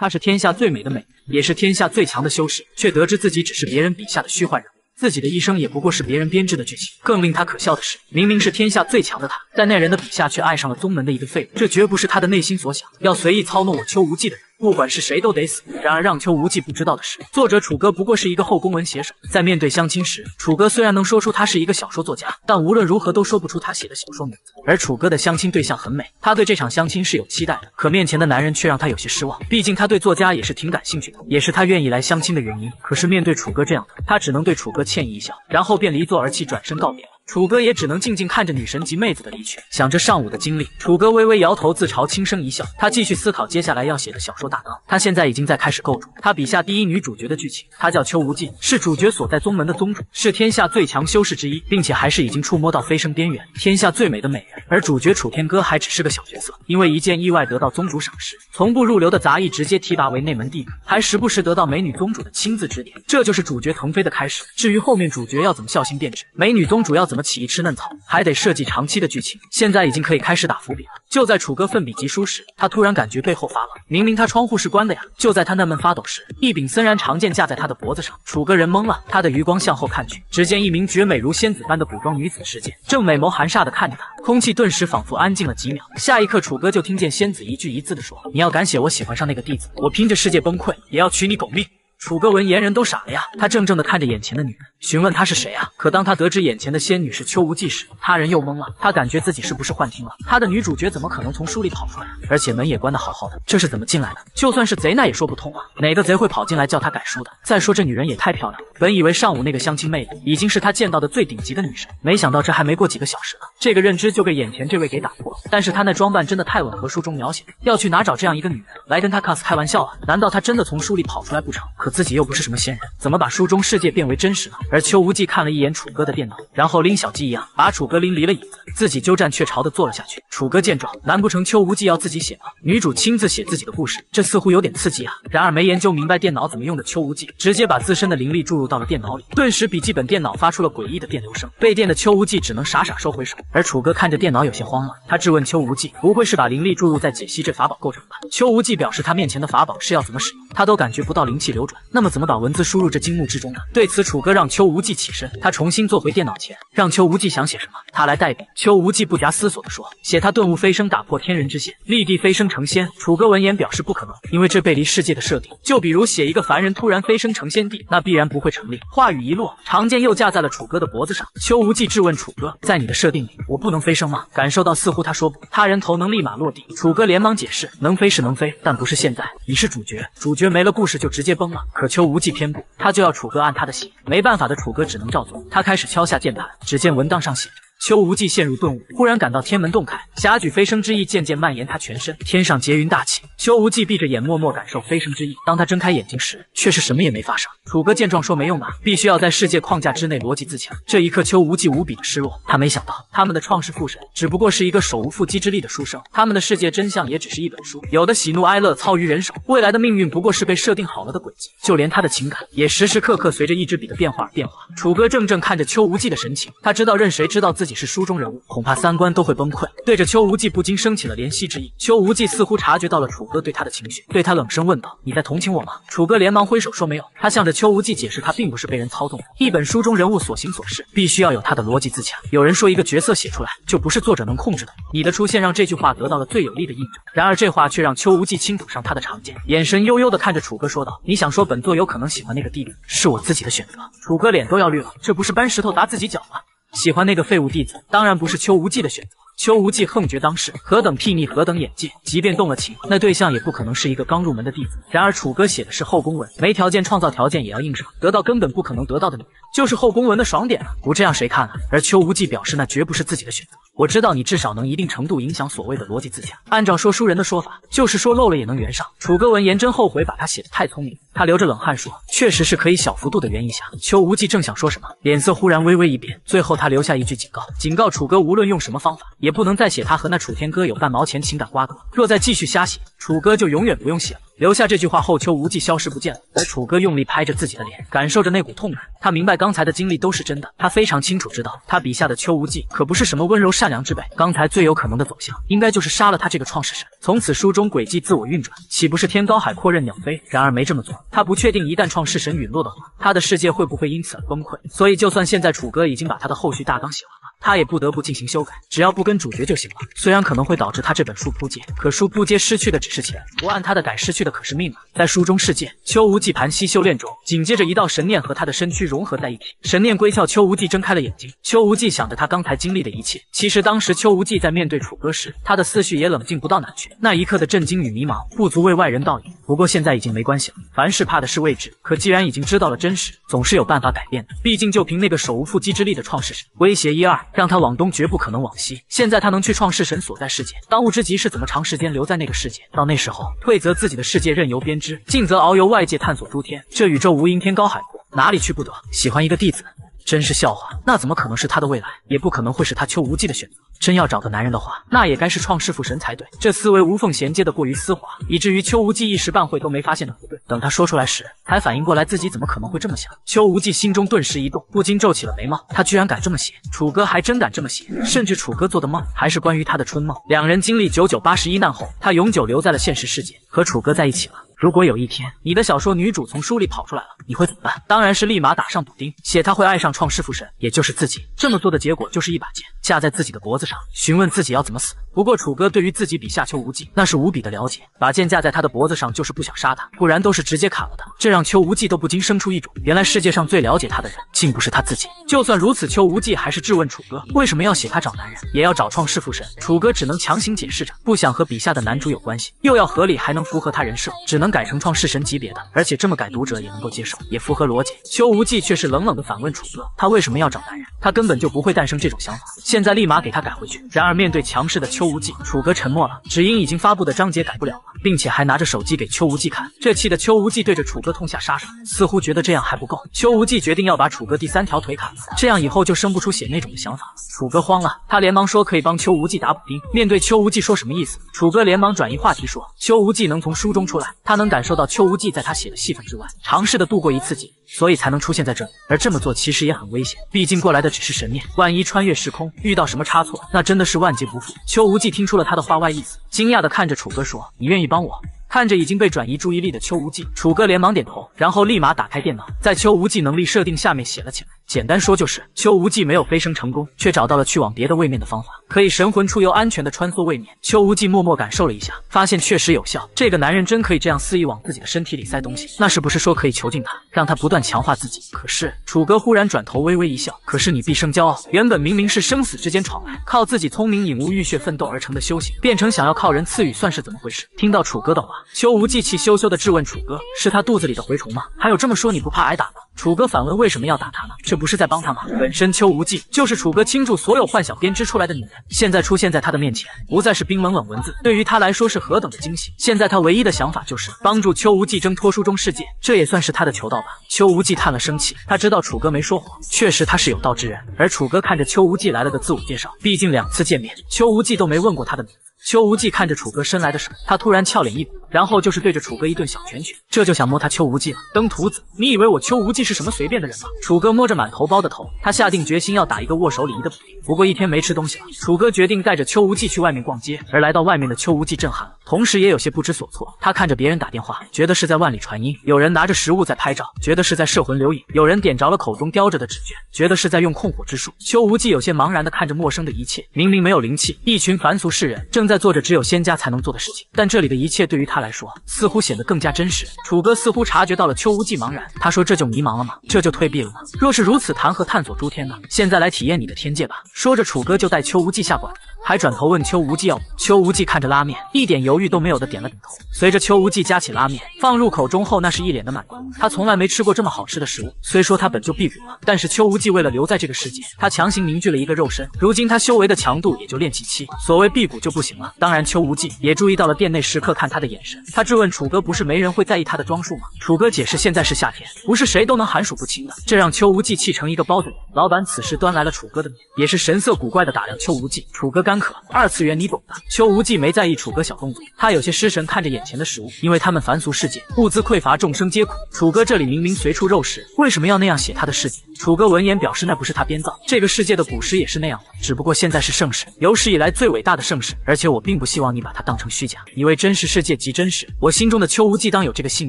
她是天下最美的美，也是天下最强的修士，却得知自己只是别人笔下的虚幻人物。自己的一生也不过是别人编制的剧情。更令他可笑的是，明明是天下最强的她，在那人的笔下却爱上了宗门的一个废物。这绝不是他的内心所想。要随意操弄我邱无忌的人，不管是谁都得死。然而让邱无忌不知道的是，作者楚歌不过是一个后宫文写手。在面对相亲时，楚歌虽然能说出他是一个小说作家，但无论如何都说不出他写的小说名字。而楚歌的相亲对象很美，他对这场相亲是有期待的。可面前的男人却让他有些失望，毕竟他对作家也是挺感兴趣的，也是他愿意来相亲的原因。可是面对楚歌这样的，他只能对楚歌歉意一笑，然后便离座而泣，转身告别。楚歌也只能静静看着女神级妹子的离去，想着上午的经历，楚歌微微摇头，自嘲，轻声一笑。他继续思考接下来要写的小说大纲。他现在已经在开始构筑他笔下第一女主角的剧情。她叫邱无忌，是主角所在宗门的宗主，是天下最强修士之一，并且还是已经触摸到飞升边缘、天下最美的美人。而主角楚天歌还只是个小角色，因为一件意外得到宗主赏识，从不入流的杂役直接提拔为内门弟子，还时不时得到美女宗主的亲自指点。这就是主角腾飞的开始。至于后面主角要怎么孝心变质，美女宗主要怎么起义吃嫩草。还得设计长期的剧情，现在已经可以开始打伏笔了。就在楚歌奋笔疾书时，他突然感觉背后发冷，明明他窗户是关的呀！就在他纳闷发抖时，一柄森然长剑架在他的脖子上，楚歌人懵了。他的余光向后看去，只见一名绝美如仙子般的古装女子持剑，正美眸含煞的看着他，空气顿时仿佛安静了几秒。下一刻，楚歌就听见仙子一句一字的说：“你要敢写我喜欢上那个弟子，我拼着世界崩溃也要取你狗命。”楚歌闻言，人都傻了呀！他怔怔地看着眼前的女人，询问她是谁啊？可当他得知眼前的仙女是邱无忌时，他人又懵了。他感觉自己是不是幻听了？他的女主角怎么可能从书里跑出来？而且门也关得好好的，这是怎么进来的？就算是贼，那也说不通啊！哪个贼会跑进来叫他改书的？再说这女人也太漂亮了。本以为上午那个相亲妹子已经是他见到的最顶级的女神，没想到这还没过几个小时呢，这个认知就被眼前这位给打破了。但是她那装扮真的太吻合书中描写，要去哪找这样一个女人来跟他 cos 开玩笑啊？难道她真的从书里跑出来不成？可自己又不是什么仙人，怎么把书中世界变为真实呢？而邱无忌看了一眼楚歌的电脑，然后拎小鸡一样把楚歌拎离了椅子，自己鸠占鹊巢的坐了下去。楚歌见状，难不成邱无忌要自己写吗？女主亲自写自己的故事，这似乎有点刺激啊。然而没研究明白电脑怎么用的邱无忌，直接把自身的灵力注入到了电脑里，顿时笔记本电脑发出了诡异的电流声。被电的邱无忌只能傻傻收回手，而楚歌看着电脑有些慌了，他质问邱无忌：“不会是把灵力注入在解析这法宝构成吧？”邱无忌表示他面前的法宝是要怎么使用，他都感觉不到灵气流转，那么怎么把文字输入这经目之中呢？对此，楚歌让邱无忌起身，他重新坐回电脑前，让邱无忌想写什么，他来代笔。邱无忌不假思索地说：“写他顿悟飞升，打破天人之限，立地飞升成仙。”楚歌闻言表示不可能，因为这背离世界的设定。就比如写一个凡人突然飞升成仙帝，那必然不会成立。话语一落，长剑又架在了楚歌的脖子上。邱无忌质问楚歌：“在你的设定里，我不能飞升吗？”感受到似乎他说不，他人头能立马落地。楚歌连忙解释：“能飞是能飞，但不是现在。你是主角，主角没了，故事就直接崩了。”可秋无忌偏不，他就要楚歌按他的写。没办法的楚歌只能照做。他开始敲下键盘，只见文档上写着。邱无忌陷入顿悟，忽然感到天门洞开，侠举飞升之意渐渐蔓延他全身，天上劫云大起。邱无忌闭着眼，默默感受飞升之意。当他睁开眼睛时，却是什么也没发生。楚歌见状说：“没用啊，必须要在世界框架之内逻辑自强。”这一刻，邱无忌无比的失落。他没想到，他们的创世父神只不过是一个手无缚鸡之力的书生，他们的世界真相也只是一本书，有的喜怒哀乐操于人手，未来的命运不过是被设定好了的轨迹。就连他的情感，也时时刻刻随着一支笔的变化而变化。楚歌怔怔看着邱无忌的神情，他知道任谁知道自己是书中人物。恐怕三观都会崩溃。对着邱无忌不禁升起了怜惜之意。邱无忌似乎察觉到了楚歌对他的情绪，对他冷声问道：“你在同情我吗？”楚歌连忙挥手说：“没有。”他向着邱无忌解释，他并不是被人操纵的。一本书中人物所行所事，必须要有他的逻辑自强。有人说，一个角色写出来，就不是作者能控制的。你的出现让这句话得到了最有力的印证。然而这话却让邱无忌轻抚上他的长剑，眼神悠悠的看着楚歌说道：“你想说本座有可能喜欢那个弟弟，是我自己的选择。”楚歌脸都要绿了，这不是搬石头砸自己脚吗？喜欢那个废物弟子，当然不是邱无忌的选择。邱无忌横绝当世，何等睥睨，何等眼界！即便动了情，那对象也不可能是一个刚入门的弟子。然而楚歌写的是后宫文，没条件创造条件也要硬上，得到根本不可能得到的女人，就是后宫文的爽点啊！不这样谁看啊？而邱无忌表示，那绝不是自己的选择。我知道你至少能一定程度影响所谓的逻辑自洽。按照说书人的说法，就是说漏了也能圆上。楚歌闻言真后悔把他写的太聪明。他流着冷汗说：“确实是可以小幅度的圆一下。”邱无忌正想说什么，脸色忽然微微一变，最后他留下一句警告：“警告楚歌，无论用什么方法，也不能再写他和那楚天歌有半毛钱情感瓜葛。若再继续瞎写，楚哥就永远不用写了。”留下这句话后，邱无忌消失不见了。而楚歌用力拍着自己的脸，感受着那股痛感。他明白刚才的经历都是真的。他非常清楚知道，他笔下的邱无忌可不是什么温柔善良之辈。刚才最有可能的走向，应该就是杀了他这个创世神。从此书中诡计自我运转，岂不是天高海阔任鸟飞？然而没这么做。他不确定一旦创世神陨落的话，他的世界会不会因此而崩溃。所以，就算现在楚歌已经把他的后续大纲写完。他也不得不进行修改，只要不跟主角就行了。虽然可能会导致他这本书扑街，可书扑街失去的只是钱，不按他的改，失去的可是命啊！在书中世界，邱无忌盘膝修炼中，紧接着一道神念和他的身躯融合在一起，神念归窍，邱无忌睁开了眼睛。邱无忌想着他刚才经历的一切，其实当时邱无忌在面对楚歌时，他的思绪也冷静不到哪去，那一刻的震惊与迷茫，不足为外人道也。不过现在已经没关系了，凡事怕的是未知，可既然已经知道了真实，总是有办法改变的。毕竟就凭那个手无缚鸡之力的创世神，威胁一二。让他往东，绝不可能往西。现在他能去创世神所在世界，当务之急是怎么长时间留在那个世界。到那时候，退则自己的世界任由编织，进则遨游外界探索诸天。这宇宙无垠，天高海阔，哪里去不得？喜欢一个弟子。真是笑话，那怎么可能是他的未来？也不可能会是他邱无忌的选择。真要找个男人的话，那也该是创世父神才对。这思维无缝衔接的过于丝滑，以至于邱无忌一时半会都没发现的不对。等他说出来时，才反应过来自己怎么可能会这么想。邱无忌心中顿时一动，不禁皱起了眉毛。他居然敢这么写，楚哥还真敢这么写。甚至楚哥做的梦，还是关于他的春梦。两人经历九九八十一难后，他永久留在了现实世界，和楚哥在一起了。如果有一天你的小说女主从书里跑出来了，你会怎么办？当然是立马打上补丁，写她会爱上创世父神，也就是自己。这么做的结果就是一把剑架在自己的脖子上，询问自己要怎么死。不过楚歌对于自己笔下邱无忌那是无比的了解，把剑架在他的脖子上就是不想杀他，不然都是直接砍了他。这让邱无忌都不禁生出一种，原来世界上最了解他的人，竟不是他自己。就算如此，邱无忌还是质问楚歌，为什么要写他找男人，也要找创世父神？楚歌只能强行解释着，不想和笔下的男主有关系，又要合理还能符合他人设，只能改成创世神。级别的，而且这么改，读者也能够接受，也符合逻辑。邱无忌却是冷冷的反问楚歌，他为什么要找男人？他根本就不会诞生这种想法。现在立马给他改回去。然而面对强势的邱无忌，楚歌沉默了，只因已经发布的章节改不了了，并且还拿着手机给邱无忌看。这气的邱无忌对着楚歌痛下杀手，似乎觉得这样还不够。邱无忌决定要把楚歌第三条腿砍了，这样以后就生不出写那种的想法了。楚歌慌了，他连忙说可以帮邱无忌打补丁。面对邱无忌说什么意思，楚歌连忙转移话题说，邱无忌能从书中出来，他能感受到邱无忌在他写的戏份。之外，尝试的度过一次劫，所以才能出现在这里。而这么做其实也很危险，毕竟过来的只是神念，万一穿越时空遇到什么差错，那真的是万劫不复。邱无忌听出了他的话外意思，惊讶的看着楚歌说：“你愿意帮我？”看着已经被转移注意力的邱无忌，楚歌连忙点头，然后立马打开电脑，在邱无忌能力设定下面写了起来。简单说就是，邱无忌没有飞升成功，却找到了去往别的位面的方法，可以神魂出游，安全的穿梭位面。邱无忌默默感受了一下，发现确实有效。这个男人真可以这样肆意往自己的身体里塞东西，那是不是说可以囚禁他，让他不断强化自己？可是楚歌忽然转头微微一笑，可是你毕生骄傲，原本明明是生死之间闯来，靠自己聪明引悟浴血奋斗而成的修行，变成想要靠人赐予，算是怎么回事？听到楚歌的话，邱无忌气羞羞的质问楚歌：“是他肚子里的蛔虫吗？还有这么说你不怕挨打吗？”楚歌反问：“为什么要打他呢？这 不是在帮他吗？本身邱无忌就是楚歌倾注所有幻想编织出来的女人，现在出现在他的面前，不再是冰冷冷文字，对于他来说是何等的惊喜。现在他唯一的想法就是帮助邱无忌挣脱书中世界，这也算是他的求道吧。”邱无忌叹了声气，他知道楚歌没说谎，确实他是有道之人。而楚歌看着邱无忌来了个自我介绍，毕竟两次见面，邱无忌都没问过他的名字。邱无忌看着楚歌伸来的手，他突然俏脸一鼓，然后就是对着楚歌一顿小拳拳，这就想摸他邱无忌了。登徒子，你以为我邱无忌是什么随便的人吗？楚歌摸着满头包的头，他下定决心要打一个握手礼仪的比。不过一天没吃东西了，楚歌决定带着邱无忌去外面逛街。而来到外面的邱无忌震撼了，同时也有些不知所措。他看着别人打电话，觉得是在万里传音；有人拿着食物在拍照，觉得是在摄魂留影；有人点着了口中叼着的纸卷，觉得是在用控火之术。邱无忌有些茫然的看着陌生的一切，明明没有灵气，一群凡俗世人正在做着只有仙家才能做的事情，但这里的一切对于他来说，似乎显得更加真实。楚歌似乎察觉到了秋无忌茫然，他说：“这就迷茫了吗？这就退避了吗？若是如此，谈何探索诸天呢？现在来体验你的天界吧。”说着，楚歌就带秋无忌下馆子。还转头问邱无忌要不。邱无忌看着拉面，一点犹豫都没有的点了点头。随着邱无忌夹起拉面放入口中后，那是一脸的满足。他从来没吃过这么好吃的食物。虽说他本就辟谷了，但是邱无忌为了留在这个世界，他强行凝聚了一个肉身。如今他修为的强度也就练气期，所谓辟谷就不行了。当然，邱无忌也注意到了店内食客看他的眼神。他质问楚哥：“不是没人会在意他的装束吗？”楚哥解释：“现在是夏天，不是谁都能寒暑不侵的。”这让邱无忌气成一个包子脸。老板此时端来了楚哥的面，也是神色古怪的打量邱无忌。楚哥干渴，二次元你懂的。邱无忌没在意楚哥小动作，他有些失神看着眼前的食物，因为他们凡俗世界物资匮乏，众生皆苦。楚哥这里明明随处肉食，为什么要那样写他的世界？楚哥闻言表示那不是他编造，这个世界的古时也是那样的，只不过现在是盛世，有史以来最伟大的盛世。而且我并不希望你把它当成虚假，以为真实世界即真实。我心中的邱无忌当有这个信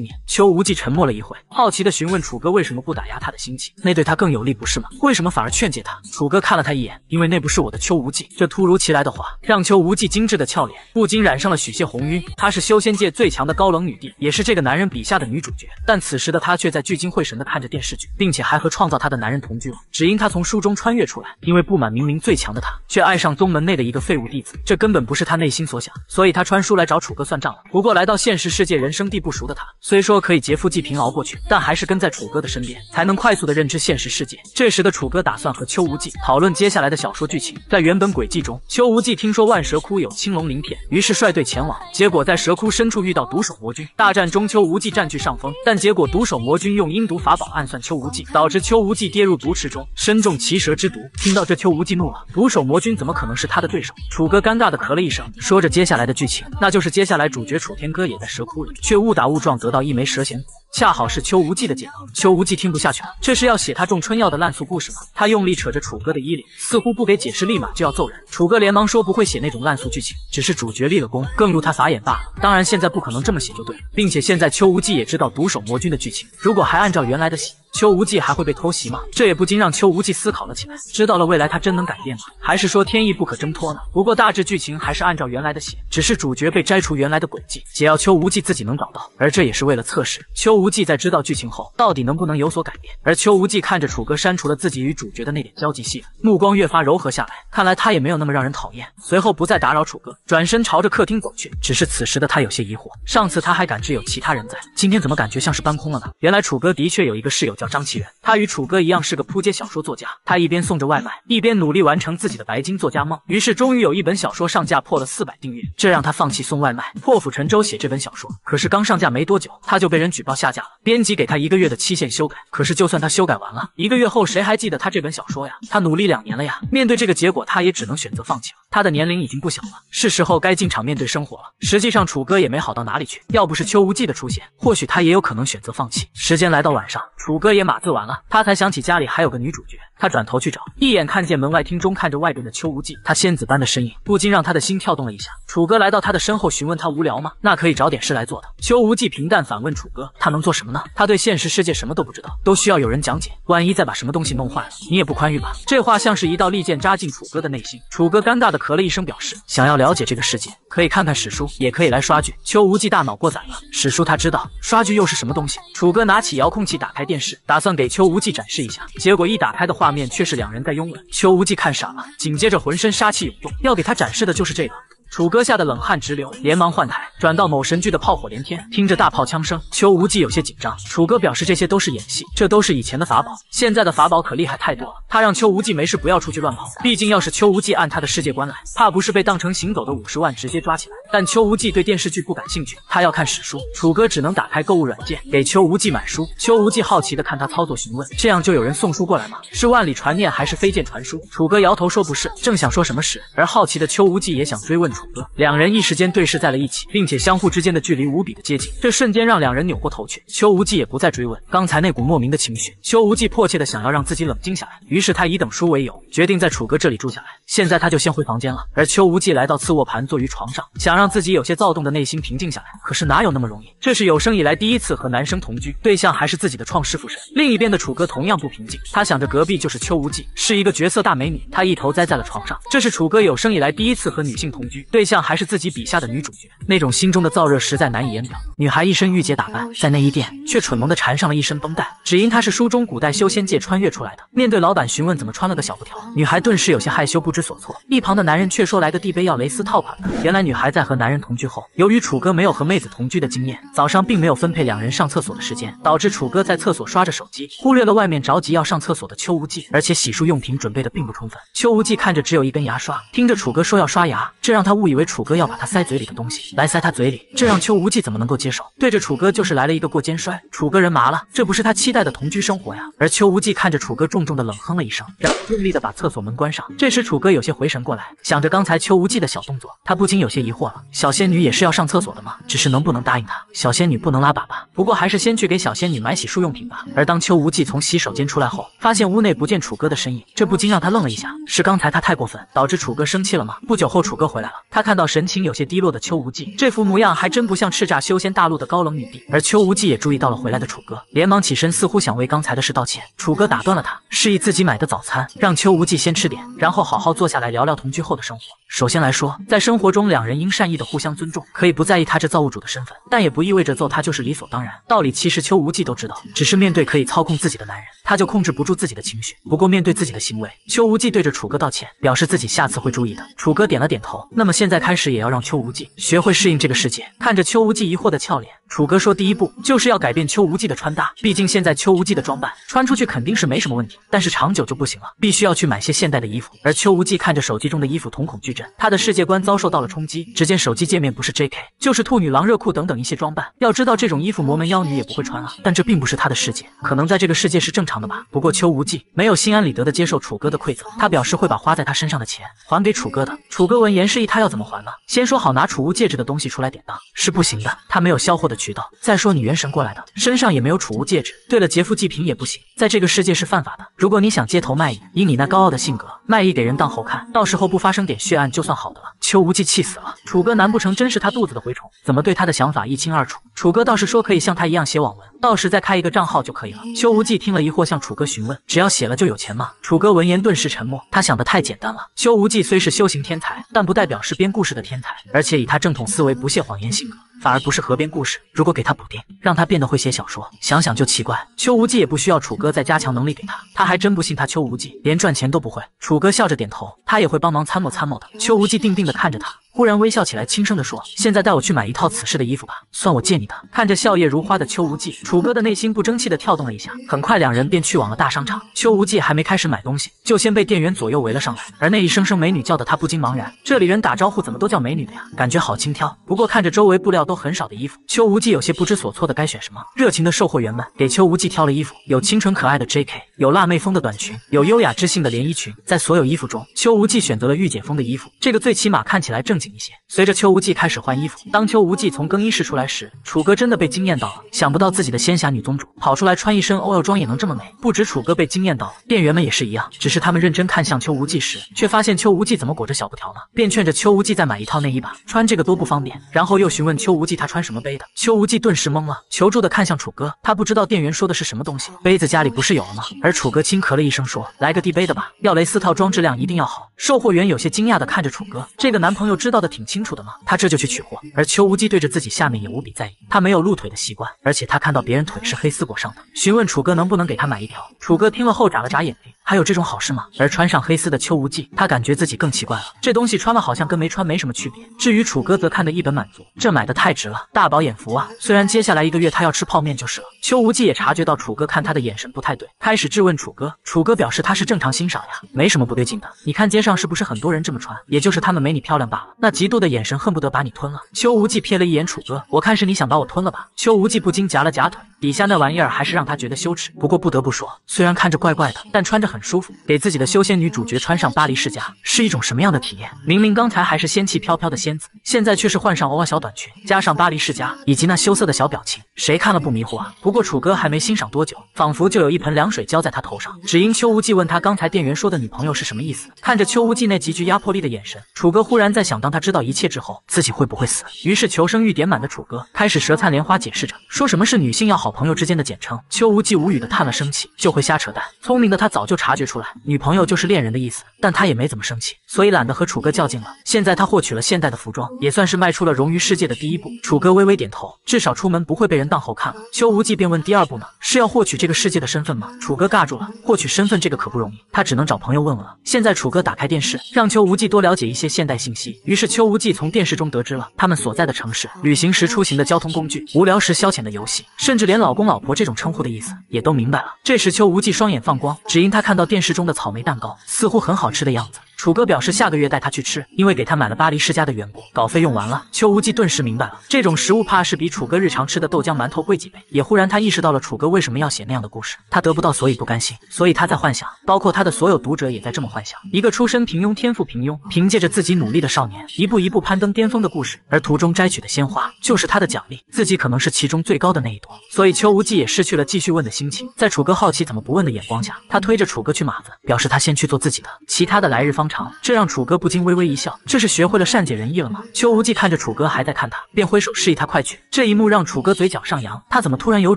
念。邱无忌沉默了一会，好奇的询问楚哥为什么不打压他的心情，那对他更有利不是吗？为什么反而劝诫他？楚哥看了他一眼，因为那不是我的邱无忌。这突如其来来的话让邱无忌精致的俏脸不禁染上了许些红晕。她是修仙界最强的高冷女帝，也是这个男人笔下的女主角。但此时的她却在聚精会神的看着电视剧，并且还和创造她的男人同居了。只因她从书中穿越出来，因为不满明明最强的她，却爱上宗门内的一个废物弟子，这根本不是她内心所想，所以她穿书来找楚哥算账了。不过来到现实世界，人生地不熟的她，虽说可以劫富济贫熬过去，但还是跟在楚哥的身边，才能快速的认知现实世界。这时的楚哥打算和邱无忌讨论接下来的小说剧情。在原本轨迹中，邱无忌听说万蛇窟有青龙鳞片，于是率队前往。结果在蛇窟深处遇到毒手魔君，大战中邱无忌占据上风，但结果毒手魔君用阴毒法宝暗算邱无忌，导致邱无忌跌入毒池中，身中奇蛇之毒。听到这，邱无忌怒了，毒手魔君怎么可能是他的对手？楚哥尴尬的咳了一声，说着接下来的剧情，那就是接下来主角楚天歌也在蛇窟里，却误打误撞得到一枚蛇弦。恰好是邱无忌的解药。邱无忌听不下去了，这是要写他种春药的烂俗故事吗？他用力扯着楚哥的衣领，似乎不给解释，立马就要揍人。楚哥连忙说不会写那种烂俗剧情，只是主角立了功，更入他法眼罢了。当然现在不可能这么写就对了，并且现在邱无忌也知道毒手魔君的剧情，如果还按照原来的写。邱无忌还会被偷袭吗？这也不禁让邱无忌思考了起来。知道了未来他真能改变吗？还是说天意不可挣脱呢？不过大致剧情还是按照原来的写，只是主角被摘除原来的轨迹，解药邱无忌自己能找到。而这也是为了测试邱无忌在知道剧情后到底能不能有所改变。而邱无忌看着楚哥删除了自己与主角的那点交集戏，目光越发柔和下来。看来他也没有那么让人讨厌。随后不再打扰楚哥，转身朝着客厅走去。只是此时的他有些疑惑，上次他还感知有其他人在，今天怎么感觉像是搬空了呢？原来楚哥的确有一个室友叫张其仁，他与楚哥一样是个扑街小说作家，他一边送着外卖，一边努力完成自己的白金作家梦。于是，终于有一本小说上架破了四百订阅，这让他放弃送外卖，破釜沉舟写这本小说。可是刚上架没多久，他就被人举报下架了。编辑给他一个月的期限修改，可是就算他修改完了，一个月后谁还记得他这本小说呀？他努力两年了呀！面对这个结果，他也只能选择放弃了。他的年龄已经不小了，是时候该进场面对生活了。实际上，楚哥也没好到哪里去，要不是邱无忌的出现，或许他也有可能选择放弃。时间来到晚上，楚哥也码字完了。他才想起家里还有个女主角，他转头去找，一眼看见门外厅中看着外边的邱无忌，他仙子般的身影不禁让他的心跳动了一下。楚哥来到他的身后询问他无聊吗？那可以找点事来做的。邱无忌平淡反问楚哥，他能做什么呢？他对现实世界什么都不知道，都需要有人讲解。万一再把什么东西弄坏了，你也不宽裕吧？这话像是一道利剑扎进楚哥的内心。楚哥尴尬的咳了一声，表示想要了解这个世界，可以看看史书，也可以来刷剧。邱无忌大脑过载了，史书他知道，刷剧又是什么东西？楚哥拿起遥控器打开电视，打算给邱无忌展示一下，结果一打开的画面却是两人在拥吻。邱无忌看傻了，紧接着浑身杀气涌动，要给他展示的就是这个。楚哥吓得冷汗直流，连忙换台，转到某神剧的炮火连天。听着大炮枪声，邱无忌有些紧张。楚哥表示这些都是演戏，这都是以前的法宝，现在的法宝可厉害太多了。他让邱无忌没事不要出去乱跑，毕竟要是邱无忌按他的世界观来，怕不是被当成行走的五十万直接抓起来。但邱无忌对电视剧不感兴趣，他要看史书。楚哥只能打开购物软件给邱无忌买书。邱无忌好奇的看他操作，询问：“这样就有人送书过来吗？是万里传念还是飞剑传书？”楚哥摇头说：“不是。”正想说什么时，而好奇的邱无忌也想追问楚哥，两人一时间对视在了一起，并且相互之间的距离无比的接近。这瞬间让两人扭过头去。邱无忌也不再追问刚才那股莫名的情绪。邱无忌迫切的想要让自己冷静下来，于是他以等书为由，决定在楚哥这里住下来。现在他就先回房间了。而邱无忌来到次卧盘，坐于床上，想让。自己有些躁动的内心平静下来。可是哪有那么容易？这是有生以来第一次和男生同居，对象还是自己的创师傅神。另一边的楚哥同样不平静，他想着隔壁就是邱无忌，是一个绝色大美女，他一头栽在了床上。这是楚哥有生以来第一次和女性同居，对象还是自己笔下的女主角，那种心中的燥热实在难以言表。女孩一身御姐打扮，在内衣店却蠢萌的缠上了一身绷带，只因她是书中古代修仙界穿越出来的。面对老板询问怎么穿了个小布条，女孩顿时有些害羞不知所措。一旁的男人却说来个地杯要蕾丝套款的。原来女孩在和男人同居后，由于楚哥没有和妹子同居的经验，早上并没有分配两人上厕所的时间，导致楚哥在厕所刷着手机，忽略了外面着急要上厕所的邱无忌，而且洗漱用品准备的并不充分。邱无忌看着只有一根牙刷，听着楚哥说要刷牙，这让他误以为楚哥要把他塞嘴里的东西来塞他嘴里，这让邱无忌怎么能够接受？对着楚哥就是来了一个过肩摔，楚哥人麻了，这不是他期待的同居生活呀。而邱无忌看着楚哥重重的冷哼了一声，然后用力的把厕所门关上。这时楚哥有些回神过来，想着刚才邱无忌的小动作，他不禁有些疑惑了：小仙女也是要上厕所的吗？只是能不能答应他？小仙女不能拉粑粑，不过还是先去给小仙女买洗漱用品吧。而当邱无忌从洗手间出来后，发现屋内不见楚哥的身影，这不禁让他愣了一下。是刚才他太过分，导致楚哥生气了吗？不久后楚哥回来了，他看到神情有些低落的邱无忌，这副模样还真不像叱咤修仙大陆的高冷女帝。而邱无忌也注意到了回来的楚哥，连忙起身，似乎想为刚才的事道歉。楚哥打断了他，示意自己买的早餐，让邱无忌先吃点，然后好好坐下来聊聊同居后的生活。首先来说，在生活中，两人应善意的互相尊重，可以不在意他这造物主的身份，但也不意味着揍他就是理所当然。道理其实邱无忌都知道，只是面对可以操控自己的男人，他就控制不住自己的情绪。不过面对自己的行为，邱无忌对着楚哥道歉，表示自己下次会注意的。楚哥点了点头，那么现在开始也要让邱无忌学会适应这个世界。看着邱无忌疑惑的俏脸，楚哥说，第一步就是要改变邱无忌的穿搭，毕竟现在邱无忌的装扮穿出去肯定是没什么问题，但是长久就不行了，必须要去买些现代的衣服。而邱无忌看着手机中的衣服，瞳孔巨震，他的世界观遭受到了冲击。只见手机界面不是 J.K. 就是兔女郎热裤等等一些装扮。要知道这种衣服魔门妖女也不会穿啊，但这并不是他的世界，可能在这个世界是正常的吧。不过邱无忌没有心安理得的接受楚哥的馈赠，他表示会把花在他身上的钱还给楚哥的。楚哥闻言示意他要怎么还呢？先说好拿储物戒指的东西出来典当，是不行的，他没有销货的渠道。再说你元神过来的，身上也没有储物戒指。对了，劫富济贫也不行，在这个世界是犯法的。如果你想街头卖艺，以你那高傲的性格，卖艺给人当猴看，到时候不发生点血案就算好的了。邱无忌气死了，楚哥难不成真是他肚子的蛔虫？怎么对他的想法一清二楚？楚哥倒是说可以像他一样写网文，到时再开一个账号就可以了。邱无忌听了疑惑，向楚哥询问：只要写了就有钱吗？楚哥闻言顿时沉默，他想的太简单了。邱无忌虽是修行天才，但不代表是编故事的天才，而且以他正统思维、不屑谎言性格。反而不适合编故事。如果给他补丁，让他变得会写小说，想想就奇怪。邱无忌也不需要楚哥再加强能力给他，他还真不信他邱无忌连赚钱都不会。楚哥笑着点头，他也会帮忙参谋参谋的。邱无忌定定的看着他。忽然微笑起来，轻声地说：“现在带我去买一套此事的衣服吧，算我借你的。”看着笑靥如花的邱无忌，楚哥的内心不争气的跳动了一下。很快，两人便去往了大商场。邱无忌还没开始买东西，就先被店员左右围了上来，而那一声声美女叫的他不禁茫然：这里人打招呼怎么都叫美女的呀？感觉好轻佻。不过看着周围布料都很少的衣服，邱无忌有些不知所措的该选什么。热情的售货员们给邱无忌挑了衣服，有清纯可爱的 J.K，有辣妹风的短裙，有优雅知性的连衣裙。在所有衣服中，邱无忌选择了御姐风的衣服，这个最起码看起来正紧一些。随着邱无忌开始换衣服。当邱无忌从更衣室出来时，楚哥真的被惊艳到了。想不到自己的仙侠女宗主跑出来穿一身 OL 装也能这么美。不止楚哥被惊艳到了，店员们也是一样。只是他们认真看向邱无忌时，却发现邱无忌怎么裹着小布条呢？便劝着邱无忌再买一套内衣吧，穿这个多不方便。然后又询问邱无忌他穿什么杯的。邱无忌顿时懵了，求助的看向楚哥，他不知道店员说的是什么东西。杯子家里不是有了吗？而楚哥轻咳了一声说：“来个地杯的吧，要蕾丝套装，质量一定要好。”售货员有些惊讶的看着楚哥，这个男朋友知道的挺清楚的吗？他这就去取货。而邱无忌对着自己下面也无比在意，他没有露腿的习惯，而且他看到别人腿是黑丝裹上的，询问楚哥能不能给他买一条。楚哥听了后眨了眨眼睛，还有这种好事吗？而穿上黑丝的邱无忌，他感觉自己更奇怪了，这东西穿了好像跟没穿没什么区别。至于楚哥，则看得一本满足，这买的太值了，大饱眼福啊！虽然接下来一个月他要吃泡面就是了。邱无忌也察觉到楚哥看他的眼神不太对，开始质问楚哥。楚哥表示他是正常欣赏呀，没什么不对劲的。你看街上是不是很多人这么穿？也就是他们没你漂亮罢了。那嫉妒的眼神恨不得把你吞了。邱无忌瞥了一眼楚哥，我看是你想把我吞了吧？邱无忌不禁夹了夹腿，底下那玩意儿还是让他觉得羞耻。不过不得不说，虽然看着怪怪的，但穿着很舒服，给自己的修仙女主角穿上巴黎世家是一种什么样的体验？明明刚才还是仙气飘飘的仙子，现在却是换上娃娃小短裙，加上巴黎世家以及那羞涩的小表情，谁看了不迷糊啊？不过楚哥还没欣赏多久，仿佛就有一盆凉水浇在他头上。只因邱无忌问他刚才店员说的女朋友是什么意思，看着邱无忌那极具压迫力的眼神，楚哥忽然在想，当他知道一切之后，自己会不会死？于是求生欲点满的楚哥开始舌灿莲花解释着，说什么是女性要好朋友之间的简称。邱无忌无语的叹了声气，就会瞎扯淡。聪明的他早就察觉出来，女朋友就是恋人的意思，但他也没怎么生气，所以懒得和楚哥较劲了。现在他获取了现代的服装，也算是迈出了融于世界的第一步。楚哥微微点头，至少出门不会被人当猴看了。邱无忌便问：“第二步呢？是要获取这个世界的身份吗？”楚哥尬住了，获取身份这个可不容易，他只能找朋友问问了。现在楚哥打开电视，让邱无忌多了解一些现代信息。于是邱无忌从电视中得知了他们所在的城市、旅行时出行的交通工具、无聊时消遣的游戏，甚至连老公老婆这种称呼的意思也都明白了。这时邱无忌双眼放光，只因他看看到电视中的草莓蛋糕似乎很好吃的样子。楚哥表示下个月带他去吃，因为给他买了巴黎世家的缘故，稿费用完了。邱无忌顿时明白了，这种食物怕是比楚哥日常吃的豆浆馒头贵几倍。也忽然他意识到了楚哥为什么要写那样的故事，他得不到所以不甘心，所以他在幻想，包括他的所有读者也在这么幻想：一个出身平庸、天赋平庸，凭借着自己努力的少年，一步一步攀登巅峰的故事，而途中摘取的鲜花就是他的奖励，自己可能是其中最高的那一朵。所以邱无忌也失去了继续问的心情，在楚哥好奇怎么不问的眼光下，他推着楚哥去马子，表示他先去做自己的，其他的来日方长。这让楚哥。不禁微微一笑，这是学会了善解人意了吗？邱无忌看着楚哥还在看他，便挥手示意他快去。这一幕让楚哥嘴角上扬，他怎么突然有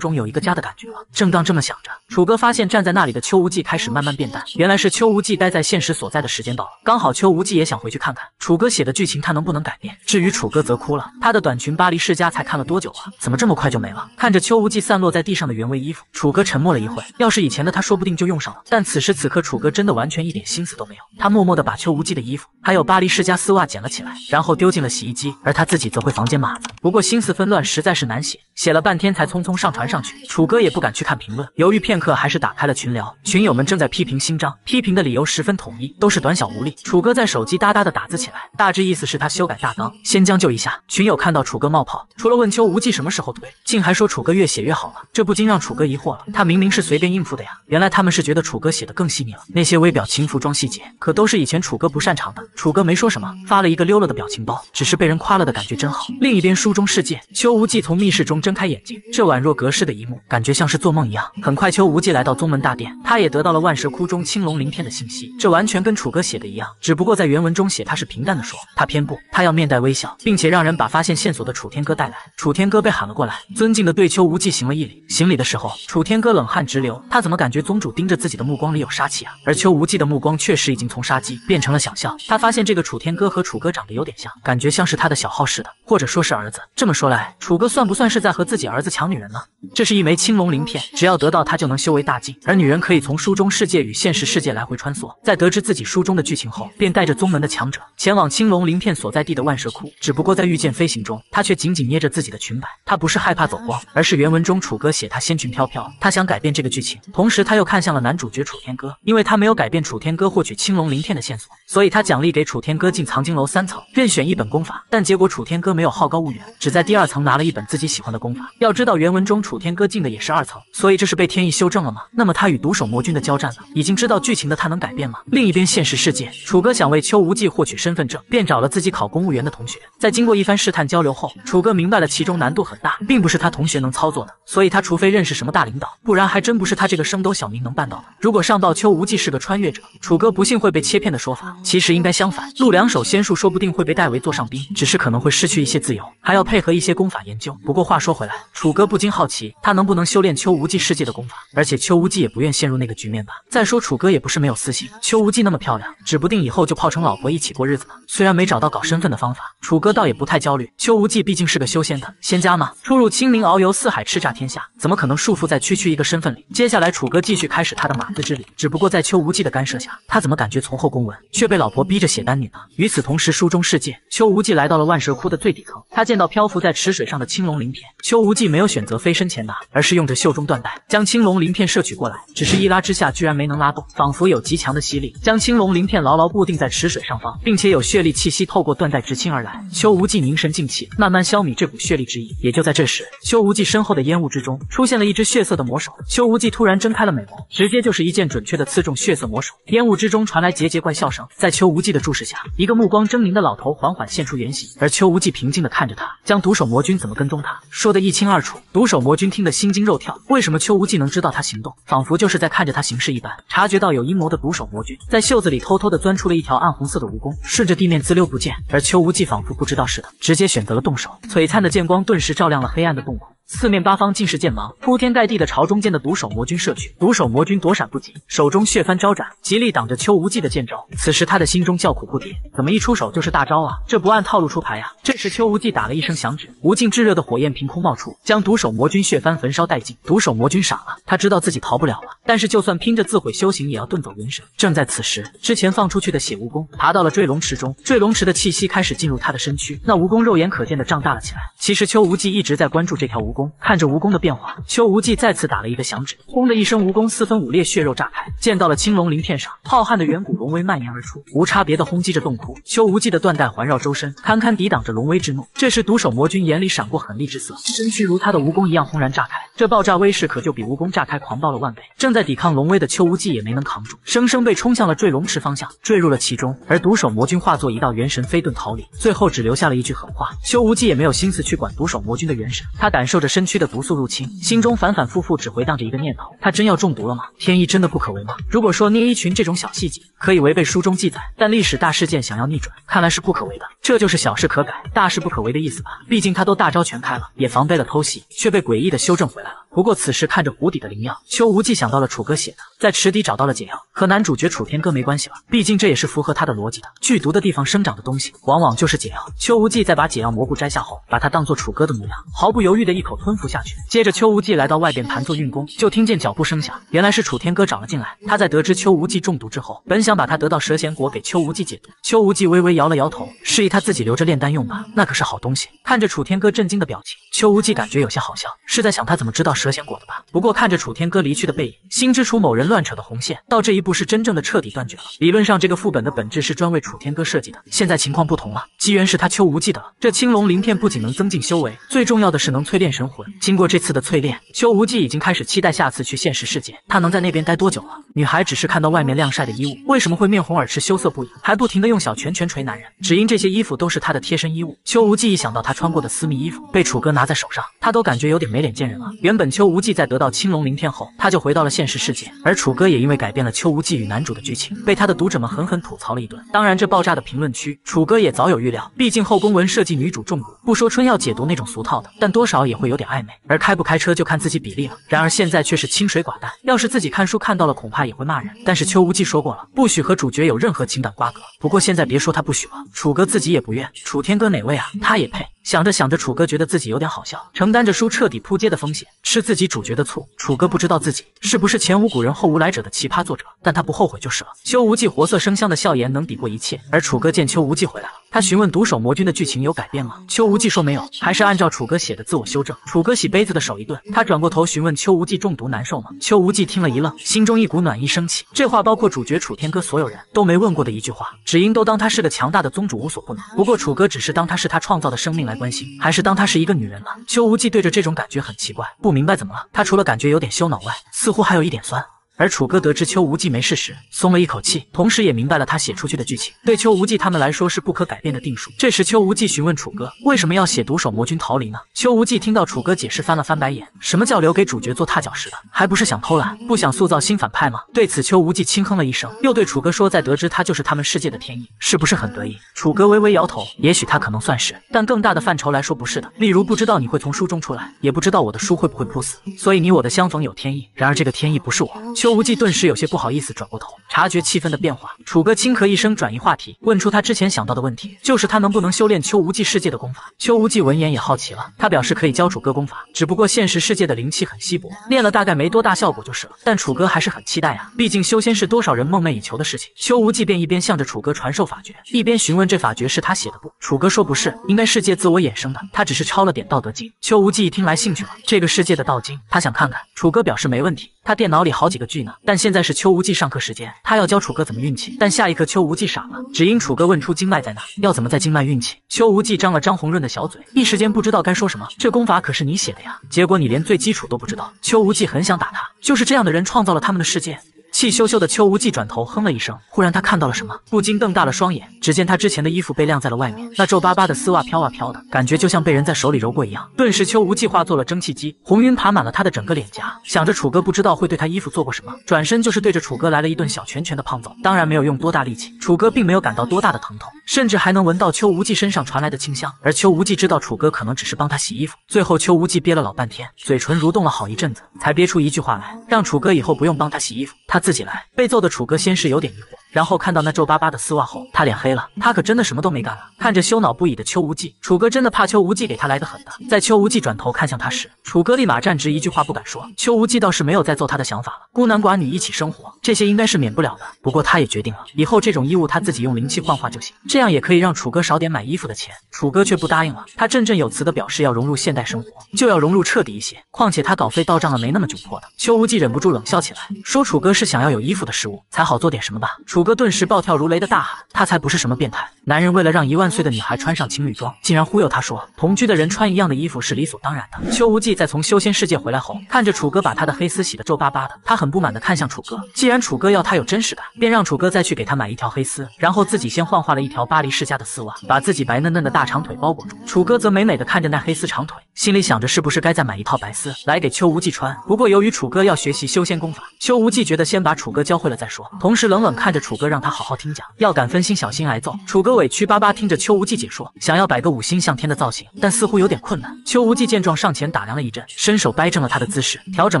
种有一个家的感觉了？正当这么想着，楚哥发现站在那里的邱无忌开始慢慢变淡，原来是邱无忌待在现实所在的时间到了，刚好邱无忌也想回去看看楚哥写的剧情，他能不能改变？至于楚哥则哭了，他的短裙巴黎世家才看了多久啊？怎么这么快就没了？看着邱无忌散落在地上的原味衣服，楚哥沉默了一会。要是以前的他，说不定就用上了，但此时此刻，楚哥真的完全一点心思都没有。他默默的把邱无忌的衣服还有巴黎世。家丝袜捡了起来，然后丢进了洗衣机，而他自己则回房间码子。不过心思纷乱，实在是难写，写了半天才匆匆上传上去。楚哥也不敢去看评论，犹豫片刻，还是打开了群聊。群友们正在批评新章，批评的理由十分统一，都是短小无力。楚哥在手机哒哒的打字起来，大致意思是他修改大纲，先将就一下。群友看到楚哥冒泡，除了问秋无忌什么时候推，竟还说楚哥越写越好了，这不禁让楚哥疑惑了。他明明是随便应付的呀，原来他们是觉得楚哥写的更细腻了。那些微表情、服装细节，可都是以前楚哥不擅长的。楚哥没说什么，发了一个溜。了的表情包，只是被人夸了的感觉真好。另一边书中世界，秋无忌从密室中睁开眼睛，这宛若隔世的一幕，感觉像是做梦一样。很快，邱无忌来到宗门大殿，他也得到了万蛇窟中青龙鳞片的信息，这完全跟楚哥写的一样，只不过在原文中写他是平淡的说，他偏不，他要面带微笑，并且让人把发现线索的楚天歌带来。楚天歌被喊了过来，尊敬的对邱无忌行了一礼。行礼的时候，楚天歌冷汗直流，他怎么感觉宗主盯着自己的目光里有杀气啊？而邱无忌的目光确实已经从杀机变成了想笑，他发现这个楚天歌和楚哥长得。有点像，感觉像是他的小号似的，或者说是儿子。这么说来，楚哥算不算是在和自己儿子抢女人呢？这是一枚青龙鳞片，只要得到它就能修为大进，而女人可以从书中世界与现实世界来回穿梭。在得知自己书中的剧情后，便带着宗门的强者前往青龙鳞片所在地的万蛇窟。只不过在御剑飞行中，他却紧紧捏着自己的裙摆。他不是害怕走光，而是原文中楚歌写他仙裙飘飘，他想改变这个剧情。同时，他又看向了男主角楚天歌，因为他没有改变楚天歌获取青龙鳞片的线索，所以他奖励给楚天歌进藏经楼三层。任选一本功法，但结果楚天歌没有好高骛远，只在第二层拿了一本自己喜欢的功法。要知道原文中楚天歌进的也是二层，所以这是被天意修正了吗？那么他与独手魔君的交战呢？已经知道剧情的他能改变吗？另一边现实世界，楚哥想为邱无忌获取身份证，便找了自己考公务员的同学。在经过一番试探交流后，楚哥明白了其中难度很大，并不是他同学能操作的，所以他除非认识什么大领导，不然还真不是他这个升斗小民能办到的。如果上报邱无忌是个穿越者，楚哥不信会被切片的说法，其实应该相反，陆两手仙术说不定会被代为坐上宾。只是可能会失去一些自由，还要配合一些功法研究。不过话说回来，楚哥不禁好奇，他能不能修炼邱无忌世界的功法？而且邱无忌也不愿陷入那个局面吧。再说楚哥也不是没有私心，邱无忌那么漂亮，指不定以后就泡成老婆一起过日子呢。虽然没找到搞身份的方法，楚哥倒也不太焦虑。邱无忌毕竟是个修仙的仙家嘛，出入青冥遨游四海叱咤天下，怎么可能束缚在区区一个身份里？接下来楚哥继续开始他的马字之旅。只不过在邱无忌的干涉下，他怎么感觉从后公文却被老婆逼着写单女呢？与此同时，书中世界，邱无忌来到了万蛇窟的最底层，他见到漂浮在池水上的青龙鳞片。邱无忌没有选择飞身前拿，而是用着袖中缎带将青龙鳞片摄取过来，只是一拉之下，居然没能拉动，仿佛有极强的吸力，将青龙鳞片牢牢固定在池水上方，并且有血力气息透过缎带直侵而来。邱无忌凝神静气，慢慢消弭这股血力之意。也就在这时，邱无忌身后的烟雾之中出现了一只血色的魔手。邱无忌突然睁开了美眸，直接就是一剑准确的刺中血色魔手。烟雾之中传来桀桀怪笑声，在邱无忌的注视下，一个目光狰狞的老头缓缓现出原形，而邱无忌平静的看着他，将毒手魔君怎么跟踪他说得一清二楚。毒手魔君听得心惊肉跳，为什么秋无忌能知道他行动？仿佛就是在看着他行事一般。察觉到有阴谋的毒手魔君，在袖子里偷偷的钻出了一条暗红色的蜈蚣，顺着地面滋溜不见。而秋无忌仿佛不知道似的，直接选择了动手。璀璨的剑光顿时照亮了黑暗的洞口。四面八方尽是剑芒，铺天盖地的朝中间的毒手魔君射去。毒手魔君躲闪不及，手中血帆招展，极力挡着邱无忌的剑招。此时他的心中叫苦不迭，怎么一出手就是大招啊？这不按套路出牌呀！这时邱无忌打了一声响指，无尽炙热的火焰凭空冒出，将毒手魔君血帆焚烧殆尽。毒手魔君傻了，他知道自己逃不了了，但是就算拼着自毁修行，也要遁走元神。正在此时，之前放出去的血蜈蚣爬到了坠龙池中，坠龙池的气息开始进入他的身躯，那蜈蚣肉眼可见的胀大了起来。其实邱无忌一直在关注这条蜈蚣蚣，看着蜈蚣的。变化，邱无忌再次打了一个响指，轰的一声，蜈蚣四分五裂，血肉炸开，溅到了青龙鳞片上。浩瀚的远古龙威蔓延而出，无差别的轰击着洞窟。邱无忌的缎带环绕周身，堪堪抵挡着龙威之怒。这时，毒手魔君眼里闪过狠厉之色，身躯如他的蜈蚣一样轰然炸开。这爆炸威势可就比蜈蚣炸开狂暴了万倍。正在抵抗龙威的邱无忌也没能扛住，生生被冲向了坠龙池方向，坠入了其中。而毒手魔君化作一道元神飞遁逃离，最后只留下了一句狠话。邱无忌也没有心思去管毒手魔君的元神，他感受着身躯的毒素入侵，心中反。反复复只回荡着一个念头：他真要中毒了吗？天意真的不可为吗？如果说捏衣裙这种小细节可以违背书中记载，但历史大事件想要逆转，看来是不可为的。这就是小事可改，大事不可为的意思吧？毕竟他都大招全开了，也防备了偷袭，却被诡异的修正回来了。不过此时看着湖底的灵药，邱无忌想到了楚哥写的，在池底找到了解药，和男主角楚天歌没关系吧？毕竟这也是符合他的逻辑的。剧毒的地方生长的东西，往往就是解药。邱无忌在把解药蘑菇摘下后，把它当做楚歌的模样，毫不犹豫的一口吞服下去。接着邱无忌来到外边盘坐运功。就听见脚步声响，原来是楚天歌找了进来。他在得知邱无忌中毒之后，本想把他得到蛇涎果给邱无忌解毒。邱无忌微微摇了摇头，示意他自己留着炼丹用吧，那可是好东西。看着楚天歌震惊的表情，邱无忌感觉有些好笑，是在想他怎么知道蛇仙果的吧？不过看着楚天歌离去的背影，心知楚某人乱扯的红线到这一步是真正的彻底断绝了。理论上这个副本的本质是专为楚天歌设计的，现在情况不同了，机缘是他邱无忌的了。这青龙鳞片不仅能增进修为，最重要的是能淬炼神魂。经过这次的淬炼，邱无忌已经开始期待下次去。现实世界，他能在那边待多久了？女孩只是看到外面晾晒的衣物，为什么会面红耳赤、羞涩不已，还不停的用小拳拳捶男人？只因这些衣服都是他的贴身衣物。邱无忌一想到他穿过的私密衣服被楚哥拿在手上，他都感觉有点没脸见人了。原本邱无忌在得到青龙鳞片后，他就回到了现实世界，而楚哥也因为改变了邱无忌与男主的剧情，被他的读者们狠狠吐槽了一顿。当然，这爆炸的评论区，楚哥也早有预料，毕竟后宫文设计女主中毒，不说春药解毒那种俗套的，但多少也会有点暧昧。而开不开车就看自己比例了。然而现在却是清水寡淡。要是自己看书看到了，恐怕也会骂人。但是邱无忌说过了，不许和主角有任何情感瓜葛。不过现在别说他不许了，楚哥自己也不愿。楚天歌哪位啊？他也配？想着想着，楚哥觉得自己有点好笑，承担着书彻底扑街的风险，吃自己主角的醋。楚哥不知道自己是不是前无古人后无来者的奇葩作者，但他不后悔就是了。邱无忌活色生香的笑颜能抵过一切，而楚哥见邱无忌回来了，他询问毒手魔君的剧情有改变吗？邱无忌说没有，还是按照楚哥写的自我修正。楚哥洗杯子的手一顿，他转过头询问邱无忌中毒难受吗？邱无忌听了一愣，心中一股暖意升起。这话包括主角楚天歌所有人都没问过的一句话，只因都当他是个强大的宗主无所不能。不过楚哥只是当他是他创造的生命来。关心还是当她是一个女人了？邱无忌对着这种感觉很奇怪，不明明白怎么了。他除了感觉有点羞恼外，似乎还有一点酸。而楚哥得知邱无忌没事时，松了一口气，同时也明白了他写出去的剧情对邱无忌他们来说是不可改变的定数。这时，邱无忌询问楚哥为什么要写毒手魔君逃离呢？邱无忌听到楚哥解释，翻了翻白眼：什么叫留给主角做踏脚石的？还不是想偷懒，不想塑造新反派吗？对此，邱无忌轻哼了一声，又对楚哥说：在得知他就是他们世界的天意，是不是很得意？楚哥微微摇头，也许他可能算是，但更大的范畴来说不是的。例如，不知道你会从书中出来，也不知道我的书会不会扑死，所以你我的相逢有天意。然而这个天意不是我。邱无忌顿时有些不好意思，转过头，察觉气氛的变化。楚歌轻咳一声，转移话题，问出他之前想到的问题，就是他能不能修炼邱无忌世界的功法。邱无忌闻言也好奇了，他表示可以教楚歌功法，只不过现实世界的灵气很稀薄，练了大概没多大效果就是了。但楚歌还是很期待啊，毕竟修仙是多少人梦寐以求的事情。邱无忌便一边向着楚歌传授法诀，一边询问这法诀是他写的不？楚歌说不是，应该世界自我衍生的，他只是抄了点道德经。邱无忌一听来兴趣了，这个世界的道经，他想看看。楚歌表示没问题。他电脑里好几个但现在是邱无忌上课时间，他要教楚歌怎么运气。但下一刻邱无忌傻了，只因楚歌问出经脉在哪，要怎么在经脉运气？邱无忌张了张红润的小嘴，一时间不知道该说什么。这功法可是你写的呀，结果你连最基础都不知道。邱无忌很想打他，就是这样的人创造了他们的世界。气羞羞的邱无忌转头哼了一声，忽然他看到了什么，不禁瞪大了双眼。只见他之前的衣服被晾在了外面，那皱巴巴的丝袜飘啊飘的，感觉就像被人在手里揉过一样。顿时，邱无忌化作了蒸汽机，红晕爬满了他的整个脸颊。想着楚哥不知道会对他衣服做过什么，转身就是对着楚哥来了一顿小拳拳的胖揍。当然没有用多大力气，楚哥并没有感到多大的疼痛，甚至还能闻到邱无忌身上传来的清香。而邱无忌知道楚哥可能只是帮他洗衣服。最后，邱无忌憋了老半天，嘴唇蠕动了好一阵子，才憋出一句话来，让楚哥以后不用帮他洗衣服，他自己来。被揍的。楚歌先是有点疑惑，然后看到那皱巴巴的丝袜后，他脸黑了。他可真的什么都没干了。看着羞恼不已的邱无忌，楚哥真的怕邱无忌给他来个狠的。在邱无忌转头看向他时，楚哥立马站直，一句话不敢说。邱无忌倒是没有再揍他的想法了。孤男寡女一起生活，这些应该是免不了的。不过他也决定了，以后这种衣物他自己用灵气幻化就行，这样也可以让楚哥少点买衣服的钱。楚哥却不答应了，他振振有词的表示要融入现代生活，就要融入彻底一些。况且他稿费到账了，没那么窘迫的。邱无忌忍不住冷笑起来，说楚哥是想要有衣服的食物。才好做点什么吧。楚哥顿时暴跳如雷的大喊：“他才不是什么变态！男人为了让一万岁的女孩穿上情侣装，竟然忽悠她说同居的人穿一样的衣服是理所当然的。”邱无忌在从修仙世界回来后，看着楚哥把他的黑丝洗得皱巴巴的，他很不满的看向楚哥。既然楚哥要他有真实感，便让楚哥再去给他买一条黑丝，然后自己先幻化了一条巴黎世家的丝袜，把自己白嫩嫩的大长腿包裹住。楚哥则美美的看着那黑丝长腿，心里想着是不是该再买一套白丝来给邱无忌穿。不过由于楚哥要学习修仙功法，邱无忌觉得先把楚哥教会了再说，同时冷冷看着楚哥，让他好好听讲，要敢分心，小心挨揍。楚哥委屈巴巴听着邱无忌解说，想要摆个五星向天的造型，但似乎有点困难。邱无忌见状，上前打量了一阵，伸手掰正了他的姿势，调整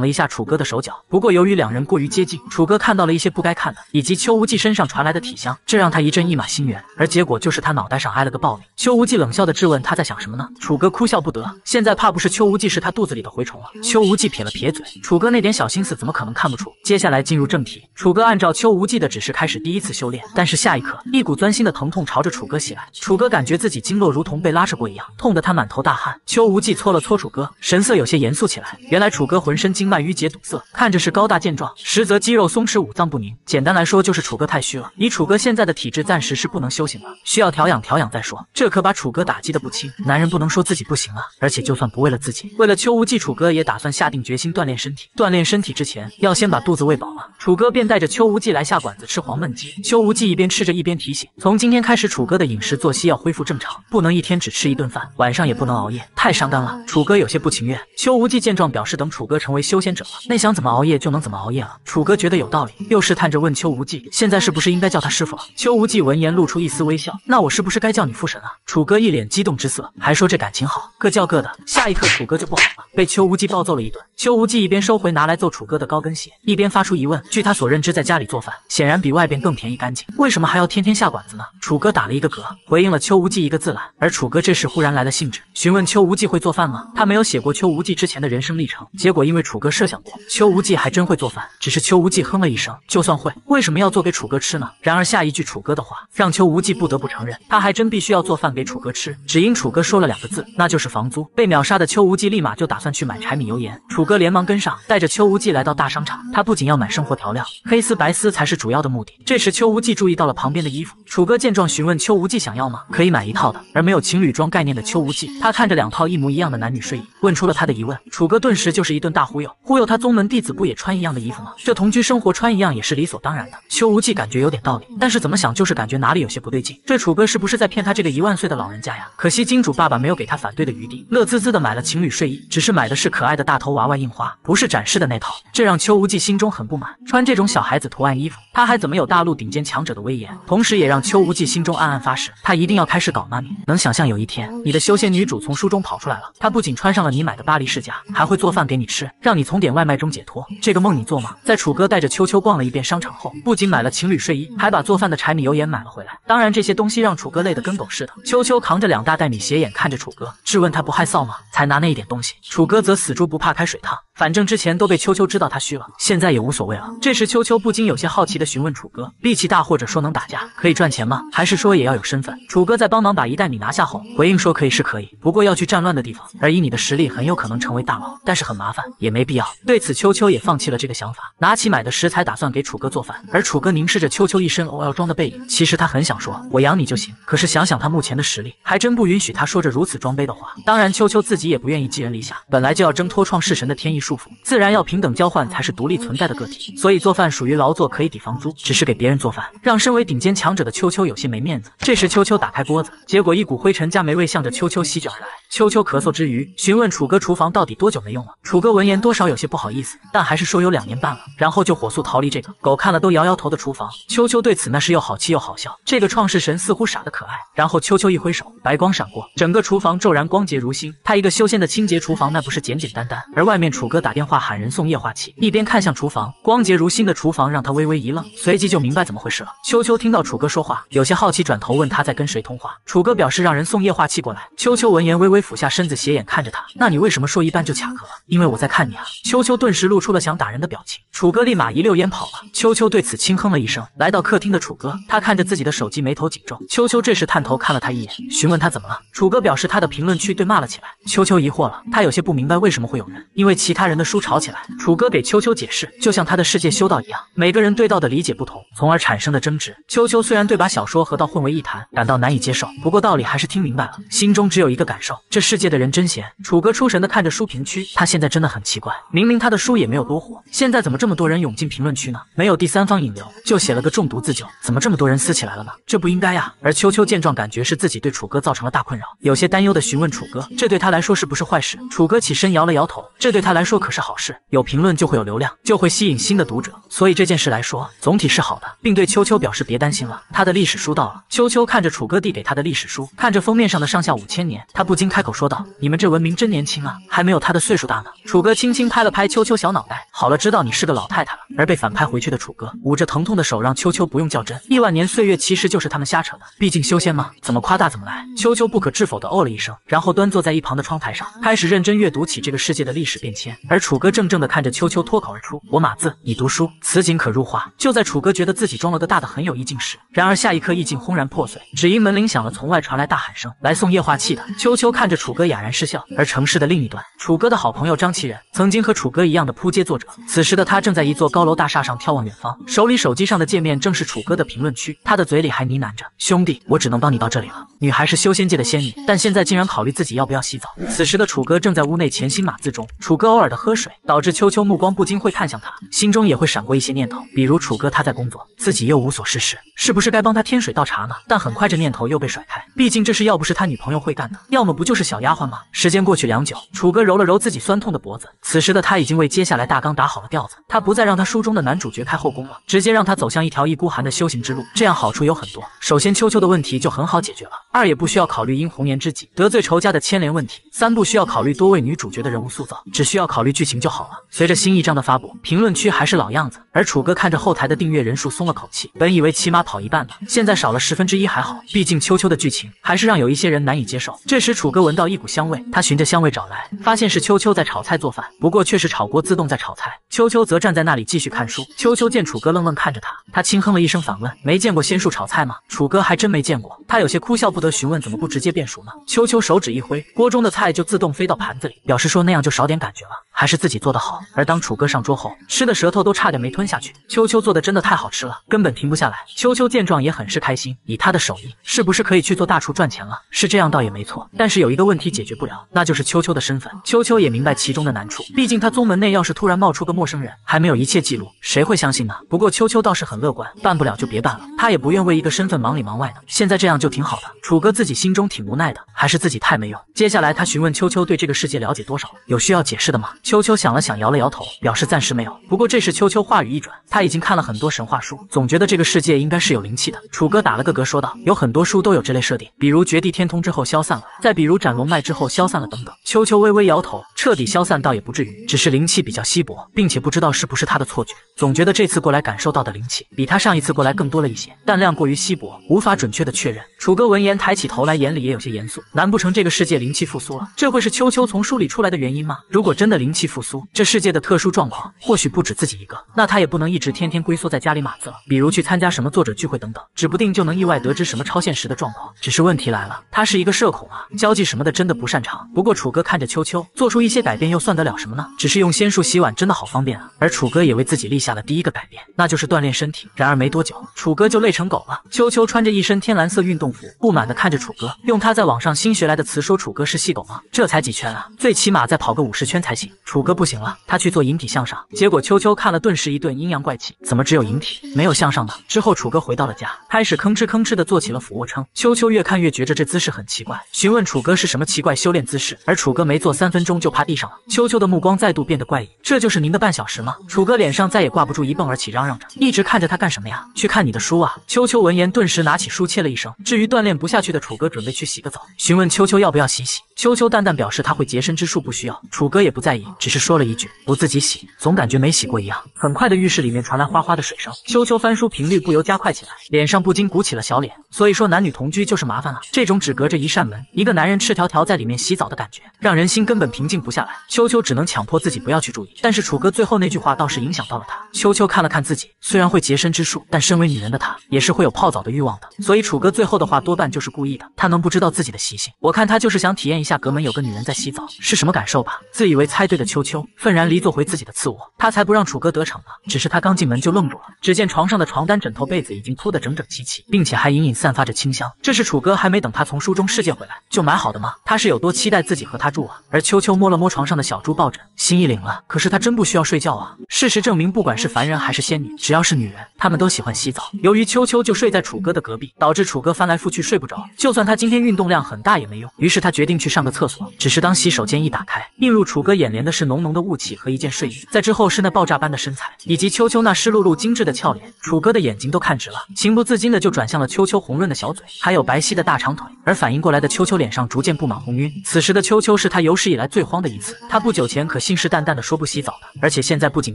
了一下楚哥的手脚。不过由于两人过于接近，楚哥看到了一些不该看的，以及邱无忌身上传来的体香，这让他一阵一马心猿。而结果就是他脑袋上挨了个暴力。邱无忌冷笑的质问他在想什么呢？楚哥哭笑不得，现在怕不是邱无忌是他肚子里的蛔虫了。邱无忌撇了撇嘴，楚哥那点小心思怎么可能看不出？接下来进入正题，楚哥按照邱无忌的指示开始。第一次修炼，但是下一刻，一股钻心的疼痛朝着楚歌袭来。楚歌感觉自己经络如同被拉扯过一样，痛得他满头大汗。邱无忌搓了搓楚歌，神色有些严肃起来。原来楚歌浑身经脉淤结堵塞，看着是高大健壮，实则肌肉松弛，五脏不宁。简单来说，就是楚歌太虚了。以楚歌现在的体质，暂时是不能修行的，需要调养调养再说。这可把楚歌打击的不轻。男人不能说自己不行啊！而且就算不为了自己，为了邱无忌，楚歌也打算下定决心锻炼身体。锻炼身体之前，要先把肚子喂饱了。楚歌便带着邱无忌来下馆子吃黄焖。邱无忌一边吃着一边提醒：“从今天开始，楚哥的饮食作息要恢复正常，不能一天只吃一顿饭，晚上也不能熬夜，太伤肝了。”楚哥有些不情愿。邱无忌见状，表示等楚哥成为修仙者了，那想怎么熬夜就能怎么熬夜了。楚哥觉得有道理，又试探着问邱无忌：“现在是不是应该叫他师傅了？”邱无忌闻言露出一丝微笑：“那我是不是该叫你父神了？”楚哥一脸激动之色，还说这感情好，各叫各的。下一刻，楚哥就不好了，被邱无忌暴揍了一顿。邱无忌一边收回拿来揍楚哥的高跟鞋，一边发出疑问：“据他所认知，在家里做饭显然比外边更便宜干净。”为什么还要天天下馆子呢？楚歌打了一个嗝，回应了邱无忌一个自然。而楚歌这时忽然来了兴致，询问邱无忌会做饭吗？他没有写过邱无忌之前的人生历程，结果因为楚歌设想过，邱无忌还真会做饭。只是邱无忌哼了一声，就算会，为什么要做给楚歌吃呢？然而下一句楚歌的话，让邱无忌不得不承认，他还真必须要做饭给楚歌吃。只因楚歌说了两个字，那就是房租。被秒杀的邱无忌立马就打算去买柴米油盐，楚歌连忙跟上，带着邱无忌来到大商场。他不仅要买生活调料，黑丝白丝才是主要的目的。这时邱无忌注意到了旁边的衣服，楚歌见状询问邱无忌想要吗？可以买一套的。而没有情侣装概念的邱无忌，他看着两套一模一样的男女睡衣，问出了他的疑问。楚歌顿时就是一顿大忽悠，忽悠他宗门弟子不也穿一样的衣服吗？这同居生活穿一样也是理所当然的。邱无忌感觉有点道理，但是怎么想就是感觉哪里有些不对劲。这楚歌是不是在骗他这个一万岁的老人家呀？可惜金主爸爸没有给他反对的余地，乐滋滋的买了情侣睡衣，只是买的是可爱的大头娃娃印花，不是展示的那套，这让邱无忌心中很不满。穿这种小孩子图案衣服，他还怎么有大？大陆顶尖强者的威严，同时也让邱无忌心中暗暗发誓，他一定要开始搞妈咪。能想象有一天你的修仙女主从书中跑出来了，她不仅穿上了你买的巴黎世家，还会做饭给你吃，让你从点外卖中解脱。这个梦你做吗？在楚哥带着秋秋逛了一遍商场后，不仅买了情侣睡衣，还把做饭的柴米油盐买了回来。当然这些东西让楚哥累得跟狗似的。秋秋扛着两大袋米，斜眼看着楚哥，质问他不害臊吗？才拿那一点东西。楚哥则死猪不怕开水烫。反正之前都被秋秋知道他虚了，现在也无所谓了。这时秋秋不禁有些好奇的询问楚哥：力气大或者说能打架，可以赚钱吗？还是说也要有身份？楚哥在帮忙把一袋米拿下后，回应说可以是可以，不过要去战乱的地方，而以你的实力，很有可能成为大佬，但是很麻烦，也没必要。对此秋秋也放弃了这个想法，拿起买的食材打算给楚哥做饭。而楚哥凝视着秋秋一身 OL 装的背影，其实他很想说我养你就行，可是想想他目前的实力，还真不允许他说着如此装卑的话。当然秋秋自己也不愿意寄人篱下，本来就要挣脱创世神的天意束缚，自然要。平等交换才是独立存在的个体，所以做饭属于劳作，可以抵房租。只是给别人做饭，让身为顶尖强者的秋秋有些没面子。这时秋秋打开锅子，结果一股灰尘加霉味向着秋秋席卷而来。秋秋咳嗽之余，询问楚哥厨房到底多久没用了。楚哥闻言多少有些不好意思，但还是说有两年半了。然后就火速逃离这个狗看了都摇摇头的厨房。秋秋对此那是又好气又好笑。这个创世神似乎傻得可爱。然后秋秋一挥手，白光闪过，整个厨房骤然光洁如新。他一个修仙的清洁厨房，那不是简简单单。而外面楚哥打电话喊人。送液化气，一边看向厨房，光洁如新的厨房让他微微一愣，随即就就明白怎么回事了。秋秋听到楚哥说话，有些好奇，转头问他在跟谁通话。楚哥表示让人送液化气过来。秋秋闻言微微俯下身子，斜眼看着他，那你为什么说一半就卡壳了？因为我在看你啊。秋秋顿时露出了想打人的表情。楚哥立马一溜烟跑了。秋秋对此轻哼了一声，来到客厅的楚哥，他看着自己的手机，眉头紧皱。秋秋这时探头看了他一眼，询问他怎么了。楚哥表示他的评论区对骂了起来。秋秋疑惑了，他有些不明白为什么会有人因为其他人的书吵起来。楚哥给秋秋解释，就像他的世界修道一样，每个人对道的理解不同，从而产生的争执。秋秋虽然对把小说和道混为一谈感到难以接受，不过道理还是听明白了，心中只有一个感受：这世界的人真闲。楚哥出神的看着书评区，他现在真的很奇怪，明明他的书也没有多火，现在怎么这么多人涌进评论区呢？没有第三方引流，就写了个中毒自救，怎么这么多人撕起来了呢？这不应该呀！而秋秋见状，感觉是自己对楚哥造成了大困扰，有些担忧的询问楚哥：这对他来说是不是坏事？楚哥起身摇了摇头，这对他来说可是好事，有评论。就会有流量，就会吸引新的读者，所以这件事来说，总体是好的，并对秋秋表示别担心了。他的历史书到了。秋秋看着楚哥递给他的历史书，看着封面上的上下五千年，他不禁开口说道：“你们这文明真年轻啊，还没有他的岁数大呢。”楚哥轻轻拍了拍秋秋小脑袋，好了，知道你是个老太太了。而被反拍回去的楚哥捂着疼痛的手，让秋秋不用较真。亿万年岁月其实就是他们瞎扯的，毕竟修仙嘛，怎么夸大怎么来。秋秋不可置否的哦了一声，然后端坐在一旁的窗台上，开始认真阅读起这个世界的历史变迁。而楚哥怔怔的看着秋秋脱口而出。我码字，你读书，此景可入画。就在楚哥觉得自己装了个大的很有意境时，然而下一刻意境轰然破碎，只因门铃响了，从外传来大喊声：“来送液化气的。”秋秋看着楚哥哑然失笑。而城市的另一端，楚哥的好朋友张其仁，曾经和楚哥一样的扑街作者，此时的他正在一座高楼大厦上眺望远方，手里手机上的界面正是楚哥的评论区，他的嘴里还呢喃着：“兄弟，我只能帮你到这里了。”女孩是修仙界的仙女，但现在竟然考虑自己要不要洗澡。此时的楚哥正在屋内潜心码字中，楚哥偶尔的喝水，导致秋秋目光不禁会看向。他心中也会闪过一些念头，比如楚哥他在工作，自己又无所事事，是不是该帮他添水倒茶呢？但很快这念头又被甩开，毕竟这事要不是他女朋友会干的，要么不就是小丫鬟吗？时间过去良久，楚哥揉了揉自己酸痛的脖子，此时的他已经为接下来大纲打好了调子，他不再让他书中的男主角开后宫了，直接让他走向一条一孤寒的修行之路，这样好处有很多。首先，秋秋的问题就很好解决了；二也不需要考虑因红颜知己得罪仇家的牵连问题；三不需要考虑多位女主角的人物塑造，只需要考虑剧情就好了。随着新一章的发布。评论区还是老样子，而楚哥看着后台的订阅人数松了口气，本以为起码跑一半了，现在少了十分之一还好，毕竟秋秋的剧情还是让有一些人难以接受。这时楚哥闻到一股香味，他循着香味找来，发现是秋秋在炒菜做饭，不过却是炒锅自动在炒菜，秋秋则站在那里继续看书。秋秋见楚哥愣愣看着他，他轻哼了一声反问：“没见过仙术炒菜吗？”楚哥还真没见过，他有些哭笑不得，询问怎么不直接变熟呢？秋秋手指一挥，锅中的菜就自动飞到盘子里，表示说那样就少点感觉了，还是自己做的好。而当楚哥上桌后，吃的舌头都差点没吞下去。秋秋做的真的太好吃了，根本停不下来。秋秋见状也很是开心，以他的手艺，是不是可以去做大厨赚钱了？是这样倒也没错，但是有一个问题解决不了，那就是秋秋的身份。秋秋也明白其中的难处，毕竟他宗门内要是突然冒出个陌生人，还没有一切记录，谁会相信呢？不过秋秋倒是很乐观，办不了就别办了，他也不愿为一个身份忙里忙外的，现在这样就挺好的。楚哥自己心中挺无奈的，还是自己太没用。接下来他询问秋秋对这个世界了解多少，有需要解释的吗？秋秋想了想，摇了摇头，表示暂时没有。不过这时秋秋话语一转，他已经看了很多神话书，总觉得这个世界应该是有灵气的。楚哥打了个嗝，说道：“有很多书都有这类设定，比如绝地天通之后消散了，再比如斩龙脉之后消散了等等。”秋秋微微摇头，彻底消散倒也不至于，只是灵气比较稀薄，并且不知道是不是他的错觉，总觉得这次过来感受到的灵气比他上一次过来更多了一些，但量过于稀薄，无法准确的确认。楚哥闻言抬起头来，眼里也有些严肃。难不成这个世界灵气复苏了？这会是秋秋从书里出来的原因吗？如果真的灵气复苏，这世界的特殊状况或许不止自己一个，那他也不能一直天天龟缩在家里码字了，比如去参加什么作者聚会等等，指不定就能意外得知什么超现实的状况。只是问题来了，他是一个社恐啊，交际什么的真的不擅长。不过楚哥看着秋秋做出一些改变，又算得了什么呢？只是用仙术洗碗真的好方便啊。而楚哥也为自己立下了第一个改变，那就是锻炼身体。然而没多久，楚哥就累成狗了。秋秋穿着一身天蓝色运动服，不满地看着楚哥，用他在网上新学来的词说楚哥是细狗吗？这才几圈啊，最起码再跑个五十圈才行。楚哥不行了，他去做引体向上，结果秋秋看了，顿时一顿阴阳怪气，怎么只有引体没有向上的？之后楚哥回到了家，开始吭哧吭哧的做起了俯卧撑。秋秋越看越觉着这姿势很奇怪，询问楚哥是什么奇怪修炼姿势，而楚哥没做三分钟就趴地上了。秋秋的目光再度变得怪异，这就是您的半小时吗？楚哥脸上再也挂不住一蹦而起，嚷嚷着，一直看着他干什么呀？去看你的书啊！秋秋闻言顿时拿起书切了一声。至于锻炼不下去的楚哥，准备去洗个澡，询问秋秋要不要洗洗。秋秋淡淡表示他会洁身之术，不需要。楚哥也不在意，只是说了一句不自己洗，总感觉没洗过一样。很快的浴室里面传来哗哗的水声，秋秋翻书频率不由加快起来，脸上不禁鼓起了小脸。所以说男女同居就是麻烦了，这种只隔着一扇门，一个男人赤条条在里面洗澡的感觉，让人心根本平静不下来。秋秋只能强迫自己不要去注意，但是楚哥最后那句话倒是影响到了他。秋秋看了看自己，虽然会洁身之术，但身为女人的她也是会有泡澡的欲望的，所以楚哥最后的话多半就是故意的。他能不知道自己的习性？我看他就是想体验一下隔门有个女人在洗澡是什么感受吧。自以为猜对的秋秋愤然离坐回自己的次卧，他才不让楚哥得逞呢。只是他刚进门就愣住了，只见床上的床单、枕头、被子已经铺得整整齐齐，并且还隐隐散发着清香。这是楚哥还没等他从书中世界回来就买好的吗？他是有多期待自己和他住啊？而秋秋摸了摸床上的小猪抱枕，心意领了。可是他真不需要睡觉啊！事实证明，不管是凡人还是仙女，只要是女人，她们都喜欢洗澡。由于秋秋就睡在楚哥的隔壁，导致楚哥翻来覆去睡不着。就算他今天运动量很大也没用，于是他决定去上个厕所。只是当洗手间一打开，映入楚哥眼帘的是浓浓的雾气和一件睡衣，在之后是那爆炸般的身材，以及秋秋那湿漉漉精致的俏脸。楚哥的眼睛都看直了，情不自禁的就转向了秋秋红润的小嘴，还有白皙的大长腿。而反应过来的秋秋脸上逐渐布满红晕。此时的秋秋是他有史以来最慌的一次。他不久前可信誓旦旦的说不洗澡的，而且现在不仅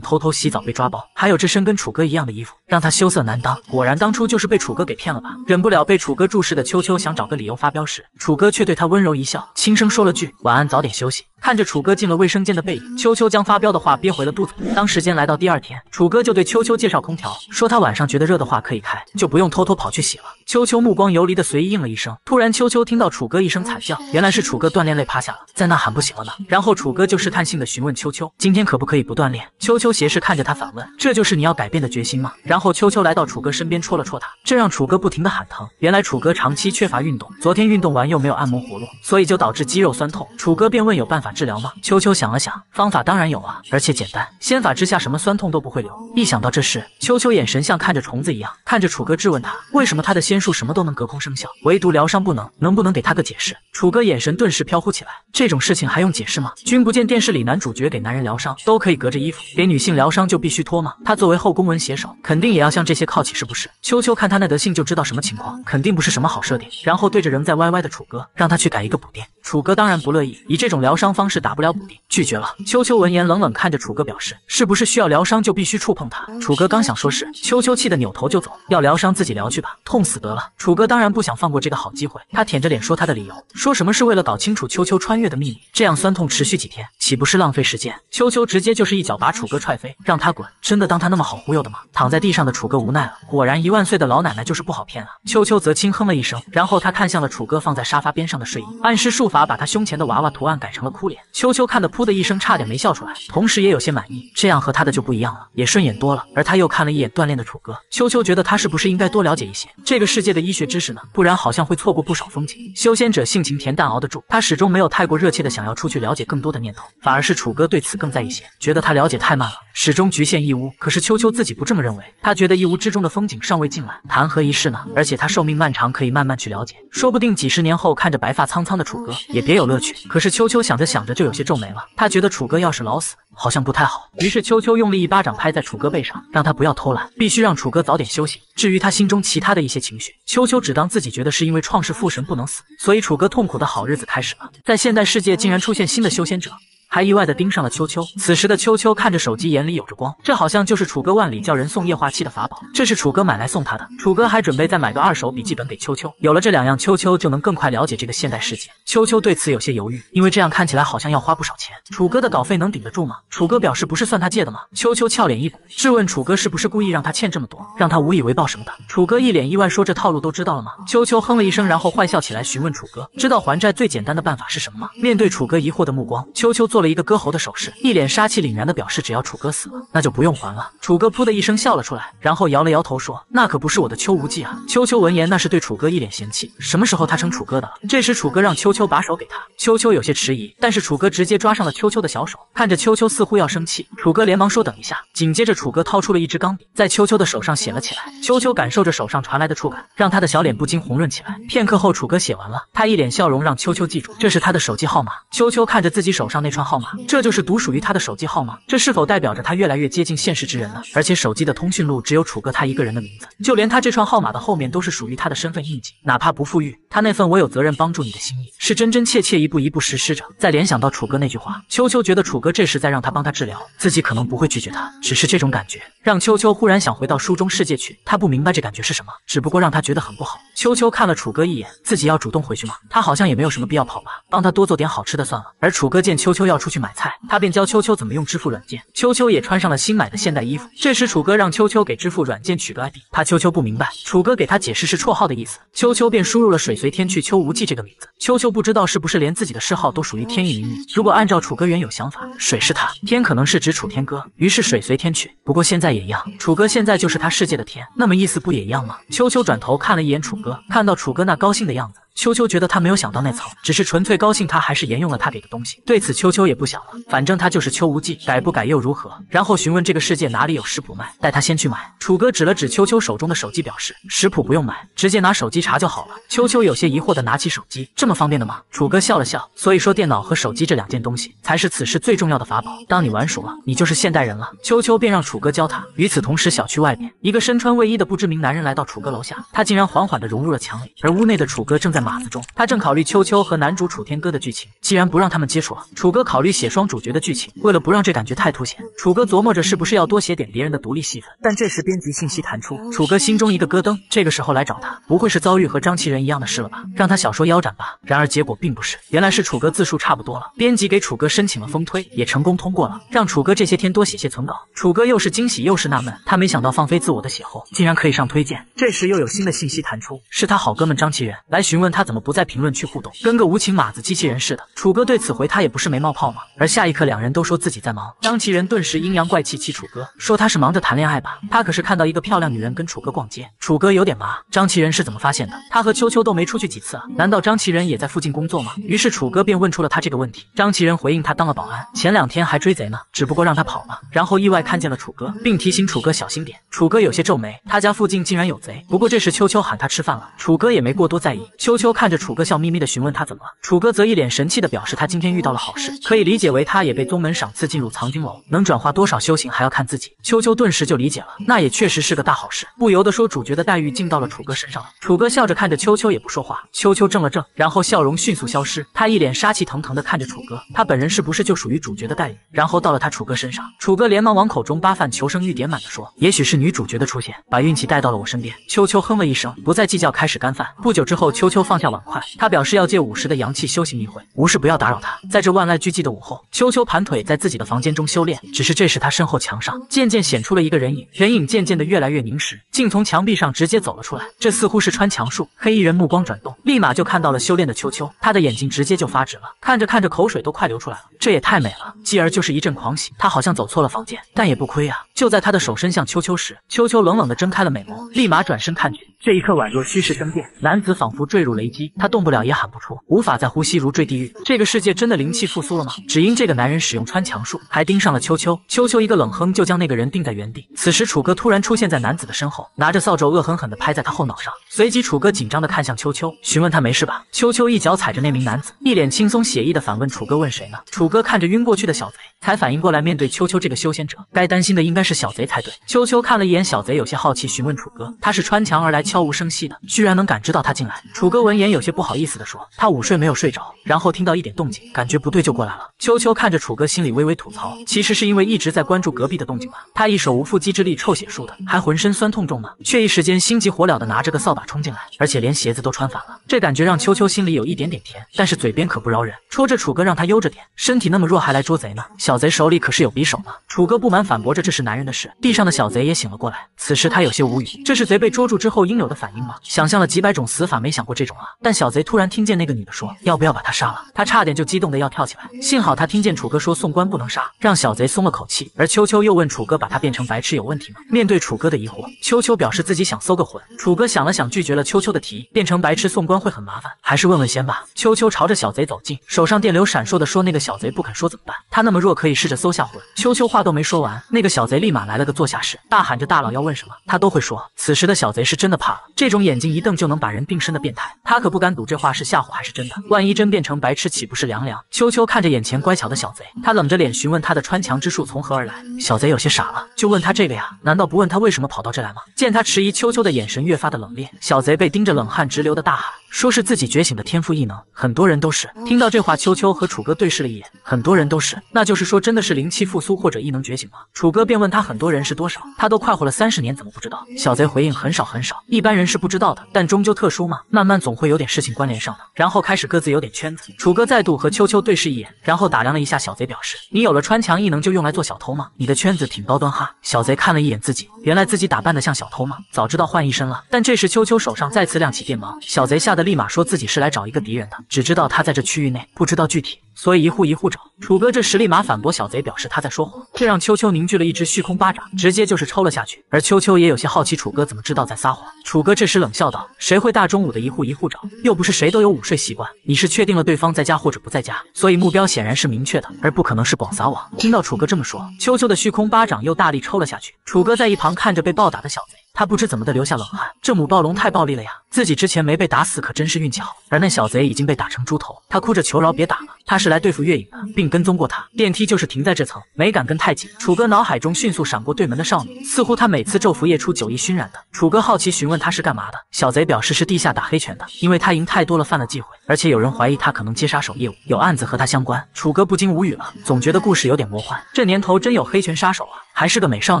偷偷洗澡被抓包，还有这身跟楚哥一样的衣服，让他羞涩难当。果然当初就是被楚哥给骗了吧？忍不了被楚哥注视的秋秋想找个理由发飙时，楚哥却对他温柔一笑，轻声说了句晚安，早点休息。看着楚哥进了卫生间的背影，秋秋将发飙的话憋回了肚子。当时间来到第二天，楚哥就对秋秋介绍空调，说他晚上觉得热的话可以开，就不用偷偷跑去洗了。秋秋目光游离的随意应了一声。突然，秋秋听到楚哥一声惨叫，原来是楚哥锻炼累趴下了，在那喊不行了呢。然后楚哥就试探性的询问秋秋，今天可不可以不锻炼？秋秋斜视看着他反问，这就是你要改变的决心吗？然后秋秋来到楚哥身边戳了戳他，这让楚哥不停的喊疼。原来楚哥长期缺乏运动，昨天运动完又没有按摩活络，所以就导致肌肉酸痛。楚哥便问有办法治疗吗？秋秋想了想，方法当然有啊，而且简单，仙法之下什么酸痛都不会留。一想到这事，秋秋眼神像看着虫子一样看着楚哥，质问他为什么他的仙术什么都能隔空生效，唯独疗伤不能，能不能给他个解释？楚哥眼神顿时飘忽起来，这种事情还用解释吗？君不见电视里男主角给男人疗伤都可以隔着衣服，给女性疗伤就必须脱吗？他作为后宫文写手，肯定也要向这些靠起，是不是？秋秋看他那德性就知道什么情况，肯定不是什么好设定。然后对着仍在歪歪的楚哥，让他去改一个补丁。楚哥当然不乐意，以这种疗伤方式打不了补丁，拒绝了。秋秋闻言冷冷看着楚哥，表示是不是需要疗伤就必须触碰他？楚哥刚想说是，秋秋气得扭头就走，要疗伤自己疗去吧，痛死得了。楚哥当然不想放过这个好机会，他舔着脸说他的理由，说什么是为了搞清楚秋秋穿越的秘密，这样酸痛持续几天，岂不是浪费时间？秋秋直接就是一脚把楚哥踹飞，让他滚。真的当他那么好忽悠的吗？躺在地上的楚哥无奈了，果然一万岁的老奶奶就是不好骗啊。秋秋则轻哼了一声，然后他看向了楚哥放在沙发边上的睡衣，暗示术法把他胸前的娃娃图案改成了哭脸。秋秋看得噗的一声，差点没笑出来，同时也有些满意，这样和他的就不一样了，也顺眼多了。而他又看了一眼锻炼的楚哥，秋秋觉得他是不是应该多了解一些这个世界的医学知识呢？不然好像会错过不少风景。修仙者性情恬淡，熬得住。他始终没有太过热切的想要出去了解更多的念头，反而是楚哥对此更在意些，觉得他了解太慢了，始终局限义乌。可是秋秋自己不这么认为，他觉得义乌之中的风景尚未尽览，谈何一世呢？而且他寿命漫长，可以慢慢去了解，说不定几十年后看着白发苍苍的楚哥也别有乐趣。可是秋秋想着想着就有些皱眉了，他觉得楚哥要是老死。好像不太好，于是秋秋用力一巴掌拍在楚歌背上，让他不要偷懒，必须让楚歌早点休息。至于他心中其他的一些情绪，秋秋只当自己觉得是因为创世父神不能死，所以楚歌痛苦的好日子开始了。在现代世界，竟然出现新的修仙者。还意外的盯上了秋秋。此时的秋秋看着手机，眼里有着光，这好像就是楚哥万里叫人送液化气的法宝。这是楚哥买来送他的。楚哥还准备再买个二手笔记本给秋秋。有了这两样，秋秋就能更快了解这个现代世界。秋秋对此有些犹豫，因为这样看起来好像要花不少钱。楚哥的稿费能顶得住吗？楚哥表示不是算他借的吗？秋秋俏脸一鼓，质问楚哥是不是故意让他欠这么多，让他无以为报什么的。楚哥一脸意外说：“这套路都知道了吗？”秋秋哼了一声，然后坏笑起来，询问楚哥：“知道还债最简单的办法是什么吗？”面对楚哥疑惑的目光，秋秋做了一个割喉的手势。一脸杀气凛然的表示，只要楚哥死了，那就不用还了。楚哥噗的一声笑了出来，然后摇了摇头说：“那可不是我的秋无忌啊！”秋秋闻言，那是对楚哥一脸嫌弃。什么时候他成楚哥的了？这时楚哥让秋秋把手给他，秋秋有些迟疑，但是楚哥直接抓上了秋秋的小手，看着秋秋似乎要生气，楚哥连忙说：“等一下。”紧接着楚哥掏出了一支钢笔，在秋秋的手上写了起来。秋秋感受着手上传来的触感，让他的小脸不禁红润起来。片刻后，楚哥写完了，他一脸笑容，让秋秋记住，这是他的手机号码。秋秋看着自己手上那串号号码，这就是独属于他的手机。号码？这是否代表着他越来越接近现实之人呢？而且手机的通讯录只有楚哥他一个人的名字，就连他这串号码的后面都是属于他的身份印记。哪怕不富裕，他那份我有责任帮助你的心意是真真切切一步一步实施着。再联想到楚哥那句话，秋秋觉得楚哥这是在让他帮他治疗，自己可能不会拒绝他。只是这种感觉让秋秋忽然想回到书中世界去。他不明白这感觉是什么，只不过让他觉得很不好。秋秋看了楚哥一眼，自己要主动回去吗？他好像也没有什么必要跑吧，帮他多做点好吃的算了。而楚哥见秋秋要出去买菜，他便教秋秋怎么用。支付软件，秋秋也穿上了新买的现代衣服。这时楚哥让秋秋给支付软件取个 ID，怕秋秋不明白，楚哥给他解释是绰号的意思。秋秋便输入了“水随天去”秋无忌这个名字。秋秋不知道是不是连自己的谥号都属于天意名义。如果按照楚歌原有想法，水是他，天可能是指楚天歌，于是水随天去。不过现在也一样，楚歌现在就是他世界的天，那么意思不也一样吗？秋秋转头看了一眼楚歌，看到楚歌那高兴的样子。秋秋觉得他没有想到那层，只是纯粹高兴他还是沿用了他给的东西。对此，秋秋也不想了，反正他就是秋无忌，改不改又如何？然后询问这个世界哪里有食谱卖，带他先去买。楚哥指了指秋秋手中的手机，表示食谱不用买，直接拿手机查就好了。秋秋有些疑惑的拿起手机，这么方便的吗？楚哥笑了笑，所以说电脑和手机这两件东西才是此事最重要的法宝。当你玩熟了，你就是现代人了。秋秋便让楚哥教他。与此同时，小区外面，一个身穿卫衣的不知名男人来到楚哥楼下，他竟然缓缓的融入了墙里，而屋内的楚哥正在。码子中，他正考虑秋秋和男主楚天歌的剧情，既然不让他们接触了，楚哥考虑写双主角的剧情。为了不让这感觉太凸显，楚哥琢磨着是不是要多写点别人的独立戏份。但这时编辑信息弹出，楚哥心中一个咯噔，这个时候来找他，不会是遭遇和张其人一样的事了吧？让他小说腰斩吧？然而结果并不是，原来是楚哥字数差不多了，编辑给楚哥申请了封推，也成功通过了，让楚哥这些天多写些存稿。楚哥又是惊喜又是纳闷，他没想到放飞自我的写后竟然可以上推荐。这时又有新的信息弹出，是他好哥们张其人来询问。他怎么不在评论区互动，跟个无情马子机器人似的？楚哥对此回他也不是没冒泡吗？而下一刻两人都说自己在忙，张其人顿时阴阳怪气气楚哥，说他是忙着谈恋爱吧？他可是看到一个漂亮女人跟楚哥逛街，楚哥有点麻。张其人是怎么发现的？他和秋秋都没出去几次啊？难道张其人也在附近工作吗？于是楚哥便问出了他这个问题。张其人回应他当了保安，前两天还追贼呢，只不过让他跑了。然后意外看见了楚哥，并提醒楚哥小心点。楚哥有些皱眉，他家附近竟然有贼。不过这时秋秋喊他吃饭了，楚哥也没过多在意。秋秋看着楚哥笑。眯眯的询问他怎么了，楚哥则一脸神气的表示他今天遇到了好事，可以理解为他也被宗门赏赐进入藏经楼，能转化多少修行还要看自己。秋秋顿时就理解了，那也确实是个大好事，不由得说主角的待遇进到了楚哥身上了。楚哥笑着看着秋秋也不说话，秋秋怔了怔，然后笑容迅速消失，他一脸杀气腾腾的看着楚哥，他本人是不是就属于主角的待遇？然后到了他楚哥身上，楚哥连忙往口中扒饭，求生欲点满的说，也许是女主角的出现把运气带到了我身边。秋秋哼了一声，不再计较，开始干饭。不久之后，秋秋放。下碗筷，他表示要借午时的阳气修行一回，无事不要打扰他。在这万籁俱寂的午后，秋秋盘腿在自己的房间中修炼。只是这时他身后墙上渐渐显出了一个人影，人影渐渐的越来越凝实，竟从墙壁上直接走了出来。这似乎是穿墙术。黑衣人目光转动，立马就看到了修炼的秋秋，他的眼睛直接就发直了，看着看着口水都快流出来了。这也太美了，继而就是一阵狂喜。他好像走错了房间，但也不亏啊。就在他的手伸向秋秋时，秋秋冷冷的睁开了美眸，立马转身看去。这一刻宛若虚实生变，男子仿佛坠入雷击，他动不了也喊不出，无法再呼吸，如坠地狱。这个世界真的灵气复苏了吗？只因这个男人使用穿墙术，还盯上了秋秋。秋秋一个冷哼，就将那个人定在原地。此时楚哥突然出现在男子的身后，拿着扫帚恶狠狠地拍在他后脑上。随即楚哥紧张地看向秋秋，询问他没事吧？秋秋一脚踩着那名男子，一脸轻松写意地反问楚哥问谁呢？楚哥看着晕过去的小贼，才反应过来，面对秋秋这个修仙者，该担心的应该是小贼才对。秋秋看了一眼小贼，有些好奇，询问楚哥，他是穿墙而来，悄无声息的。居然能感知到他进来，楚哥闻闻言有些不好意思的说：“他午睡没有睡着，然后听到一点动静，感觉不对就过来了。”秋秋看着楚哥，心里微微吐槽，其实是因为一直在关注隔壁的动静吧。他一手无缚鸡之力臭血术的，还浑身酸痛重呢，却一时间心急火燎的拿着个扫把冲进来，而且连鞋子都穿反了。这感觉让秋秋心里有一点点甜，但是嘴边可不饶人，戳着楚哥让他悠着点，身体那么弱还来捉贼呢？小贼手里可是有匕首呢。楚哥不满反驳着这是男人的事。地上的小贼也醒了过来，此时他有些无语，这是贼被捉住之后应有的反应吗？想象了几百种死法，没想过这种啊！但小贼突然听见那个女的说要不要把他杀了，他差点就激动的要跳起来。幸好他听见楚哥说送官不能杀，让小贼松了口气。而秋秋又问楚哥把他变成白痴有问题吗？面对楚哥的疑惑，秋秋表示自己想搜个魂。楚哥想了想，拒绝了秋秋的提议，变成白痴送官会很麻烦，还是问问先吧。秋秋朝着小贼走近，手上电流闪烁的说那个小贼不肯说怎么办？他那么弱，可以试着搜下魂。秋秋话都没说完，那个小贼立马来了个坐下式，大喊着大佬要问什么，他都会说。此时的小贼是真的怕了，这种眼睛一瞪就能把人。定身的变态，他可不敢赌这话是吓唬还是真的。万一真变成白痴，岂不是凉凉？秋秋看着眼前乖巧的小贼，他冷着脸询问他的穿墙之术从何而来。小贼有些傻了，就问他这个呀？难道不问他为什么跑到这来吗？见他迟疑，秋秋的眼神越发的冷冽。小贼被盯着，冷汗直流的大喊。说是自己觉醒的天赋异能，很多人都是。听到这话，秋秋和楚哥对视了一眼，很多人都是，那就是说真的是灵气复苏或者异能觉醒吗？楚哥便问他很多人是多少，他都快活了三十年，怎么不知道？小贼回应很少很少，一般人是不知道的，但终究特殊嘛，慢慢总总会有点事情关联上的。然后开始各自有点圈子。楚哥再度和秋秋对视一眼，然后打量了一下小贼，表示你有了穿墙异能就用来做小偷吗？你的圈子挺高端哈。小贼看了一眼自己，原来自己打扮的像小偷吗？早知道换一身了。但这时秋秋手上再次亮起电芒，小贼吓得立马说自己是。来找一个敌人的，只知道他在这区域内，不知道具体。所以一户一户找楚哥，这时立马反驳小贼，表示他在说谎，这让秋秋凝聚了一只虚空巴掌，直接就是抽了下去。而秋秋也有些好奇，楚哥怎么知道在撒谎？楚哥这时冷笑道：“谁会大中午的一户一户找？又不是谁都有午睡习惯。你是确定了对方在家或者不在家，所以目标显然是明确的，而不可能是广撒网。”听到楚哥这么说，秋秋的虚空巴掌又大力抽了下去。楚哥在一旁看着被暴打的小贼，他不知怎么的流下冷汗。这母暴龙太暴力了呀！自己之前没被打死可真是运气好，而那小贼已经被打成猪头，他哭着求饶别打了，他是来对付月影的。并跟踪过他，电梯就是停在这层，没敢跟太紧。楚哥脑海中迅速闪过对门的少女，似乎他每次昼伏夜出，酒意熏染的。楚哥好奇询问他是干嘛的，小贼表示是地下打黑拳的，因为他赢太多了，犯了忌讳，而且有人怀疑他可能接杀手业务，有案子和他相关。楚哥不禁无语了，总觉得故事有点魔幻。这年头真有黑拳杀手啊！还是个美少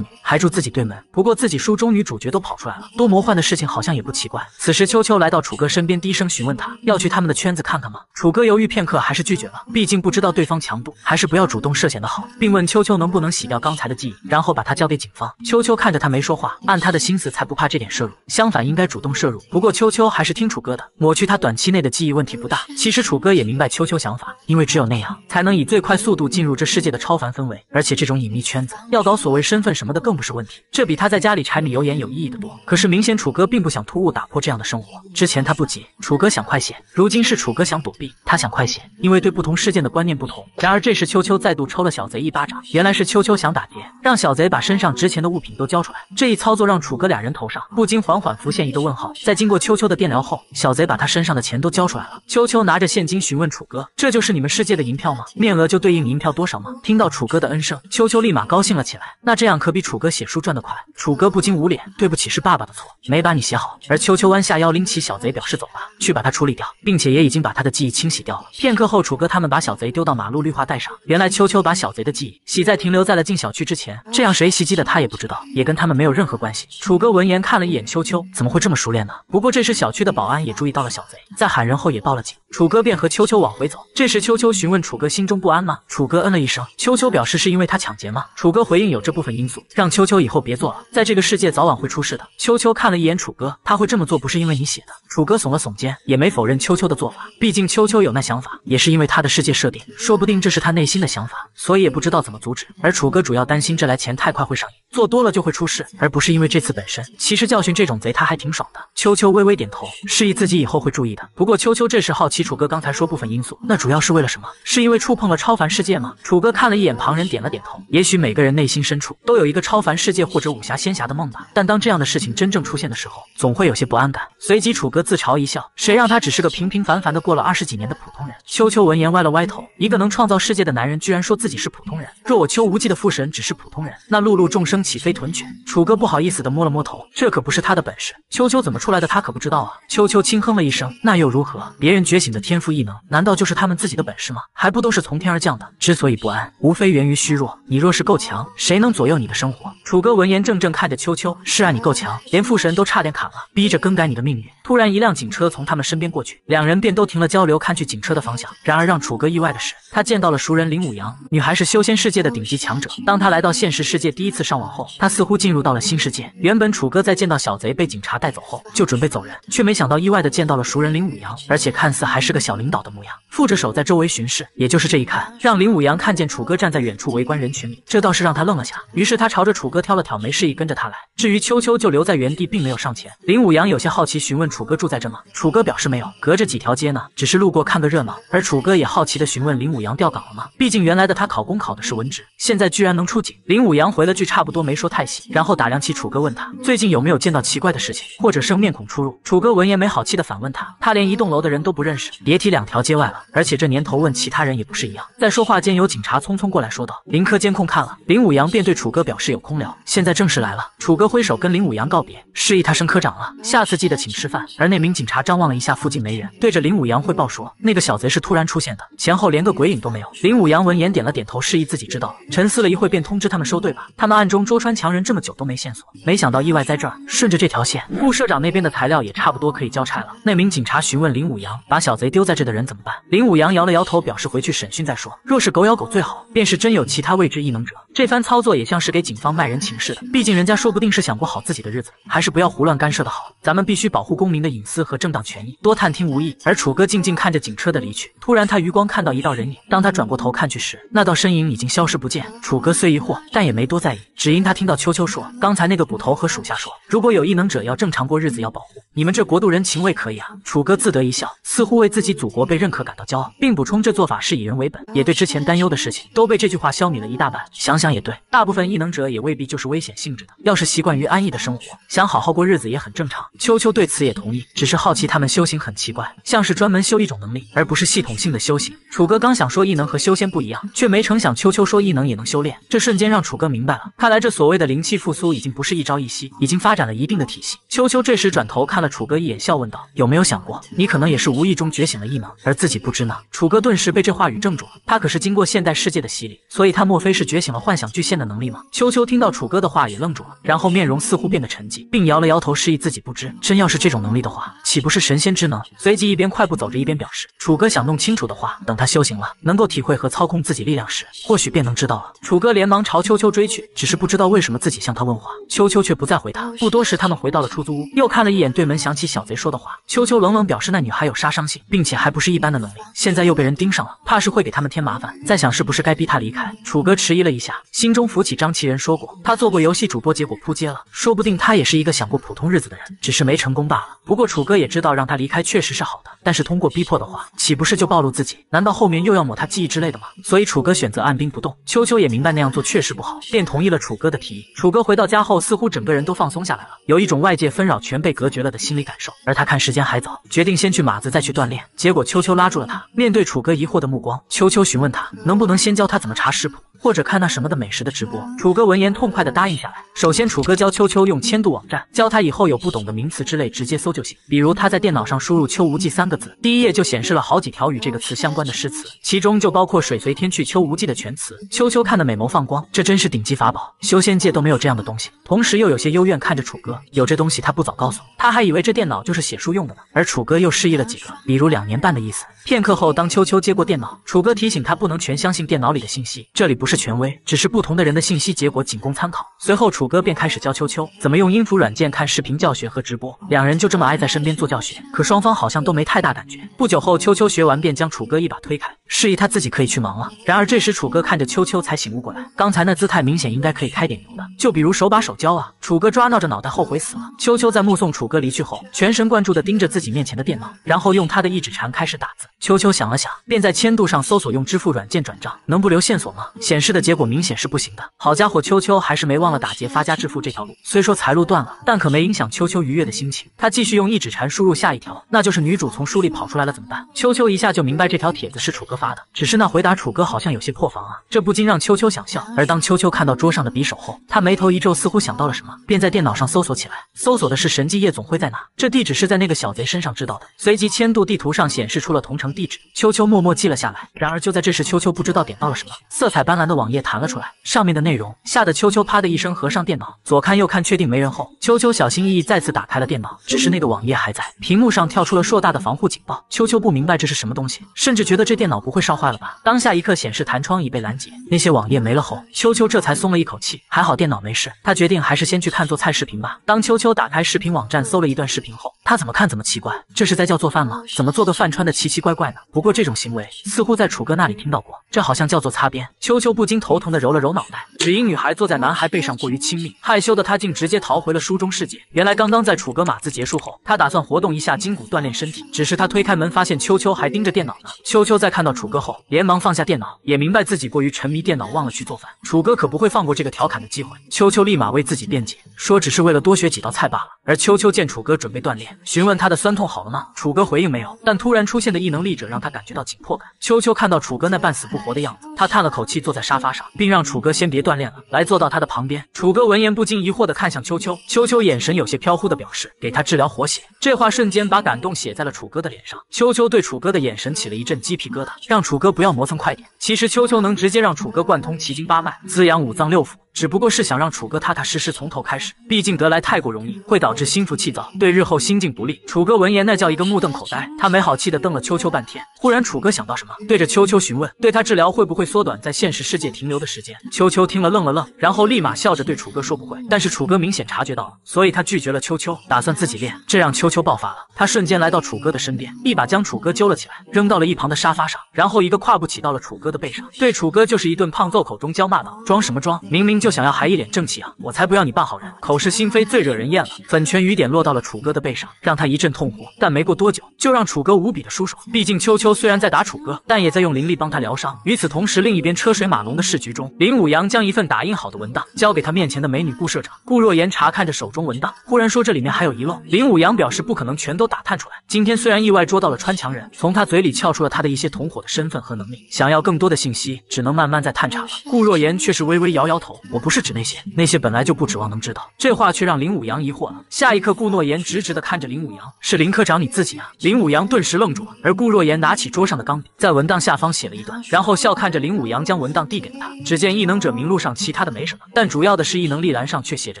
女，还住自己对门。不过自己书中女主角都跑出来了，多魔幻的事情好像也不奇怪。此时秋秋来到楚哥身边，低声询问他要去他们的圈子看看吗？楚哥犹豫片刻，还是拒绝了，毕竟不知道对方强度，还是不要主动涉险的好，并问秋秋能不能洗掉刚才的记忆，然后把他交给警方。秋秋看着他没说话，按他的心思才不怕这点摄入，相反应该主动摄入。不过秋秋还是听楚哥的，抹去他短期内的记忆问题不大。其实楚哥也明白秋秋想法，因为只有那样才能以最快速度进入这世界的超凡氛围，而且这种隐秘圈子要搞。所谓身份什么的更不是问题，这比他在家里柴米油盐有意义的多。可是明显楚哥并不想突兀打破这样的生活。之前他不急，楚哥想快些；如今是楚哥想躲避，他想快些，因为对不同事件的观念不同。然而这时秋秋再度抽了小贼一巴掌，原来是秋秋想打劫，让小贼把身上值钱的物品都交出来。这一操作让楚哥俩人头上不禁缓缓浮现一个问号。在经过秋秋的电疗后，小贼把他身上的钱都交出来了。秋秋拿着现金询问楚哥：“这就是你们世界的银票吗？面额就对应银票多少吗？”听到楚哥的恩声，秋秋立马高兴了起来。那这样可比楚哥写书赚得快。楚哥不禁捂脸，对不起，是爸爸的错，没把你写好。而秋秋弯下腰拎起小贼，表示走吧，去把他处理掉，并且也已经把他的记忆清洗掉了。片刻后，楚哥他们把小贼丢到马路绿化带上。原来秋秋把小贼的记忆洗在停留在了进小区之前，这样谁袭击的他也不知道，也跟他们没有任何关系。楚哥闻言看了一眼秋秋，怎么会这么熟练呢？不过这时小区的保安也注意到了小贼，在喊人后也报了警。楚哥便和秋秋往回走。这时秋秋询问楚哥心中不安吗？楚哥嗯了一声。秋秋表示是因为他抢劫吗？楚哥回应有这部分因素，让秋秋以后别做了，在这个世界早晚会出事的。秋秋看了一眼楚哥，他会这么做不是因为你写的。楚哥耸了耸肩，也没否认秋秋的做法，毕竟秋秋有那想法，也是因为他的世界设定，说不定这是他内心的想法，所以也不知道怎么阻止。而楚哥主要担心这来钱太快会上瘾，做多了就会出事，而不是因为这次本身。其实教训这种贼他还挺爽的。秋秋微微点头，示意自己以后会注意的。不过秋秋这时好奇楚哥刚才说部分因素，那主要是为了什么？是因为触碰了超凡世界吗？楚哥看了一眼旁人，点了点头。也许每个人内心是深处都有一个超凡世界或者武侠仙侠的梦吧。但当这样的事情真正出现的时候，总会有些不安感。随即楚哥自嘲一笑，谁让他只是个平平凡凡的过了二十几年的普通人？秋秋闻言歪了歪头，一个能创造世界的男人居然说自己是普通人。若我秋无忌的父神只是普通人，那碌碌众生岂非豚犬？楚哥不好意思的摸了摸头，这可不是他的本事。秋秋怎么出来的，他可不知道啊。秋秋轻哼了一声，那又如何？别人觉醒的天赋异能，难道就是他们自己的本事吗？还不都是从天而降的？之所以不安，无非源于虚弱。你若是够强，谁能左右你的生活？楚哥闻言怔怔看着秋秋，是啊，你够强，连父神都差点砍了，逼着更改你的命运。突然，一辆警车从他们身边过去，两人便都停了交流，看去警车的方向。然而让楚哥意外的是，他见到了熟人林武阳，女孩是修仙世界的顶级强者。当他来到现实世界第一次上网后，他似乎进入到了新世界。原本楚哥在见到小贼被警察带走后，就准备走人，却没想到意外的见到了熟人林武阳，而且看似还是个小领导的模样，负着手在周围巡视。也就是这一看，让林武阳看见楚哥站在远处围观人群里，这倒是让他愣了下。于是他朝着楚哥挑了挑眉，示意跟着他来。至于秋秋，就留在原地，并没有上前。林武阳有些好奇，询问楚哥住在这吗？楚哥表示没有，隔着几条街呢，只是路过看个热闹。而楚哥也好奇的询问林武阳调岗了吗？毕竟原来的他考公考的是文职，现在居然能出警。林武阳回了句差不多，没说太细，然后打量起楚哥，问他最近有没有见到奇怪的事情，或者生面孔出入。楚哥闻言没好气的反问他，他连一栋楼的人都不认识，别提两条街外了。而且这年头问其他人也不是一样。在说话间，有警察匆匆过来说道：“林科监控看了。”林武阳便对楚哥表示有空聊，现在正式来了。楚哥挥手跟林武阳告别，示意他升科长了，下次记得请吃饭。而那名警察张望了一下附近没人，对着林武阳汇报说：“那个小贼是突然出现的，前后连个鬼影都没有。”林武阳闻言点了点头，示意自己知道了。沉思了一会，便通知他们收队吧。他们暗中捉穿强人这么久都没线索，没想到意外在这儿。顺着这条线，顾社长那边的材料也差不多可以交差了。那名警察询问林武阳：“把小贼丢在这的人怎么办？”林武阳摇了摇头，表示回去审讯再说。若是狗咬狗最好，便是真有其他未知异能者。这番操作也像是给警方卖人情似的，毕竟人家说不定是想过好自己的日子，还是不要胡乱干涉的好。咱们必须保护公民的隐私和正当权益，多探听无益。而楚哥静静看着警车的离去，突然他余光看到一道人影，当他转过头看去时，那道身影已经消失不见。楚哥虽疑惑，但也没多在意，只因他听到秋秋说，刚才那个捕头和属下说，如果有异能者要正常过日子，要保护你们这国度人情味可以啊。楚哥自得一笑，似乎为自己祖国被认可感到骄傲，并补充这做法是以人为本，也对之前担忧的事情都被这句话消弭了一大半。想想想也对，大部分异能者也未必就是危险性质的，要是习惯于安逸的生活，想好好过日子也很正常。秋秋对此也同意，只是好奇他们修行很奇怪，像是专门修一种能力，而不是系统性的修行。楚哥刚想说异能和修仙不一样，却没成想秋秋说异能也能修炼，这瞬间让楚哥明白了，看来这所谓的灵气复苏已经不是一朝一夕，已经发展了一定的体系。秋秋这时转头看了楚哥一眼，笑问道：“有没有想过，你可能也是无意中觉醒了异能，而自己不知呢？”楚哥顿时被这话语怔住了，他可是经过现代世界的洗礼，所以他莫非是觉醒了幻幻想巨蟹的能力吗？秋秋听到楚哥的话也愣住了，然后面容似乎变得沉寂，并摇了摇头，示意自己不知。真要是这种能力的话，岂不是神仙之能？随即一边快步走着，一边表示：“楚哥想弄清楚的话，等他修行了，能够体会和操控自己力量时，或许便能知道了。”楚哥连忙朝秋秋追去，只是不知道为什么自己向他问话，秋秋却不再回他。不多时，他们回到了出租屋，又看了一眼对门，想起小贼说的话，秋秋冷冷表示那女孩有杀伤性，并且还不是一般的能力，现在又被人盯上了，怕是会给他们添麻烦。在想是不是该逼他离开。楚哥迟疑了一下，心中浮起张其人说过，他做过游戏主播，结果扑街了，说不定他也是一个想过普通日子的人，只是没成功罢了。不过楚哥也知道让他离开确实是好的，但是通过逼迫的话，岂不是就暴露自己？难道后面又要抹他记忆之类的吗？所以楚哥选择按兵不动。秋秋也明白那样做确实不好，便同意了楚哥的提议。楚哥回到家后，似乎整个人都放松下来了，有一种外界纷扰全被隔绝了的心理感受。而他看时间还早，决定先去马子再去锻炼。结果秋秋拉住了他，面对楚哥疑惑的目光，秋秋询问他能不能先教他怎么查食谱。或者看那什么的美食的直播。楚歌闻言痛快的答应下来。首先，楚歌教秋秋用千度网站，教他以后有不懂的名词之类直接搜就行。比如他在电脑上输入“秋无忌”三个字，第一页就显示了好几条与这个词相关的诗词，其中就包括“水随天去，秋无忌”的全词。秋秋看得美眸放光，这真是顶级法宝，修仙界都没有这样的东西。同时又有些幽怨看着楚歌，有这东西他不早告诉，他还以为这电脑就是写书用的呢。而楚歌又示意了几个，比如两年半的意思。片刻后，当秋秋接过电脑，楚哥提醒他不能全相信电脑里的信息，这里不是权威，只是不同的人的信息结果仅供参考。随后，楚哥便开始教秋秋怎么用音符软件看视频教学和直播，两人就这么挨在身边做教学。可双方好像都没太大感觉。不久后，秋秋学完便将楚哥一把推开，示意他自己可以去忙了。然而这时，楚哥看着秋秋才醒悟过来，刚才那姿态明显应该可以开点油的，就比如手把手教啊。楚哥抓挠着脑袋，后悔死了。秋秋在目送楚哥离去后，全神贯注地盯着自己面前的电脑，然后用他的一指禅开始打字。秋秋想了想，便在千度上搜索用支付软件转账，能不留线索吗？显示的结果明显是不行的。好家伙，秋秋还是没忘了打劫发家致富这条路。虽说财路断了，但可没影响秋秋愉悦的心情。他继续用一指禅输入下一条，那就是女主从书里跑出来了怎么办？秋秋一下就明白这条帖子是楚哥发的，只是那回答楚哥好像有些破防啊，这不禁让秋秋想笑。而当秋秋看到桌上的匕首后，他眉头一皱，似乎想到了什么，便在电脑上搜索起来。搜索的是神迹夜总会在哪？这地址是在那个小贼身上知道的。随即千度地图上显示出了同城地址，秋秋。默默记了下来。然而就在这时，秋秋不知道点到了什么，色彩斑斓的网页弹了出来，上面的内容吓得秋秋啪的一声合上电脑，左看右看，确定没人后，秋秋小心翼翼再次打开了电脑，只是那个网页还在，屏幕上跳出了硕大的防护警报。秋秋不明白这是什么东西，甚至觉得这电脑不会烧坏了吧？当下一刻显示弹窗已被拦截，那些网页没了后，秋秋这才松了一口气，还好电脑没事。他决定还是先去看做菜视频吧。当秋秋打开视频网站搜了一段视频后，他怎么看怎么奇怪，这是在教做饭吗？怎么做个饭穿的奇奇怪怪怪呢？不过这种。行为似乎在楚哥那里听到过，这好像叫做擦边。秋秋不禁头疼的揉了揉脑袋，只因女孩坐在男孩背上过于亲密，害羞的她竟直接逃回了书中世界。原来刚刚在楚哥码字结束后，他打算活动一下筋骨锻炼身体，只是他推开门发现秋秋还盯着电脑呢。秋秋在看到楚哥后，连忙放下电脑，也明白自己过于沉迷电脑，忘了去做饭。楚哥可不会放过这个调侃的机会。秋秋立马为自己辩解，说只是为了多学几道菜罢了。而秋秋见楚哥准备锻炼，询问他的酸痛好了吗？楚哥回应没有，但突然出现的异能力记者让他感觉到。紧迫感。秋秋看到楚哥那半死不活的样子，他叹了口气，坐在沙发上，并让楚哥先别锻炼了，来坐到他的旁边。楚哥闻言不禁疑惑地看向秋秋，秋秋眼神有些飘忽地表示给他治疗活血。这话瞬间把感动写在了楚哥的脸上。秋秋对楚哥的眼神起了一阵鸡皮疙瘩，让楚哥不要磨蹭快点。其实秋秋能直接让楚哥贯通奇经八脉，滋养五脏六腑。只不过是想让楚哥踏踏实实从头开始，毕竟得来太过容易，会导致心浮气躁，对日后心境不利。楚哥闻言那叫一个目瞪口呆，他没好气的瞪了秋秋半天。忽然楚哥想到什么，对着秋秋询问，对他治疗会不会缩短在现实世界停留的时间？秋秋听了愣了愣，然后立马笑着对楚哥说不会。但是楚哥明显察觉到了，所以他拒绝了秋秋，打算自己练。这让秋秋爆发了，他瞬间来到楚哥的身边，一把将楚哥揪了起来，扔到了一旁的沙发上，然后一个跨步起到了楚哥的背上，对楚哥就是一顿胖揍，口中娇骂道：“装什么装？明明就想要还一脸正。”气啊！我才不要你扮好人，口是心非最惹人厌了。粉拳雨点落到了楚歌的背上，让他一阵痛苦。但没过多久，就让楚歌无比的舒爽。毕竟秋秋虽然在打楚歌，但也在用灵力帮他疗伤。与此同时，另一边车水马龙的市局中，林武阳将一份打印好的文档交给他面前的美女顾社长顾若言，查看着手中文档，忽然说这里面还有遗漏。林武阳表示不可能全都打探出来。今天虽然意外捉到了穿墙人，从他嘴里撬出了他的一些同伙的身份和能力，想要更多的信息，只能慢慢再探查了。顾若言却是微微摇摇头，我不是指那些，那些本来就不。指望能知道，这话却让林武阳疑惑了。下一刻，顾诺言直直的看着林武阳：“是林科长你自己啊？”林武阳顿时愣住了。而顾若言拿起桌上的钢笔，在文档下方写了一段，然后笑看着林武阳将文档递给了他。只见异能者名录上其他的没什么，但主要的是异能力栏上却写着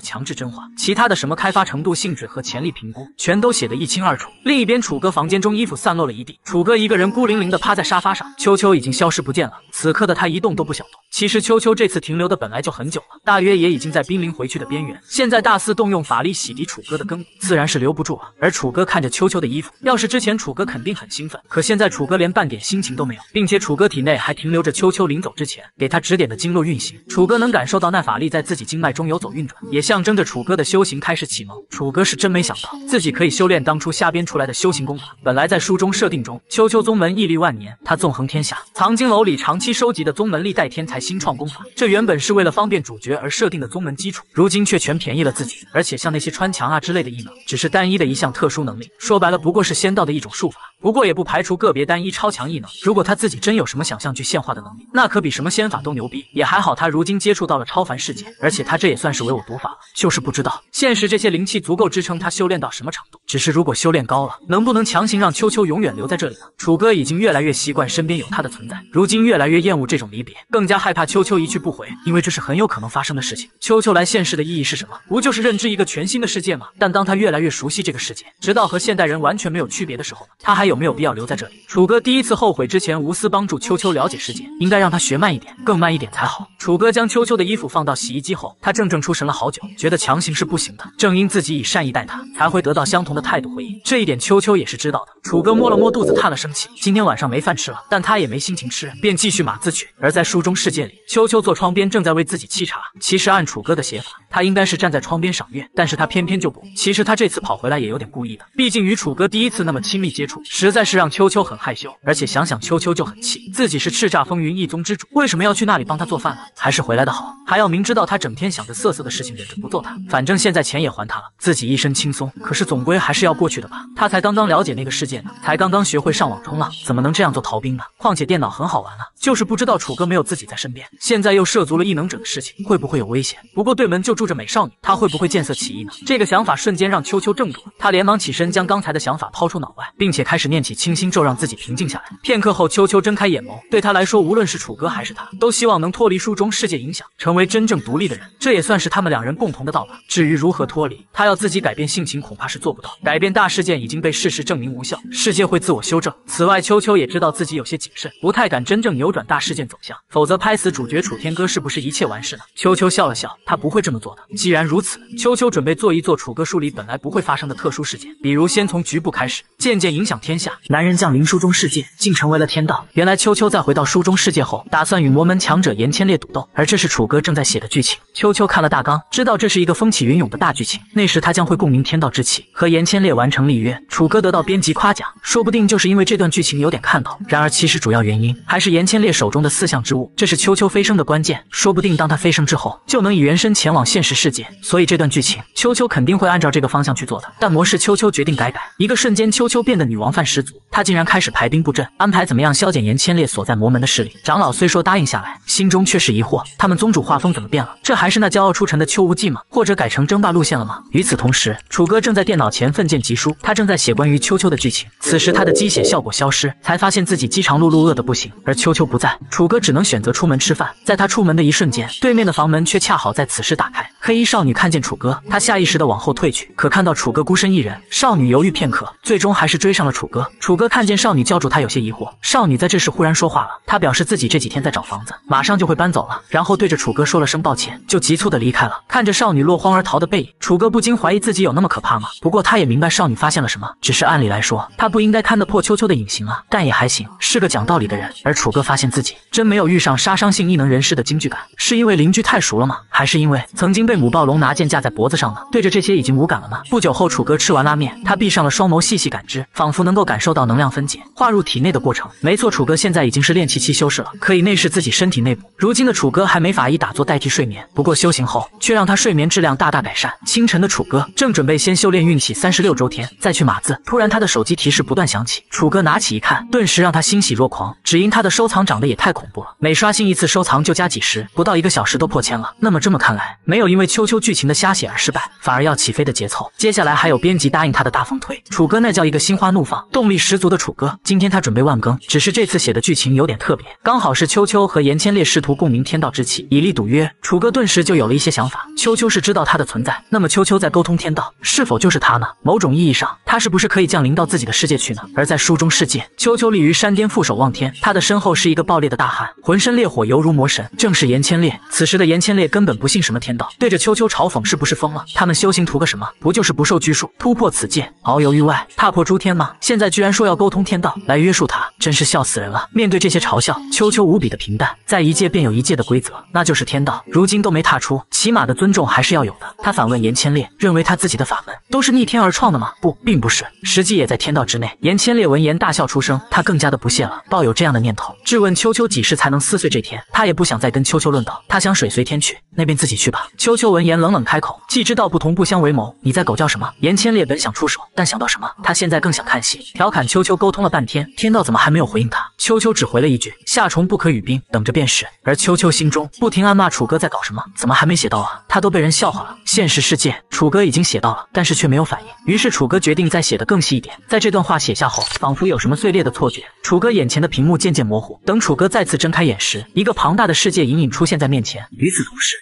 强制真话，其他的什么开发程度、性质和潜力评估，全都写得一清二楚。另一边，楚歌房间中衣服散落了一地，楚歌一个人孤零零的趴在沙发上，秋秋已经消失不见了。此刻的他一动都不想动。其实秋秋这次停留的本来就很久大约也已经在濒临回去的边缘。现在大肆动用法力洗涤楚歌的根骨，自然是留不住了。而楚歌看着秋秋的衣服，要是之前楚歌肯定很兴奋，可现在楚歌连半点心情都没有，并且楚歌体内还停留着秋秋临走之前给他指点的经络运行。楚歌能感受到那法力在自己经脉中游走运转，也象征着楚歌的修行开始启蒙。楚歌是真没想到自己可以修炼当初瞎编出来的修行功法。本来在书中设定中，秋秋宗门屹立万年，他纵横天下，藏经楼里长期收集的宗门历代天才新创功法，这原本是为了方便主主角而设定的宗门基础，如今却全便宜了自己。而且像那些穿墙啊之类的异能，只是单一的一项特殊能力，说白了不过是仙道的一种术法。不过也不排除个别单一超强异能。如果他自己真有什么想象具现化的能力，那可比什么仙法都牛逼。也还好，他如今接触到了超凡世界，而且他这也算是唯我独法了。就是不知道现实这些灵气足够支撑他修炼到什么程度。只是如果修炼高了，能不能强行让秋秋永远留在这里呢？楚哥已经越来越习惯身边有他的存在，如今越来越厌恶这种离别，更加害怕秋秋一去不回，因为这是很有可能发生的事情。秋秋来现世的意义是什么？不就是认知一个全新的世界吗？但当他越来越熟悉这个世界，直到和现代人完全没有区别的时候？他还有有没有必要留在这里？楚哥第一次后悔之前无私帮助秋秋了解世界，应该让他学慢一点，更慢一点才好。楚哥将秋秋的衣服放到洗衣机后，他怔怔出神了好久，觉得强行是不行的。正因自己以善意待他，才会得到相同的态度回应。这一点秋秋也是知道的。楚哥摸了摸肚子，叹了声气，今天晚上没饭吃了，但他也没心情吃，便继续码字去。而在书中世界里，秋秋坐窗边，正在为自己沏茶。其实按楚哥的写法，他应该是站在窗边赏月，但是他偏偏就不。其实他这次跑回来也有点故意的，毕竟与楚哥第一次那么亲密接触，实在是让秋秋很害羞。而且想想秋秋就很气，自己是叱咤风云一宗之主，为什么要去那里帮他做饭呢？还是回来的好，还要明知道他整天想着色色的事情，忍着不揍他。反正现在钱也还他了，自己一身轻松。可是总归还是要过去的吧？他才刚刚了解那个世界呢，才刚刚学会上网冲浪，怎么能这样做逃兵呢？况且电脑很好玩啊，就是不知道楚哥没有自己在身边，现在又涉足了异能者的事情，会不会有危险？不过对门就住着美少女，他会不会见色起意呢？这个想法瞬间让秋秋怔住了，他连忙起身将刚才的想法抛出脑外，并且开始念起清心咒，让自己平静下来。片刻后，秋秋睁开眼眸，对他来说，无论是楚哥还是他，都希望能脱离书中世界影响，成为真正独立的人。这也算是他们两人共同的道吧。至于如何脱离，他要自己改变性情，恐怕是做不到。改变大事件已经被事实证明无效，世界会自我修正。此外，秋秋也知道自己有些谨慎，不太敢真正扭转大事件走向，否则拍死主角楚天歌是不是一切完事呢？秋秋笑了笑，他不会这么做的。既然如此，秋秋准备做一做楚歌书里本来不会发生的特殊事件，比如先从局部开始，渐渐影响天下。下男人降临书中世界，竟成为了天道。原来秋秋在回到书中世界后，打算与魔门强者严千烈赌斗，而这是楚歌正在写的剧情。秋秋看了大纲，知道这是一个风起云涌的大剧情。那时他将会共鸣天道之气，和严千烈完成立约。楚歌得到编辑夸奖，说不定就是因为这段剧情有点看头。然而其实主要原因还是严千烈手中的四象之物，这是秋秋飞升的关键。说不定当他飞升之后，就能以原身前往现实世界。所以这段剧情，秋秋肯定会按照这个方向去做的。但模式秋秋决定改改，一个瞬间，秋秋变得女王范十足。他竟然开始排兵布阵，安排怎么样削减严千烈所在魔门的势力。长老虽说答应下来，心中却是疑惑：他们宗主画风怎么变了？这还是那骄傲出尘的邱无忌吗？或者改成争霸路线了吗？与此同时，楚哥正在电脑前奋剑疾书，他正在写关于秋秋的剧情。此时他的鸡血效果消失，才发现自己饥肠辘辘，饿得不行。而秋秋不在，楚哥只能选择出门吃饭。在他出门的一瞬间，对面的房门却恰好在此时打开。黑衣少女看见楚哥，她下意识的往后退去，可看到楚哥孤身一人，少女犹豫片刻，最终还是追上了楚哥。楚哥看见少女叫住他，有些疑惑。少女在这时忽然说话了，她表示自己这几天在找房子，马上就会搬走了，然后对着楚哥说了声抱歉，就急促的离开了。看着少女落荒而逃的背影，楚哥不禁怀疑自己有那么可怕吗？不过他也明白少女发现了什么，只是按理来说，他不应该看得破秋秋的隐形啊，但也还行，是个讲道理的人。而楚哥发现自己真没有遇上杀伤性异能人士的惊惧感，是因为邻居太熟了吗？还是因为曾经被母暴龙拿剑架在脖子上呢？对着这些已经无感了吗？不久后，楚哥吃完拉面，他闭上了双眸，细细感知，仿佛能够感受到能量分解、化入体内的过程。没错，楚哥现在已经是练气期修士了，可以内视自己身体内部。如今的楚哥还没法以打坐代替睡眠，不过修行后却让他睡眠质量大大改善。清晨的楚哥正准备先修炼运气三十六周天，再去码字，突然他的手机提示不断响起。楚哥拿起一看，顿时让他欣喜若狂，只因他的收藏长得也太恐怖了，每刷新一次收藏就加几十，不到一个小时都破千了。那么这么看来，没有因为秋秋剧情的瞎写而失败，反而要起飞的节奏。接下来还有编辑答应他的大风推，楚哥那叫一个心花怒放，动力十足的楚歌。今天他准备万更，只是这次写的剧情有点特别，刚好是秋秋和严千烈试图共鸣天道之气，以力赌约。楚歌顿时就有了一些想法。秋秋是知道他的存在，那么秋秋在沟通天道，是否就是他呢？某种意义上，他是不是可以降临到自己的世界去呢？而在书中世界，秋秋立于山巅，负手望天，他的身后是一个爆裂的大汉，浑身烈火，犹如魔神，正是严千烈。此时的严千烈根本不信什么天道，对着秋秋嘲讽：“是不是疯了？他们修行图个什么？不就是不受拘束，突破此界，遨游域外，踏破诸天吗？现在在居然说要沟通天道来约束他，真是笑死人了！”面对这些嘲笑，秋秋无比的平淡，在一界便有一界的规则，那就是天道，如今都没踏出，起码的尊重还是要有的。他反问严千烈，认为他自己的法门都是逆天而创的吗？不，并不是，实际也在天道之内。严千烈闻言大笑出声，他更加的不屑了，抱有这样的念头，质问秋秋几时才能撕碎这天。他也不想再跟秋秋论道，他想水随天去，那便自己去吧。秋秋闻言冷冷开口，既知道不同不相为谋，你在狗叫什么？严千烈本想出手，但想到什么，他现在更想看戏，调侃秋秋沟通了半天，天道怎么还没有回应他？秋秋只回了一句：夏虫不可语冰，等着便是。而秋秋心中不停暗骂楚哥在搞什么，怎么还没写到啊？他都被人笑话了。现实世界，楚哥已经写到了，但是却没有反应。于是楚哥决定再写的更细一点。在这段话写下后，仿佛有什么碎裂的错觉，楚哥眼前的屏幕渐渐模糊。等楚哥再次睁开眼时，一个庞大的世界隐隐出现在面前。与此同时，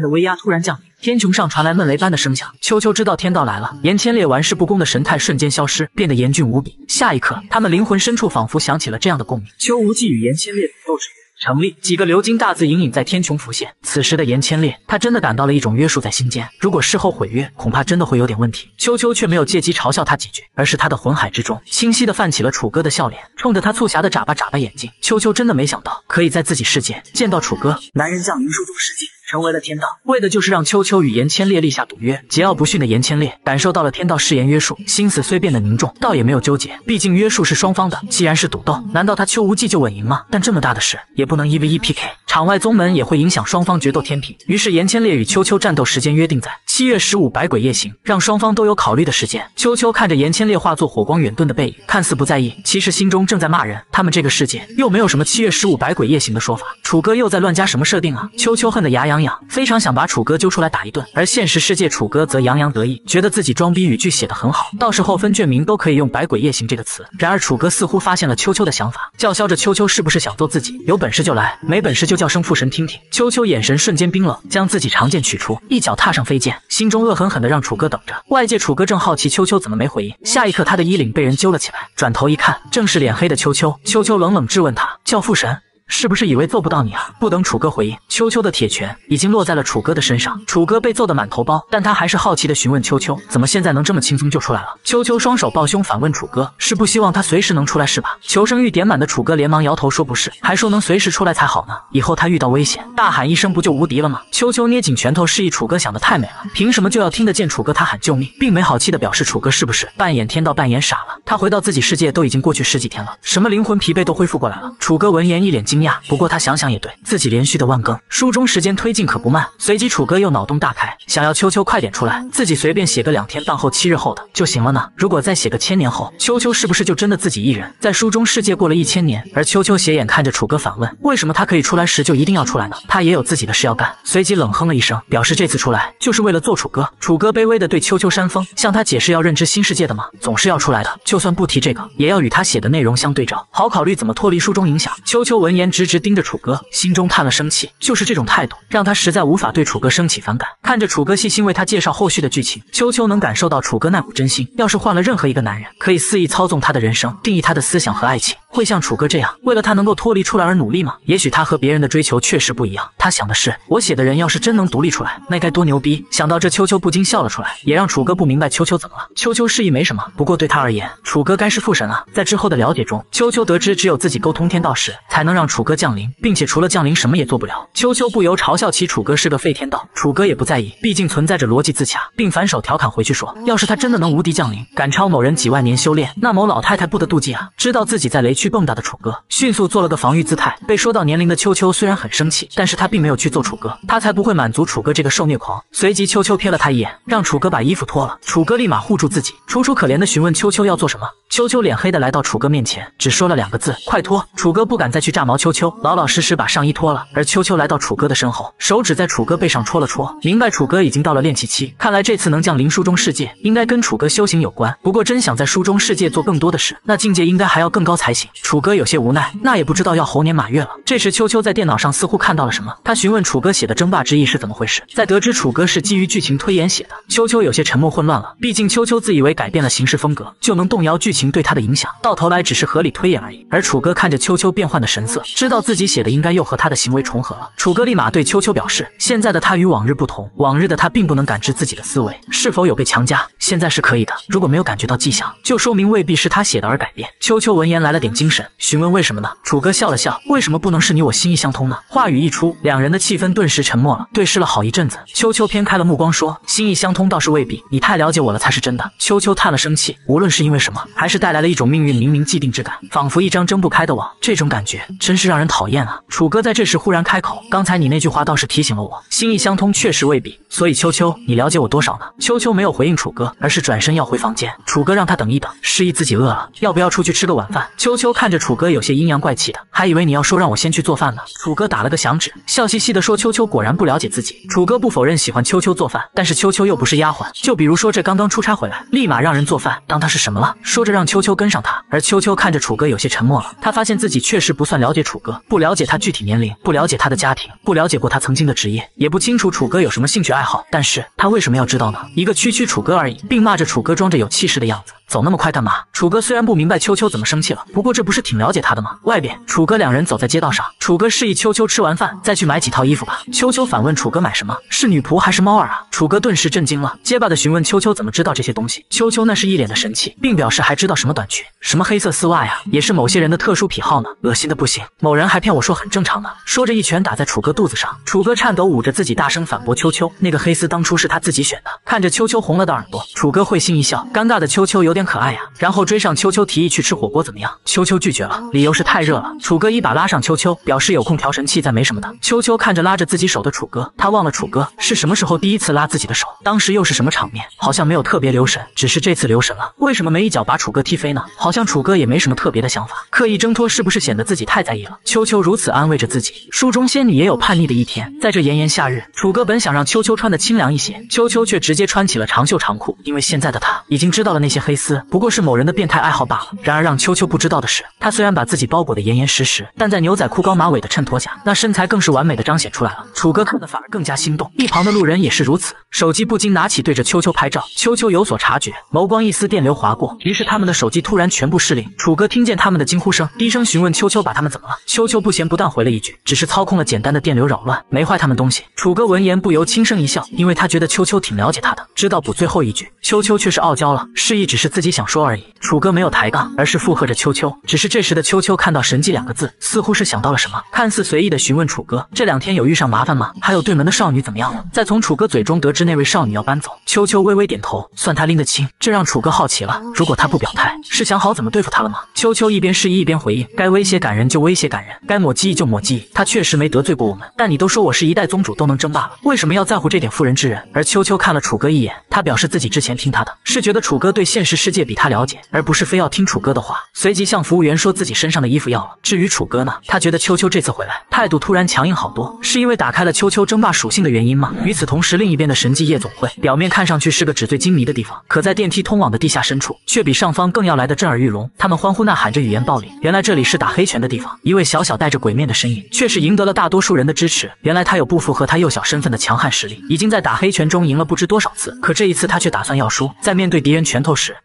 的威压突然降临。天穹上传来闷雷般的声响，秋秋知道天道来了。颜千烈玩世不恭的神态瞬间消失，变得严峻无比。下一刻，他们灵魂深处仿佛响起了这样的共鸣：秋无忌与颜千烈比斗之约。成立几个鎏金大字隐隐在天穹浮现。此时的严千烈，他真的感到了一种约束在心间。如果事后毁约，恐怕真的会有点问题。秋秋却没有借机嘲笑他几句，而是他的魂海之中清晰的泛起了楚哥的笑脸，冲着他促狭的眨巴眨巴眼睛。秋秋真的没想到，可以在自己世界见到楚哥。男人降临书中世界。成为了天道，为的就是让秋秋与严千烈立下赌约。桀骜不驯的严千烈感受到了天道誓言约束，心思虽变得凝重，倒也没有纠结。毕竟约束是双方的，既然是赌斗，难道他秋无忌就稳赢吗？但这么大的事，也不能一 v 一 PK，场外宗门也会影响双方决斗天平。于是严千烈与秋秋战斗时间约定在七月十五百鬼夜行，让双方都有考虑的时间。秋秋看着严千烈化作火光远遁的背影，看似不在意，其实心中正在骂人。他们这个世界又没有什么七月十五百鬼夜行的说法，楚哥又在乱加什么设定啊？秋秋恨得牙痒痒，非常想。把楚哥揪出来打一顿，而现实世界楚哥则洋洋得意，觉得自己装逼语句写得很好，到时候分卷名都可以用“百鬼夜行”这个词。然而楚哥似乎发现了秋秋的想法，叫嚣着秋秋是不是想做自己？有本事就来，没本事就叫声父神听听。秋秋眼神瞬间冰冷，将自己长剑取出，一脚踏上飞剑，心中恶狠狠地让楚哥等着。外界楚哥正好奇秋秋怎么没回应，下一刻他的衣领被人揪了起来，转头一看，正是脸黑的秋秋。秋秋冷冷质问他：叫父神？是不是以为揍不到你啊？不等楚哥回应，秋秋的铁拳已经落在了楚哥的身上。楚哥被揍得满头包，但他还是好奇的询问秋秋，怎么现在能这么轻松就出来了？秋秋双手抱胸反问楚哥，是不希望他随时能出来是吧？求生欲点满的楚哥连忙摇头说不是，还说能随时出来才好呢。以后他遇到危险，大喊一声不就无敌了吗？秋秋捏紧拳头示意楚哥想的太美了，凭什么就要听得见楚哥他喊救命，并没好气的表示楚哥是不是扮演天道扮演傻了？他回到自己世界都已经过去十几天了，什么灵魂疲惫都恢复过来了。楚哥闻言一脸惊。惊讶，不过他想想也对，自己连续的万更，书中时间推进可不慢。随即楚哥又脑洞大开，想要秋秋快点出来，自己随便写个两天半后七日后的就行了呢。如果再写个千年后，秋秋是不是就真的自己一人在书中世界过了一千年？而秋秋斜眼看着楚哥反问，为什么他可以出来时就一定要出来呢？他也有自己的事要干。随即冷哼了一声，表示这次出来就是为了做楚哥。楚哥卑微的对秋秋扇风，向他解释要认知新世界的吗？总是要出来的，就算不提这个，也要与他写的内容相对照，好考虑怎么脱离书中影响。秋秋闻言。直直盯着楚哥，心中叹了生气，就是这种态度，让他实在无法对楚哥升起反感。看着楚哥细心为他介绍后续的剧情，秋秋能感受到楚哥那股真心。要是换了任何一个男人，可以肆意操纵他的人生，定义他的思想和爱情，会像楚哥这样，为了他能够脱离出来而努力吗？也许他和别人的追求确实不一样。他想的是，我写的人要是真能独立出来，那该多牛逼！想到这，秋秋不禁笑了出来，也让楚哥不明白秋秋怎么了。秋秋示意没什么，不过对他而言，楚哥该是父神啊。在之后的了解中，秋秋得知，只有自己沟通天道时，才能让楚。楚哥降临，并且除了降临什么也做不了。秋秋不由嘲笑起楚哥是个废天道，楚哥也不在意，毕竟存在着逻辑自洽，并反手调侃回去说：“要是他真的能无敌降临，赶超某人几万年修炼，那某老太太不得妒忌啊！”知道自己在雷区蹦跶的楚哥，迅速做了个防御姿态。被说到年龄的秋秋虽然很生气，但是他并没有去揍楚哥，他才不会满足楚哥这个受虐狂。随即秋秋瞥了他一眼，让楚哥把衣服脱了。楚哥立马护住自己，楚楚可怜的询问秋秋要做什么。秋秋脸黑的来到楚哥面前，只说了两个字：“快脱！”楚哥不敢再去炸毛秋秋，老老实实把上衣脱了。而秋秋来到楚哥的身后，手指在楚哥背上戳了戳，明白楚哥已经到了练气期。看来这次能降临书中世界，应该跟楚哥修行有关。不过真想在书中世界做更多的事，那境界应该还要更高才行。楚哥有些无奈，那也不知道要猴年马月了。这时秋秋在电脑上似乎看到了什么，他询问楚哥写的争霸之意是怎么回事。在得知楚哥是基于剧情推演写的，秋秋有些沉默混乱了。毕竟秋秋自以为改变了行事风格就能动摇剧情。对他的影响，到头来只是合理推演而已。而楚哥看着秋秋变幻的神色，知道自己写的应该又和他的行为重合了。楚歌立马对秋秋表示，现在的他与往日不同，往日的他并不能感知自己的思维是否有被强加，现在是可以的。如果没有感觉到迹象，就说明未必是他写的而改变。秋秋闻言来了点精神，询问为什么呢？楚歌笑了笑，为什么不能是你我心意相通呢？话语一出，两人的气氛顿时沉默了，对视了好一阵子。秋秋偏开了目光说，心意相通倒是未必，你太了解我了才是真的。秋秋叹了声气，无论是因为什么，还是带来了一种命运冥冥既定之感，仿佛一张睁不开的网。这种感觉真是让人讨厌啊！楚哥在这时忽然开口：“刚才你那句话倒是提醒了我，心意相通确实未必。所以秋秋，你了解我多少呢？”秋秋没有回应楚哥，而是转身要回房间。楚哥让他等一等，示意自己饿了，要不要出去吃个晚饭？秋秋看着楚哥有些阴阳怪气的，还以为你要说让我先去做饭呢。楚哥打了个响指，笑嘻嘻的说：“秋秋果然不了解自己。”楚哥不否认喜欢秋秋做饭，但是秋秋又不是丫鬟，就比如说这刚刚出差回来，立马让人做饭，当他是什么了？说着让秋秋跟上他，而秋秋看着楚哥有些沉默了，他发现自己确实不算了解楚哥，不了解他具体年龄，不了解他的家庭，不了解过他曾经的职业，也不清楚楚哥有什么兴趣爱好，但是他为什么要知道呢？一个区区楚哥而已，并骂着楚哥装着有气势的样子。走那么快干嘛？楚歌虽然不明白秋秋怎么生气了，不过这不是挺了解他的吗？外边，楚歌两人走在街道上，楚歌示意秋秋吃完饭再去买几套衣服吧。秋秋反问楚歌买什么？是女仆还是猫儿啊？楚歌顿时震惊了，结巴的询问秋秋怎么知道这些东西。秋秋那是一脸的神气，并表示还知道什么短裙，什么黑色丝袜呀，也是某些人的特殊癖好呢，恶心的不行。某人还骗我说很正常呢。说着一拳打在楚歌肚子上，楚歌颤抖捂着自己大声反驳秋秋，那个黑丝当初是他自己选的。看着秋秋红了的耳朵，楚歌会心一笑，尴尬的秋秋有点可爱呀，然后。追上秋秋，提议去吃火锅，怎么样？秋秋拒绝了，理由是太热了。楚哥一把拉上秋秋，表示有空调神器在，没什么的。秋秋看着拉着自己手的楚哥，他忘了楚哥是什么时候第一次拉自己的手，当时又是什么场面，好像没有特别留神，只是这次留神了。为什么没一脚把楚哥踢飞呢？好像楚哥也没什么特别的想法，刻意挣脱是不是显得自己太在意了？秋秋如此安慰着自己。书中仙女也有叛逆的一天，在这炎炎夏日，楚哥本想让秋秋穿的清凉一些，秋秋却直接穿起了长袖长裤，因为现在的他已经知道了那些黑丝不过是某人的变态爱好罢了。然而让秋秋不知道的是，他虽然把自己包裹得严严实实，但在牛仔裤高马尾的衬托下，那身材更是完美的彰显出来了。楚哥看的反而更加心动，一旁的路人也是如此，手机不禁拿起对着秋秋拍照。秋秋有所察觉，眸光一丝电流划过，于是他们的手机突然全部失灵。楚哥听见他们的惊呼声，低声询问秋秋把他们怎么了。秋秋不咸不淡回了一句，只是操控了简单的电流扰乱，没坏他们东西。楚哥闻言不由轻声一笑，因为他觉得秋秋挺了解他的，知道补最后一句。秋秋却是傲娇了，示意只是自自己想说而已。楚歌没有抬杠。而是附和着秋秋，只是这时的秋秋看到“神迹”两个字，似乎是想到了什么，看似随意的询问楚歌：“这两天有遇上麻烦吗？还有对门的少女怎么样了？”再从楚歌嘴中得知那位少女要搬走，秋秋微微点头，算他拎得清。这让楚歌好奇了，如果他不表态，是想好怎么对付他了吗？秋秋一边示意一边回应：“该威胁感人就威胁感人，该抹记忆就抹记忆。他确实没得罪过我们，但你都说我是一代宗主都能争霸了，为什么要在乎这点妇人之仁？”而秋秋看了楚歌一眼，他表示自己之前听他的是觉得楚歌对现实世世界比他了解，而不是非要听楚歌的话。随即向服务员说自己身上的衣服要了。至于楚歌呢，他觉得秋秋这次回来态度突然强硬好多，是因为打开了秋秋争霸属性的原因吗？与此同时，另一边的神迹夜总会表面看上去是个纸醉金迷的地方，可在电梯通往的地下深处，却比上方更要来的震耳欲聋。他们欢呼呐喊着语言暴力，原来这里是打黑拳的地方。一位小小带着鬼面的身影，却是赢得了大多数人的支持。原来他有不符合他幼小身份的强悍实力，已经在打黑拳中赢了不知多少次。可这一次他却打算要输，在面对敌人拳头时，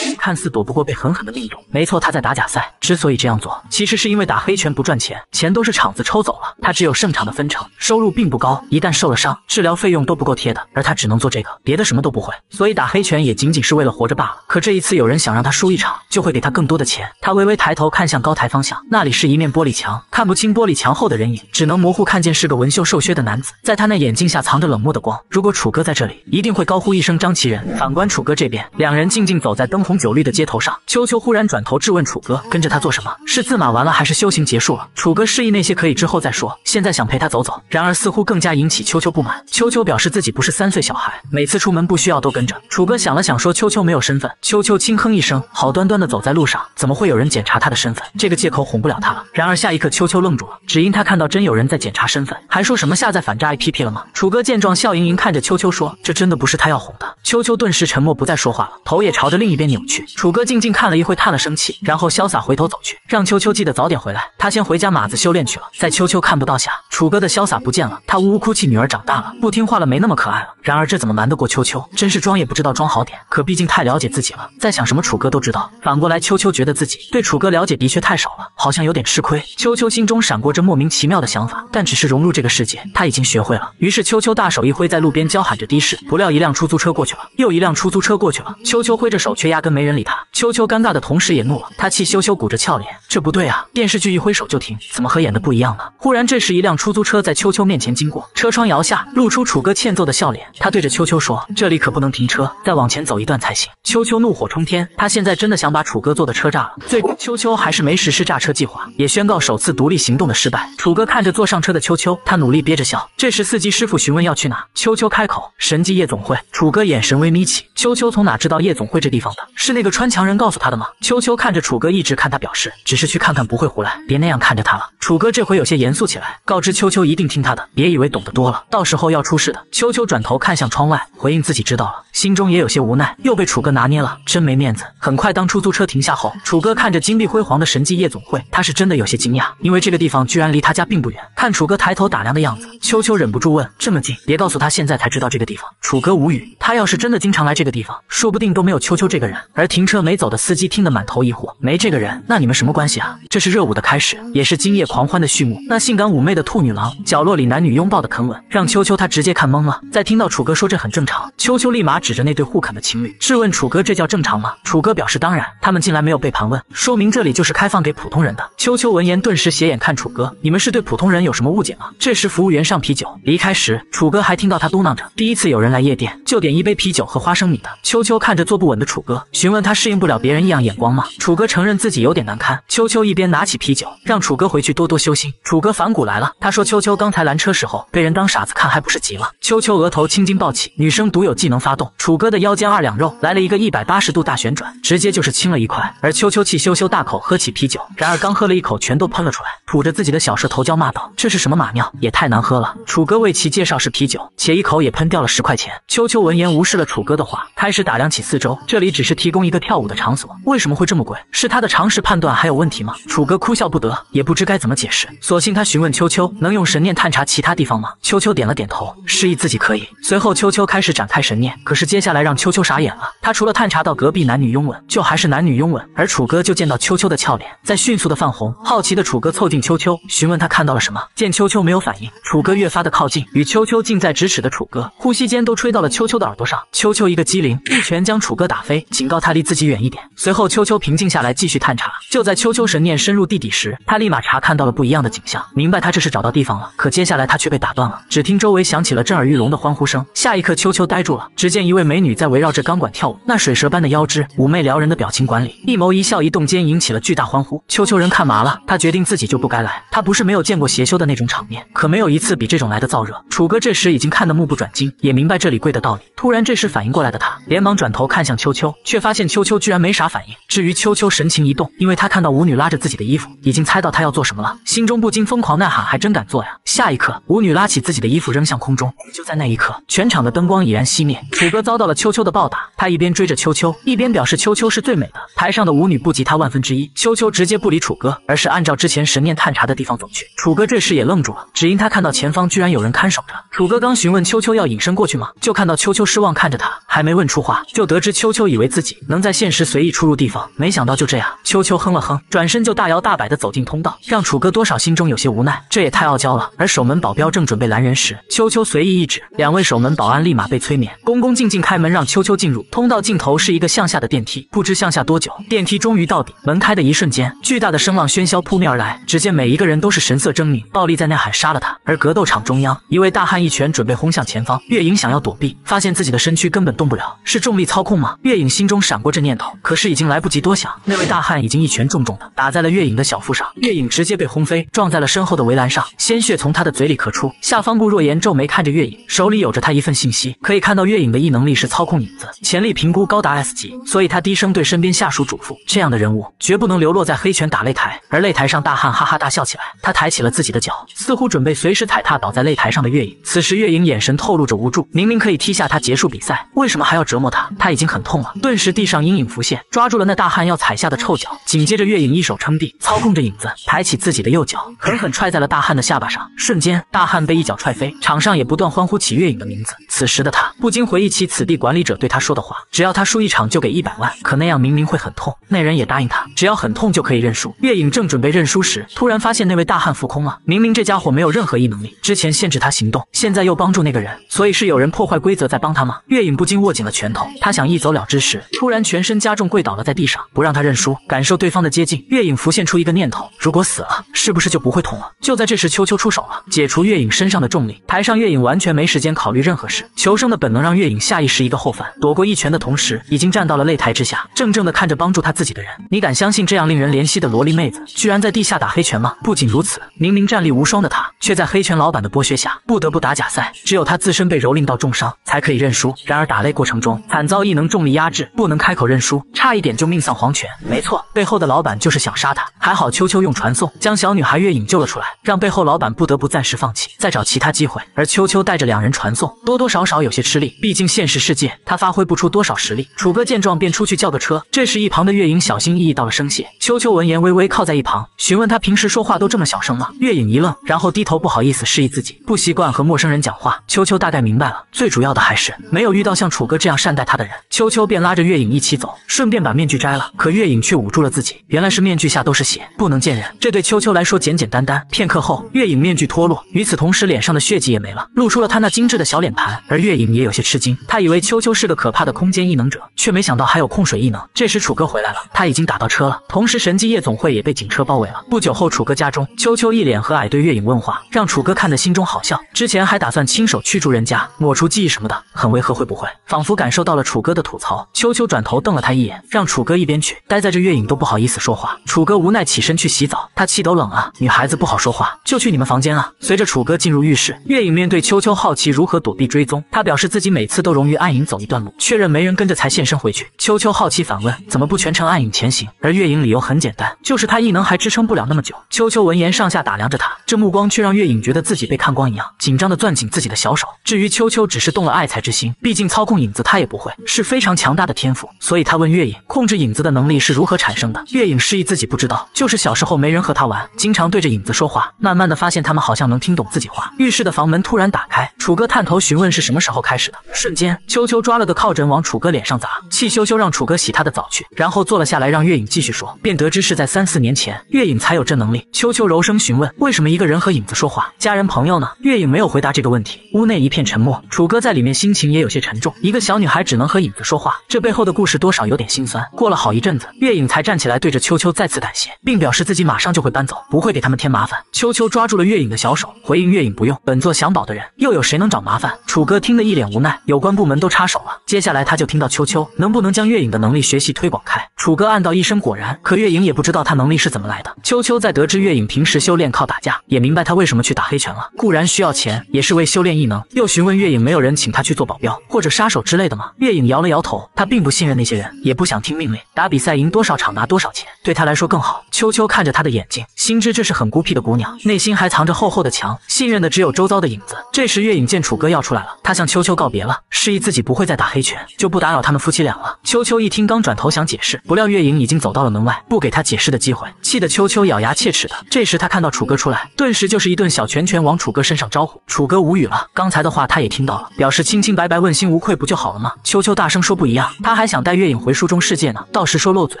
看似躲不过被狠狠的命中。没错，他在打假赛。之所以这样做，其实是因为打黑拳不赚钱，钱都是厂子抽走了，他只有胜场的分成，收入并不高，一旦受了伤，治疗费用都不够贴的，而他只能做这个，别的什么都不会，所以打黑拳也仅仅是为了活着罢了。可这一次有人想让他输一场，就会给他更多的钱。他微微抬头看向高台方向，那里是一面玻璃墙，看不清玻璃墙后的人影，只能模糊看见是个纹绣瘦削的男子，在他那眼镜下藏着冷漠的光。如果楚歌在这里，一定会高呼一声张其人。反观楚歌这边，两人静静走在灯红酒有绿的街头上。秋秋忽然转头质问楚哥，跟着他做什么？是自马完了，还是修行结束了？楚哥示意那些可以之后再说，现在想陪他走走。然而似乎更加引起秋秋不满。秋秋表示自己不是三岁小孩，每次出门不需要都跟着。楚哥想了想，说秋秋没有身份。秋秋轻哼一声，好端端的走在路上，怎么会有人检查他的身份？这个借口哄不了他了。然而下一刻，秋秋愣住了，只因他看到真有人在检查身份，还说什么下载反诈 APP 了吗？楚哥见状，笑盈盈看着秋秋说：“这真的不是他要哄的。”秋秋顿时沉默，不再说话了，头也朝着另一边扭去。去。楚歌静静看了一会，叹了声气，然后潇洒回头走去，让秋秋记得早点回来。他先回家码子修炼去了。在秋秋看不到下，楚歌的潇洒不见了。他呜呜哭泣，女儿长大了，不听话了，没那么可爱了。然而这怎么瞒得过秋秋？真是装也不知道装好点。可毕竟太了解自己了，在想什么楚歌都知道。反过来，秋秋觉得自己对楚歌了解的确太少了，好像有点吃亏。秋秋心中闪过这莫名其妙的想法，但只是融入这个世界，他已经学会了。于是秋秋大手一挥，在路边叫喊着的士。不料一辆出租车过去了，又一辆出租车过去了。秋秋挥着手，却压根没人人理他。秋秋尴尬的同时也怒了，他气羞羞鼓着俏脸，这不对啊！电视剧一挥手就停，怎么和演的不一样呢？忽然，这时一辆出租车在秋秋面前经过，车窗摇下，露出楚歌欠揍的笑脸。他对着秋秋说：“这里可不能停车，再往前走一段才行。”秋秋怒火冲天，他现在真的想把楚歌坐的车炸了。最终，秋秋还是没实施炸车计划，也宣告首次独立行动的失败。楚歌看着坐上车的秋秋，他努力憋着笑。这时，司机师傅询问要去哪，秋秋开口：“神迹夜总会。”楚歌眼神微眯起，秋秋从哪知道夜总会这地方的？是那个穿墙人告诉他的吗？秋秋看着楚哥，一直看他，表示只是去看看，不会胡来，别那样看着他了。楚哥这回有些严肃起来，告知秋秋一定听他的，别以为懂得多了，到时候要出事的。秋秋转头看向窗外，回应自己知道了，心中也有些无奈，又被楚哥拿捏了，真没面子。很快，当出租车停下后，楚哥看着金碧辉煌的神迹夜总会，他是真的有些惊讶，因为这个地方居然离他家并不远。看楚哥抬头打量的样子，秋秋忍不住问：这么近？别告诉他现在才知道这个地方。楚哥无语，他要是真的经常来这个地方，说不定都没有秋秋这个人。而停车没走的司机听得满头疑惑，没这个人，那你们什么关系啊？这是热舞的开始，也是今夜狂欢的序幕。那性感妩媚的兔女郎，角落里男女拥抱的啃吻，让秋秋他直接看懵了。在听到楚哥说这很正常，秋秋立马指着那对互啃的情侣，质问楚哥这叫正常吗？楚哥表示当然，他们进来没有被盘问，说明这里就是开放给普通人的。秋秋闻言顿时斜眼看楚哥，你们是对普通人有什么误解吗？这时服务员上啤酒，离开时楚哥还听到他嘟囔着，第一次有人来夜店就点一杯啤酒和花生米的。秋秋看着坐不稳的楚歌，询问他适应不了别人异样眼光吗？楚歌承认自己有点难堪。秋秋一边拿起啤酒，让楚歌回去多多修心。楚歌反骨来了，他说秋秋刚才拦车时候被人当傻子看，还不是急了？秋秋额头青筋暴起，女生独有技能发动。楚歌的腰间二两肉来了一个一百八十度大旋转，直接就是青了一块。而秋秋气羞羞大口喝起啤酒，然而刚喝了一口，全都喷了出来，吐着自己的小舌头叫骂道：“这是什么马尿？也太难喝了！”楚歌为其介绍是啤酒，且一口也喷掉了十块钱。秋秋闻言无视了楚歌的话，开始打量起四周，这里只是提供一个跳舞的场所，为什么会这么贵？是他的常识判断还有问题吗？楚哥哭笑不得，也不知该怎么解释，索性他询问秋秋能用神念探查其他地方吗？秋秋点了点头，示意自己可以。随后秋秋开始展开神念，可是接下来让秋秋傻眼了，他除了探查到隔壁男女拥吻，就还是男女拥吻，而楚哥就见到秋秋的俏脸在迅速的泛红。好奇的楚哥凑近秋秋，询问他看到了什么。见秋秋没有反应，楚哥越发的靠近，与秋秋近在咫尺的楚哥，呼吸间都吹到了秋秋的耳朵上。秋秋一个机灵，一拳将楚哥打飞，警告他他离自己远一点。随后秋秋平静下来，继续探查。就在秋秋神念深入地底时，他立马查看到了不一样的景象，明白他这是找到地方了。可接下来他却被打断了，只听周围响起了震耳欲聋的欢呼声。下一刻，秋秋呆住了，只见一位美女在围绕着钢管跳舞，那水蛇般的腰肢，妩媚撩人的表情管理，一眸一笑一动间引起了巨大欢呼。秋秋人看麻了，他决定自己就不该来。他不是没有见过邪修的那种场面，可没有一次比这种来的燥热。楚哥这时已经看得目不转睛，也明白这里贵的道理。突然，这时反应过来的他，连忙转头看向秋秋，却发现见秋秋居然没啥反应。至于秋秋神情一动，因为他看到舞女拉着自己的衣服，已经猜到他要做什么了，心中不禁疯狂呐喊：还真敢做呀！下一刻，舞女拉起自己的衣服扔向空中。就在那一刻，全场的灯光已然熄灭。楚哥遭到了秋秋的暴打，他一边追着秋秋，一边表示秋秋是最美的。台上的舞女不及他万分之一。秋秋直接不理楚哥，而是按照之前神念探查的地方走去。楚哥这时也愣住了，只因他看到前方居然有人看守着。楚哥刚询问秋秋要隐身过去吗，就看到秋秋失望看着他，还没问出话，就得知秋秋以为自己能在现实随意出入地方，没想到就这样。秋秋哼了哼，转身就大摇大摆地走进通道，让楚歌多少心中有些无奈，这也太傲娇了。而守门保镖正准备拦人时，秋秋随意一指，两位守门保安立马被催眠，恭恭敬敬开门让秋秋进入。通道尽头是一个向下的电梯，不知向下多久，电梯终于到底。门开的一瞬间，巨大的声浪喧嚣扑面而来，只见每一个人都是神色狰狞，暴力在呐喊杀了他。而格斗场中央，一位大汉一拳准备轰向前方，月影想要躲避，发现自己的身躯根本动不了，是重力操控吗？月影心中闪过这念头，可是已经来不及多想，那位大汉已经一拳重重的打在了月影的小腹上，月影直接被轰飞，撞在了身后的围栏上，鲜血从他的嘴里咳出。下方顾若言皱眉看着月影，手里有着他一份信息，可以看到月影的异能力是操控影子，潜力评估高达 S 级，所以他低声对身边下属嘱咐：这样的人物绝不能流落在黑拳打擂台。而擂台上，大汉哈哈大笑起来，他抬起了自己的脚，似乎准备随时踩踏倒在擂台上的月影。此时月影眼神透露着无助，明明可以踢下他。结束比赛，为什么还要折磨他？他已经很痛了。顿时地上阴影浮现，抓住了那大汉要踩下的臭脚。紧接着月影一手撑地，操控着影子抬起自己的右脚，狠狠踹在了大汉的下巴上。瞬间，大汉被一脚踹飞，场上也不断欢呼起月影的名字。此时的他不禁回忆起此地管理者对他说的话：只要他输一场就给一百万。可那样明明会很痛。那人也答应他，只要很痛就可以认输。月影正准备认输时，突然发现那位大汉浮空了。明明这家伙没有任何异能力，之前限制他行动，现在又帮助那个人，所以是有人破坏规则在帮他吗？月影不禁握紧了拳头，他想一走了之时，突然全身加重，跪倒了在地上，不让他认输，感受对方的接近。月影浮现出一个念头：如果死了，是不是就不会痛了？就在这时，秋秋出手了，解除月影身上的重力。台上月影完全没时间考虑任何事，求生的本能让月影下意识一个后翻，躲过一拳的同时，已经站到了擂台之下，怔怔的看着帮助他自己的人。你敢相信这样令人怜惜的萝莉妹子，居然在地下打黑拳吗？不仅如此，明明战力无双的她，却在黑拳老板的剥削下，不得不打假赛。只有她自身被蹂躏到重伤，才可以认输。然而打擂过程中，惨遭异能重力压制，不能开口认输，差一点就命丧黄泉。没错，背后的老板就是想杀他。还好秋秋用传送将小女孩月影救了出来，让背后老板不得不暂时放弃，再找其他机会。而秋秋带着两人传送，多多少少少有些吃力，毕竟现实世界他发挥不出多少实力。楚哥见状便出去叫个车。这时一旁的月影小心翼翼道了声谢。秋秋闻言微微靠在一旁，询问他平时说话都这么小声吗？月影一愣，然后低头不好意思示意自己不习惯和陌生人讲话。秋秋大概明白了，最主要的还是没有遇到像楚哥这样善待他的人。秋秋便拉着月影一起走，顺便把面具摘了。可月影却捂住了自己，原来是面具下都是血，不能见人。这对秋秋来说简简单单。片刻后，月影面具脱落，与此同时脸上的血迹也没了，露出了他那精致的小脸盘。而月影也有些吃惊，他以为秋秋是个可怕的空间异能者，却没想到还有控水异能。这时楚哥回来了，他已经打到车了，同时神迹夜总会也被警车包围了。不久后，楚哥家中，秋秋一脸和蔼对月影问话，让楚哥看得心中好笑。之前还打算亲手驱逐人家，抹除记忆什么的，很违和，会不会？仿佛感受到了楚哥的吐槽，秋秋转头瞪了他一眼，让楚哥一边去。待在这，月影都不好意思说话。楚哥无奈起身去洗澡，他气都冷了。女孩子不好说话，就去你们房间啊。随着楚哥进入浴室，月影面对秋秋好奇如何躲避追踪，他表示自己每次都融于暗影走一段路，确认没人跟着才现身回去。秋秋好奇反问，怎么不全程暗影前行？而月影理由很简单，就是他异能还支撑不了那么久。秋秋闻言上下打量着他，这目光却让月影觉得自己被看光一样，紧张的攥紧自己的小手。至于秋秋，只是动了爱才之心，毕竟操控影子他也不会，是非常强大的天赋，所以他问月影，控制影子的能力是如何产生的？月影示意自己不知道，就是小时候没人和他玩，经常对着影子说话，慢慢的发现他们好像能听懂自己话。浴室的房门突然打开，楚哥探头询问是什么时候开始的。瞬间，秋秋抓了个靠枕往楚哥脸上砸，气羞羞让楚哥洗他的澡去，然后坐了下来让月影继续说，便得知是在三四年前，月影才有这能力。秋秋柔声询问，为什么一个人和影子说话？家人朋友呢？月影没有回答这个问题。屋内一片沉默，楚哥在里面心情也有些沉重。一个小女孩只能和影子说话，这背后的故事多少有点心酸。过了好一阵子，月影才站起来对着秋秋再次感谢，并表示自己马上就会搬走，不会给他们添麻烦。秋秋抓住了月影的小手，回应月影不用。本座想保的人，又有谁能找麻烦？楚哥听得一脸无奈，有关部门都插手了。接下来他就听到秋秋能不能将月影的能力学习推广开。楚哥暗道一声果然，可月影也不知道他能力是怎么来的。秋秋在得知月影平时修炼靠打架，也明白他为什么去打黑拳了。固然需要钱，也是为修炼异能。又询问月影没有人请他去做保镖或者杀手之类的吗？月影摇了摇头，他并不信任那些人，也不想听命令。打比赛赢多少场拿多少钱，对他来说更好。秋秋看着他的眼睛，心知这是很孤僻的姑娘，内心还藏着厚厚的墙，信任的只有周遭的影子。这时月影见楚哥要出来了，他向秋秋告别了，示意自己不会再打黑拳，就不打扰他们夫妻俩了。秋秋一听，刚转头想解释，不料月影已经走到了门外，不给他解释的机会，气得秋秋咬牙切齿的。这时他看到楚哥出来，顿时就是一顿小拳拳往楚哥身上招呼。楚哥无语了，刚才的话他也听到了，表示清清白白、问心无愧不就好了吗？秋秋大声说不一样，他还想带月影回书中世界呢，到时说漏嘴，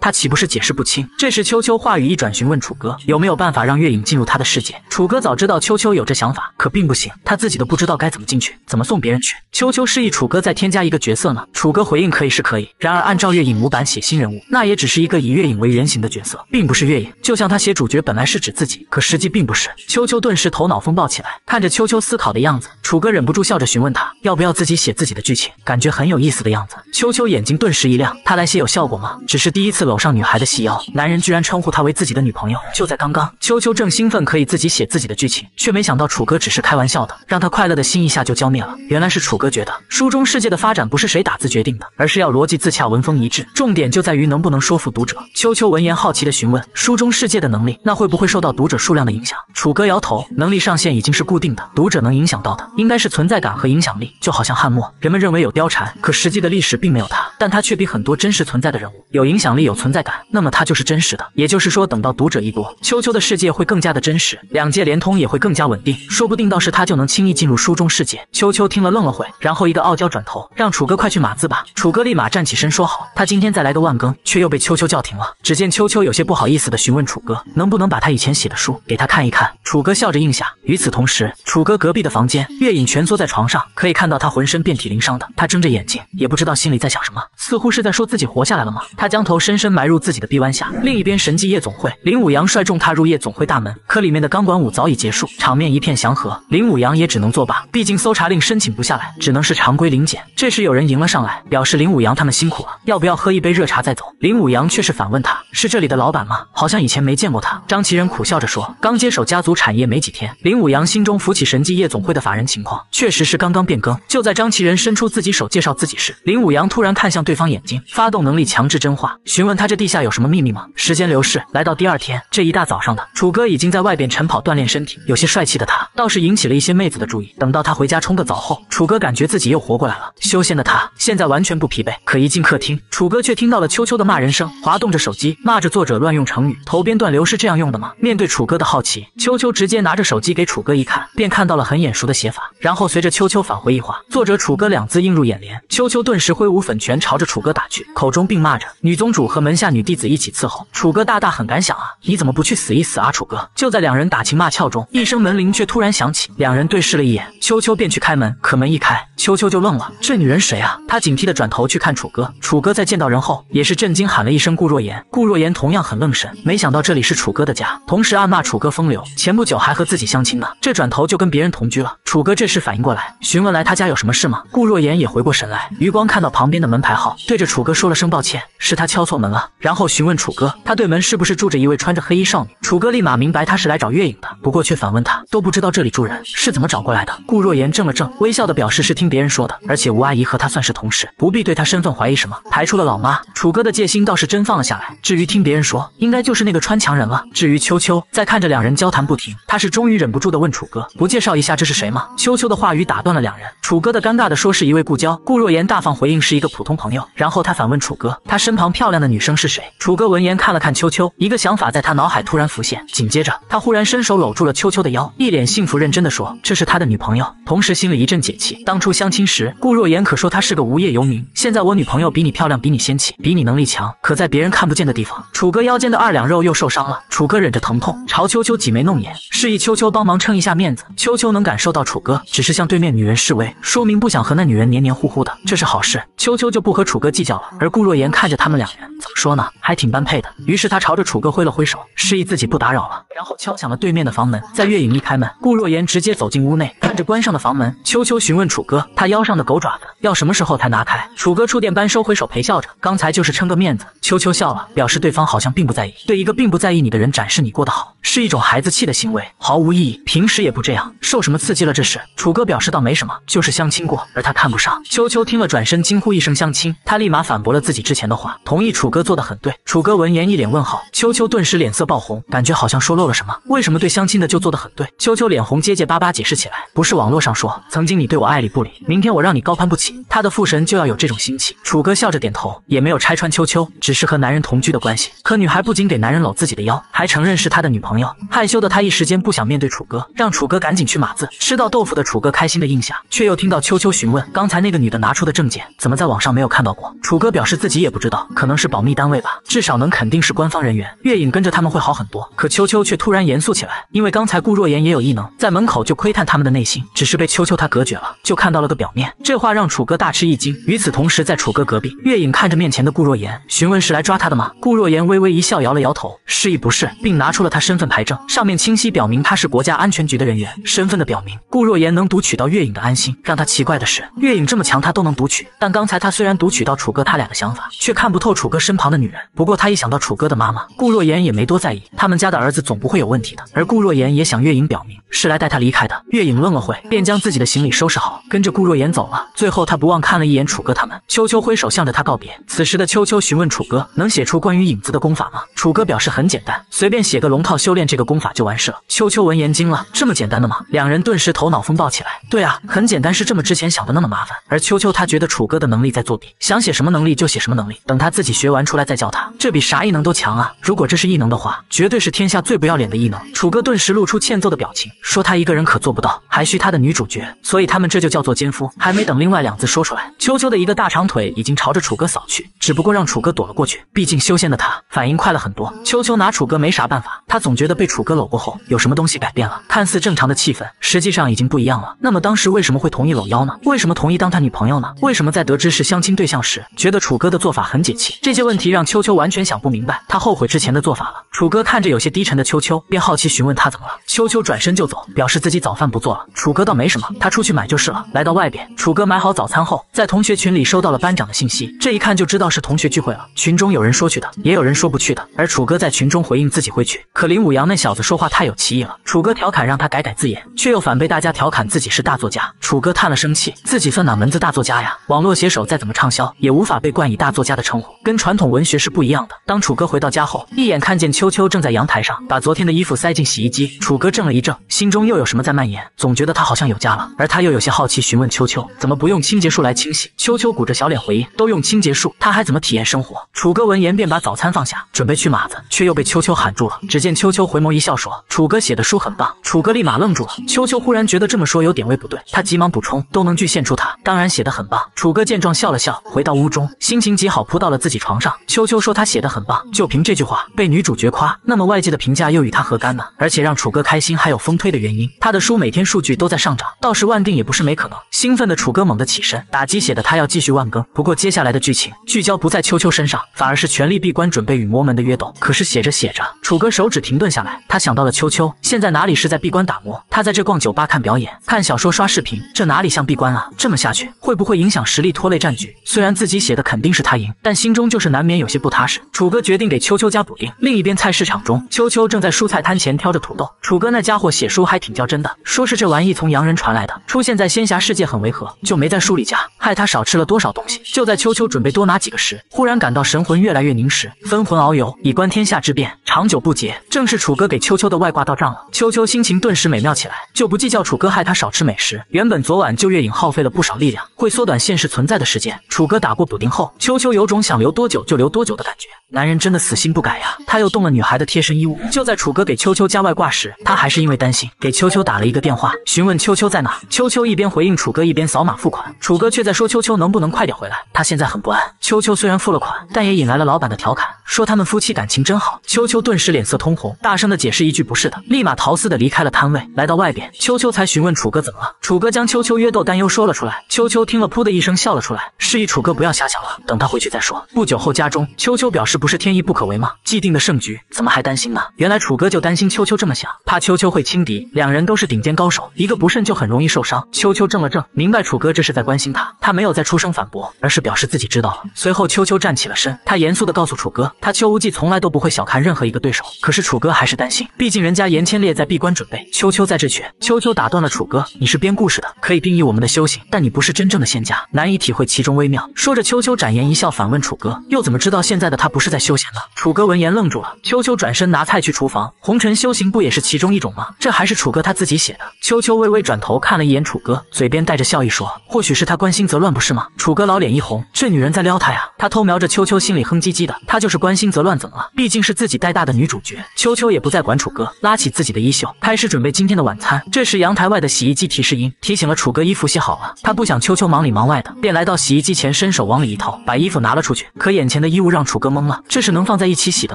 他岂不是解释不清？这时秋秋话语一转，询问楚哥有没有办法让月影进入他的世界。楚哥早知道秋秋有这想法，可并不行，他自己都不知道该怎么进去，怎么送别人去。秋秋示意楚哥再添加一个角色呢？楚哥回应可以是可以，然而按照月影模板写新人物，那也只是一个以月影为原型的角色，并不是月影。就像他写主角本来是指自己，可实际并不是。秋秋顿时头脑风暴起来，看着秋秋思考的样子，楚哥忍不住笑着询问他要不要自己写自己的剧情，感觉很有意思的样子。秋秋眼睛顿时一亮，他来写有效果吗？只是第一次搂上女孩的细腰，男人居然称呼她为自己的女朋友。就在刚刚，秋秋正兴奋可以自己写自己的剧情，却没想到楚哥只是开玩笑的，让他快乐的心一下就浇灭了。原来是楚哥觉得书中世界的发展不是谁打字决定的，而是要逻辑自洽、文风一致，重点就在于能不能说服读者。秋秋闻言好奇的询问：书中世界的能力，那会不会受到读者数量的影响？楚哥摇头，能力上限已经是固定的，读者能影响到的应该是存在感和影响力。就好像汉末，人们认为有貂蝉，可实际的历史并没有他，但他却比很多真实存在的人物有影响力、有存在感，那么他就是真实的。也就是说，等到读者一多，秋秋的世界会更加的真实，两界连通也会更加稳定，说不定到时他就能轻易进入书中世界。秋秋听了愣了会，然后一个傲娇转头，让楚哥快去码字吧。楚哥立马站起身说好，他今天再来个万更，却又被秋秋叫停了。只见秋秋有些不好意思的询问楚哥，能不能把他以前写的书给他看一看。楚哥笑着应下。与此同时，楚哥隔壁的房间，月影蜷缩在床上，可以看到他浑身遍体鳞伤的，他睁着眼睛，也不知道心里在想什么，似乎是在说自己活下来了吗？他将头深深埋入自己的臂弯下。另一边，神迹夜总会，林武阳率众踏入夜总会大门，可里面的钢管舞早已结束，场面一片祥和，林武阳也只能作罢，毕竟搜查令申请不下来，只能是常规临检。这时有人迎了上来，表示林武阳他们辛苦了，要不要喝一杯热茶再走？林武阳却是反问他，是这里的老板吗？好像以前没见过他。张其仁苦笑着说，刚接手家族产业没几天。林武阳心中浮起神迹夜总会的法人情况，确实是刚刚变更。就在张其仁伸出自己手介绍自己时，林武阳突然看向对方眼睛，发动能力强制真话，询问他这地下有什么秘密吗？时间流逝，来到第二天，这一大早上的楚哥已经在外边晨跑锻炼身体，有些帅气的他倒是引起了一些妹子的注意。等到他回家冲个澡后，楚哥感觉自己又活过来了，修仙的他现在完全不疲惫。可一进客厅，楚哥却听到了秋秋的骂人声，滑动着手机骂着作者乱用成语，头边断流是这样用的吗？面对楚哥的好奇，秋秋直接拿着手机给楚哥一看，便看到了很眼熟的写法，然后随着秋秋返回一画，作者楚哥两字映入眼帘。秋秋顿时挥舞粉拳朝着楚哥打去，口中并骂着女宗主和门下女弟子一起伺候。楚哥大大很敢想啊，你怎么不去死一死啊？楚哥就在两人打情骂俏中，一声门铃却突然响起，两人对视了一眼，秋秋便去开门，可门一开，秋秋就愣了，这女人谁啊？她警惕的转头去看楚哥，楚哥在见到人后也是震惊喊了一声顾若言，顾若言同样很愣神，没想到这里是楚哥的家，同时暗骂楚哥风流，前不久还和自己相亲呢，这转头就跟别人同居了。楚哥这时反应过来，询问来他家有什么事吗？顾若言也回过神来，余光看到旁边的门牌号，对着楚哥说了声抱歉，是他敲错门了，然后询问楚哥，他对门是不是住着一位穿着黑衣少女？楚哥立马明白他是来找月影的，不过却反问他，都不知道这里住人是怎么找过来的？顾若言怔了怔，微笑的表示是听别人说的，而且吴阿姨和他算是同事，不必对他身份怀疑什么。排除了老妈，楚哥的戒心倒是真放了下来。至于听别人说，应该就是那个穿墙人了。至于秋秋，在看着两人交谈不停，他是终于忍不住的问楚哥，不介绍一下这是谁吗？秋秋的话语打断了两人，楚哥的尴尬的说是一位故交，顾若言大方回应是一个普通朋友，然后他反问楚哥，他身旁漂亮的女生是谁？楚哥闻言看了看秋秋，一个想法在他脑海突然浮现，紧接着他忽然伸手搂住了秋秋的腰，一脸幸福认真的说，这是他的女朋友，同时心里一阵解气。当初相亲时，顾若言可说他是个无业游民，现在我女朋友比你漂亮，比你仙气，比你能力强，可在别人看不见的地方，楚哥腰间的二两肉又受伤了。楚哥忍着疼痛，朝秋秋挤眉弄眼，示意秋秋帮忙撑一下面子。秋秋能感受到楚哥只是向对面女人示威，说明不想和那女人黏黏糊糊的，这是好事。秋秋就不和楚哥计较了。而顾若言看着他们两人，怎么说呢，还挺般配的。于是他朝着楚哥挥了挥手，示意自己不打扰了，然后敲响了对面的房门。在月影一开门，顾若言直接走进屋内，看着关上的房门，秋秋询问楚哥，他腰上的狗爪子要什么时候才拿开？楚哥触电般收回手，陪笑着，刚才就是撑个面子。秋秋笑了，表示对方好像并不在意，对一个并不在意你的人展示你过得好，是一种孩子气的行为，毫无意义。平时也不这样，受什么刺激了？这时，楚哥表示倒没什么，就是相亲过，而他看不上。秋秋听了，转身惊呼一声相亲，他立马反驳了自己之前的话，同意楚哥做的很对。楚哥闻言一脸问号，秋秋顿时脸色爆红，感觉好像说漏了什么。为什么对相亲的就做的很对？秋秋脸红结结巴巴解释起来，不是网络上说，曾经你对我爱理不理，明天我让你高攀不起，他的父神就要有这种心气。楚哥笑着点头，也没有拆穿秋秋，只是和男人同居的关系。可女孩不仅给男人搂自己的腰，还承认是他的女朋友。朋友害羞的他一时间不想面对楚哥，让楚哥赶紧去码字。吃到豆腐的楚哥开心的应下，却又听到秋秋询问刚才那个女的拿出的证件，怎么在网上没有看到过？楚。哥表示自己也不知道，可能是保密单位吧，至少能肯定是官方人员。月影跟着他们会好很多。可秋秋却突然严肃起来，因为刚才顾若言也有异能，在门口就窥探他们的内心，只是被秋秋他隔绝了，就看到了个表面。这话让楚哥大吃一惊。与此同时，在楚哥隔壁，月影看着面前的顾若言，询问是来抓他的吗？顾若言微微一笑，摇了摇头，示意不是，并拿出了他身份份牌证，上面清晰表明他是国家安全局的人员。身份的表明，顾若言能读取到月影的安心。让他奇怪的是，月影这么强，他都能读取，但刚才他虽然读取到楚歌他俩的想法，却看不透楚歌身旁的女人。不过他一想到楚歌的妈妈顾若言，也没多在意，他们家的儿子总不会有问题的。而顾若言也想月影表明是来带他离开的。月影愣了会，便将自己的行李收拾好，跟着顾若言走了。最后他不忘看了一眼楚歌他们。秋秋挥手向着他告别。此时的秋秋询问楚歌，能写出关于影子的功法吗？楚歌表示很简单，随便写个龙套修修炼这个功法就完事了。秋秋闻言惊了，这么简单的吗？两人顿时头脑风暴起来。对啊，很简单，是这么之前想的那么麻烦。而秋秋他觉得楚哥的能力在作弊，想写什么能力就写什么能力，等他自己学完出来再教他。这比啥异能都强啊！如果这是异能的话，绝对是天下最不要脸的异能。楚哥顿时露出欠揍的表情，说他一个人可做不到，还需他的女主角，所以他们这就叫做奸夫。还没等另外两字说出来，秋秋的一个大长腿已经朝着楚哥扫去，只不过让楚哥躲了过去。毕竟修仙的他反应快了很多。秋秋拿楚哥没啥办法，他总觉觉得被楚歌搂过后，有什么东西改变了。看似正常的气氛，实际上已经不一样了。那么当时为什么会同意搂腰呢？为什么同意当他女朋友呢？为什么在得知是相亲对象时，觉得楚歌的做法很解气？这些问题让秋秋完全想不明白，她后悔之前的做法了。楚歌看着有些低沉的秋秋，便好奇询问他怎么了。秋秋转身就走，表示自己早饭不做了。楚歌倒没什么，他出去买就是了。来到外边，楚歌买好早餐后，在同学群里收到了班长的信息，这一看就知道是同学聚会了。群中有人说去的，也有人说不去的。而楚歌在群中回应自己会去，可林武阳那小子说话太有歧义了。楚歌调侃让他改改字眼，却又反被大家调侃自己是大作家。楚歌叹了生气，自己算哪门子大作家呀？网络写手再怎么畅销，也无法被冠以大作家的称呼，跟传统文学是不一样的。当楚歌回到家后，一眼看见秋秋正在阳台上把昨天的衣服塞进洗衣机，楚歌怔了一怔，心中又有什么在蔓延，总觉得他好像有家了。而他又有些好奇，询问秋秋怎么不用清洁术来清洗。秋秋鼓着小脸回应：都用清洁术，他还怎么体验生活？楚歌闻言便把早餐放下，准备去码子，却又被秋秋喊住了。只见秋秋回眸一笑，说：“楚哥写的书很棒。”楚哥立马愣住了。秋秋忽然觉得这么说有点位不对，他急忙补充：“都能具现出他，当然写的很棒。”楚哥见状笑了笑，回到屋中，心情极好，扑到了自己床上。秋秋说他写的很棒，就凭这句话被女主角夸，那么外界的评价又与他何干呢？而且让楚哥开心还有风推的原因，他的书每天数据都在上涨，倒是万定也不是没可能。兴奋的楚哥猛地起身，打鸡血的他要继续万更。不过接下来的剧情聚焦不在秋秋身上，反而是全力闭关准备与魔门的约斗。可是写着写着，楚哥手指停顿下来，他想到了秋秋，现在哪里是在闭关打磨？他在这逛酒吧、看表演、看小说、刷视频，这哪里像闭关啊？这么下去会不会影响实力，拖累战局？虽然自己写的肯定是他赢，但心中就是难免有些不踏实。楚哥决定给秋秋加补丁。另一边菜市场中，秋秋正在蔬菜摊前挑着土豆。楚哥那家伙写书还挺较真的，说是这玩意从洋人传来的，出现在仙侠世界很违和，就没在书里加，害他少吃了多少东西。就在秋秋准备多拿几个时，忽然感到神魂越来越凝实，分魂遨游，以观天下之变，长久不竭。正是是楚哥给秋秋的外挂到账了，秋秋心情顿时美妙起来，就不计较楚哥害他少吃美食。原本昨晚就月影耗费了不少力量，会缩短现实存在的时间。楚哥打过补丁后，秋秋有种想留多久就留多久的感觉。男人真的死心不改呀！他又动了女孩的贴身衣物。就在楚哥给秋秋加外挂时，他还是因为担心，给秋秋打了一个电话，询问秋秋在哪。秋秋一边回应楚哥，一边扫码付款。楚哥却在说秋秋能不能快点回来，他现在很不安。秋秋虽然付了款，但也引来了老板的调侃，说他们夫妻感情真好。秋秋顿时脸色通红，大声的解释一句不是的，立马逃似的离开了摊位。来到外边，秋秋才询问楚哥怎么了。楚哥将秋秋约斗担忧说了出来。秋秋听了，噗的一声笑了出来，示意楚哥不要瞎想了，等他回去再说。不久后，家中秋秋表示不是天意不可违吗？既定的胜局怎么还担心呢？原来楚哥就担心秋秋这么想，怕秋秋会轻敌。两人都是顶尖高手，一个不慎就很容易受伤。秋秋怔了怔，明白楚哥这是在关心他，他没有再出声反驳，而是表示自己知道了。随后秋秋站起了身，他严肃地告诉楚哥，他秋无忌从来都不会小看任何一个对手。可是楚哥还是担心，毕竟人家严千烈在闭关准备，秋秋在这缺。秋秋打断了楚歌，你是编故事的，可以定义我们的修行，但你不是真正的仙家，难以体会其中微妙。说着，秋秋展颜一笑，反问楚歌，又怎么知道现在的他不是在修仙呢？楚歌闻言愣住了。秋秋转身拿菜去厨房，红尘修行不也是其中一种吗？这还是楚歌他自己写的。秋秋微微转头看了一眼楚歌，嘴边带着笑意说：“或许是他关心则乱，不是吗？”楚歌老脸一红，这女人在撩他呀。他偷瞄着秋秋，心里哼唧唧的，他就是关。心则乱怎么了，毕竟是自己带大的女主角。秋秋秋也不再管楚歌，拉起自己的衣袖，开始准备今天的晚餐。这时阳台外的洗衣机提示音提醒了楚歌衣服洗好了，他不想秋秋忙里忙外的，便来到洗衣机前，伸手往里一掏，把衣服拿了出去。可眼前的衣物让楚歌懵了，这是能放在一起洗的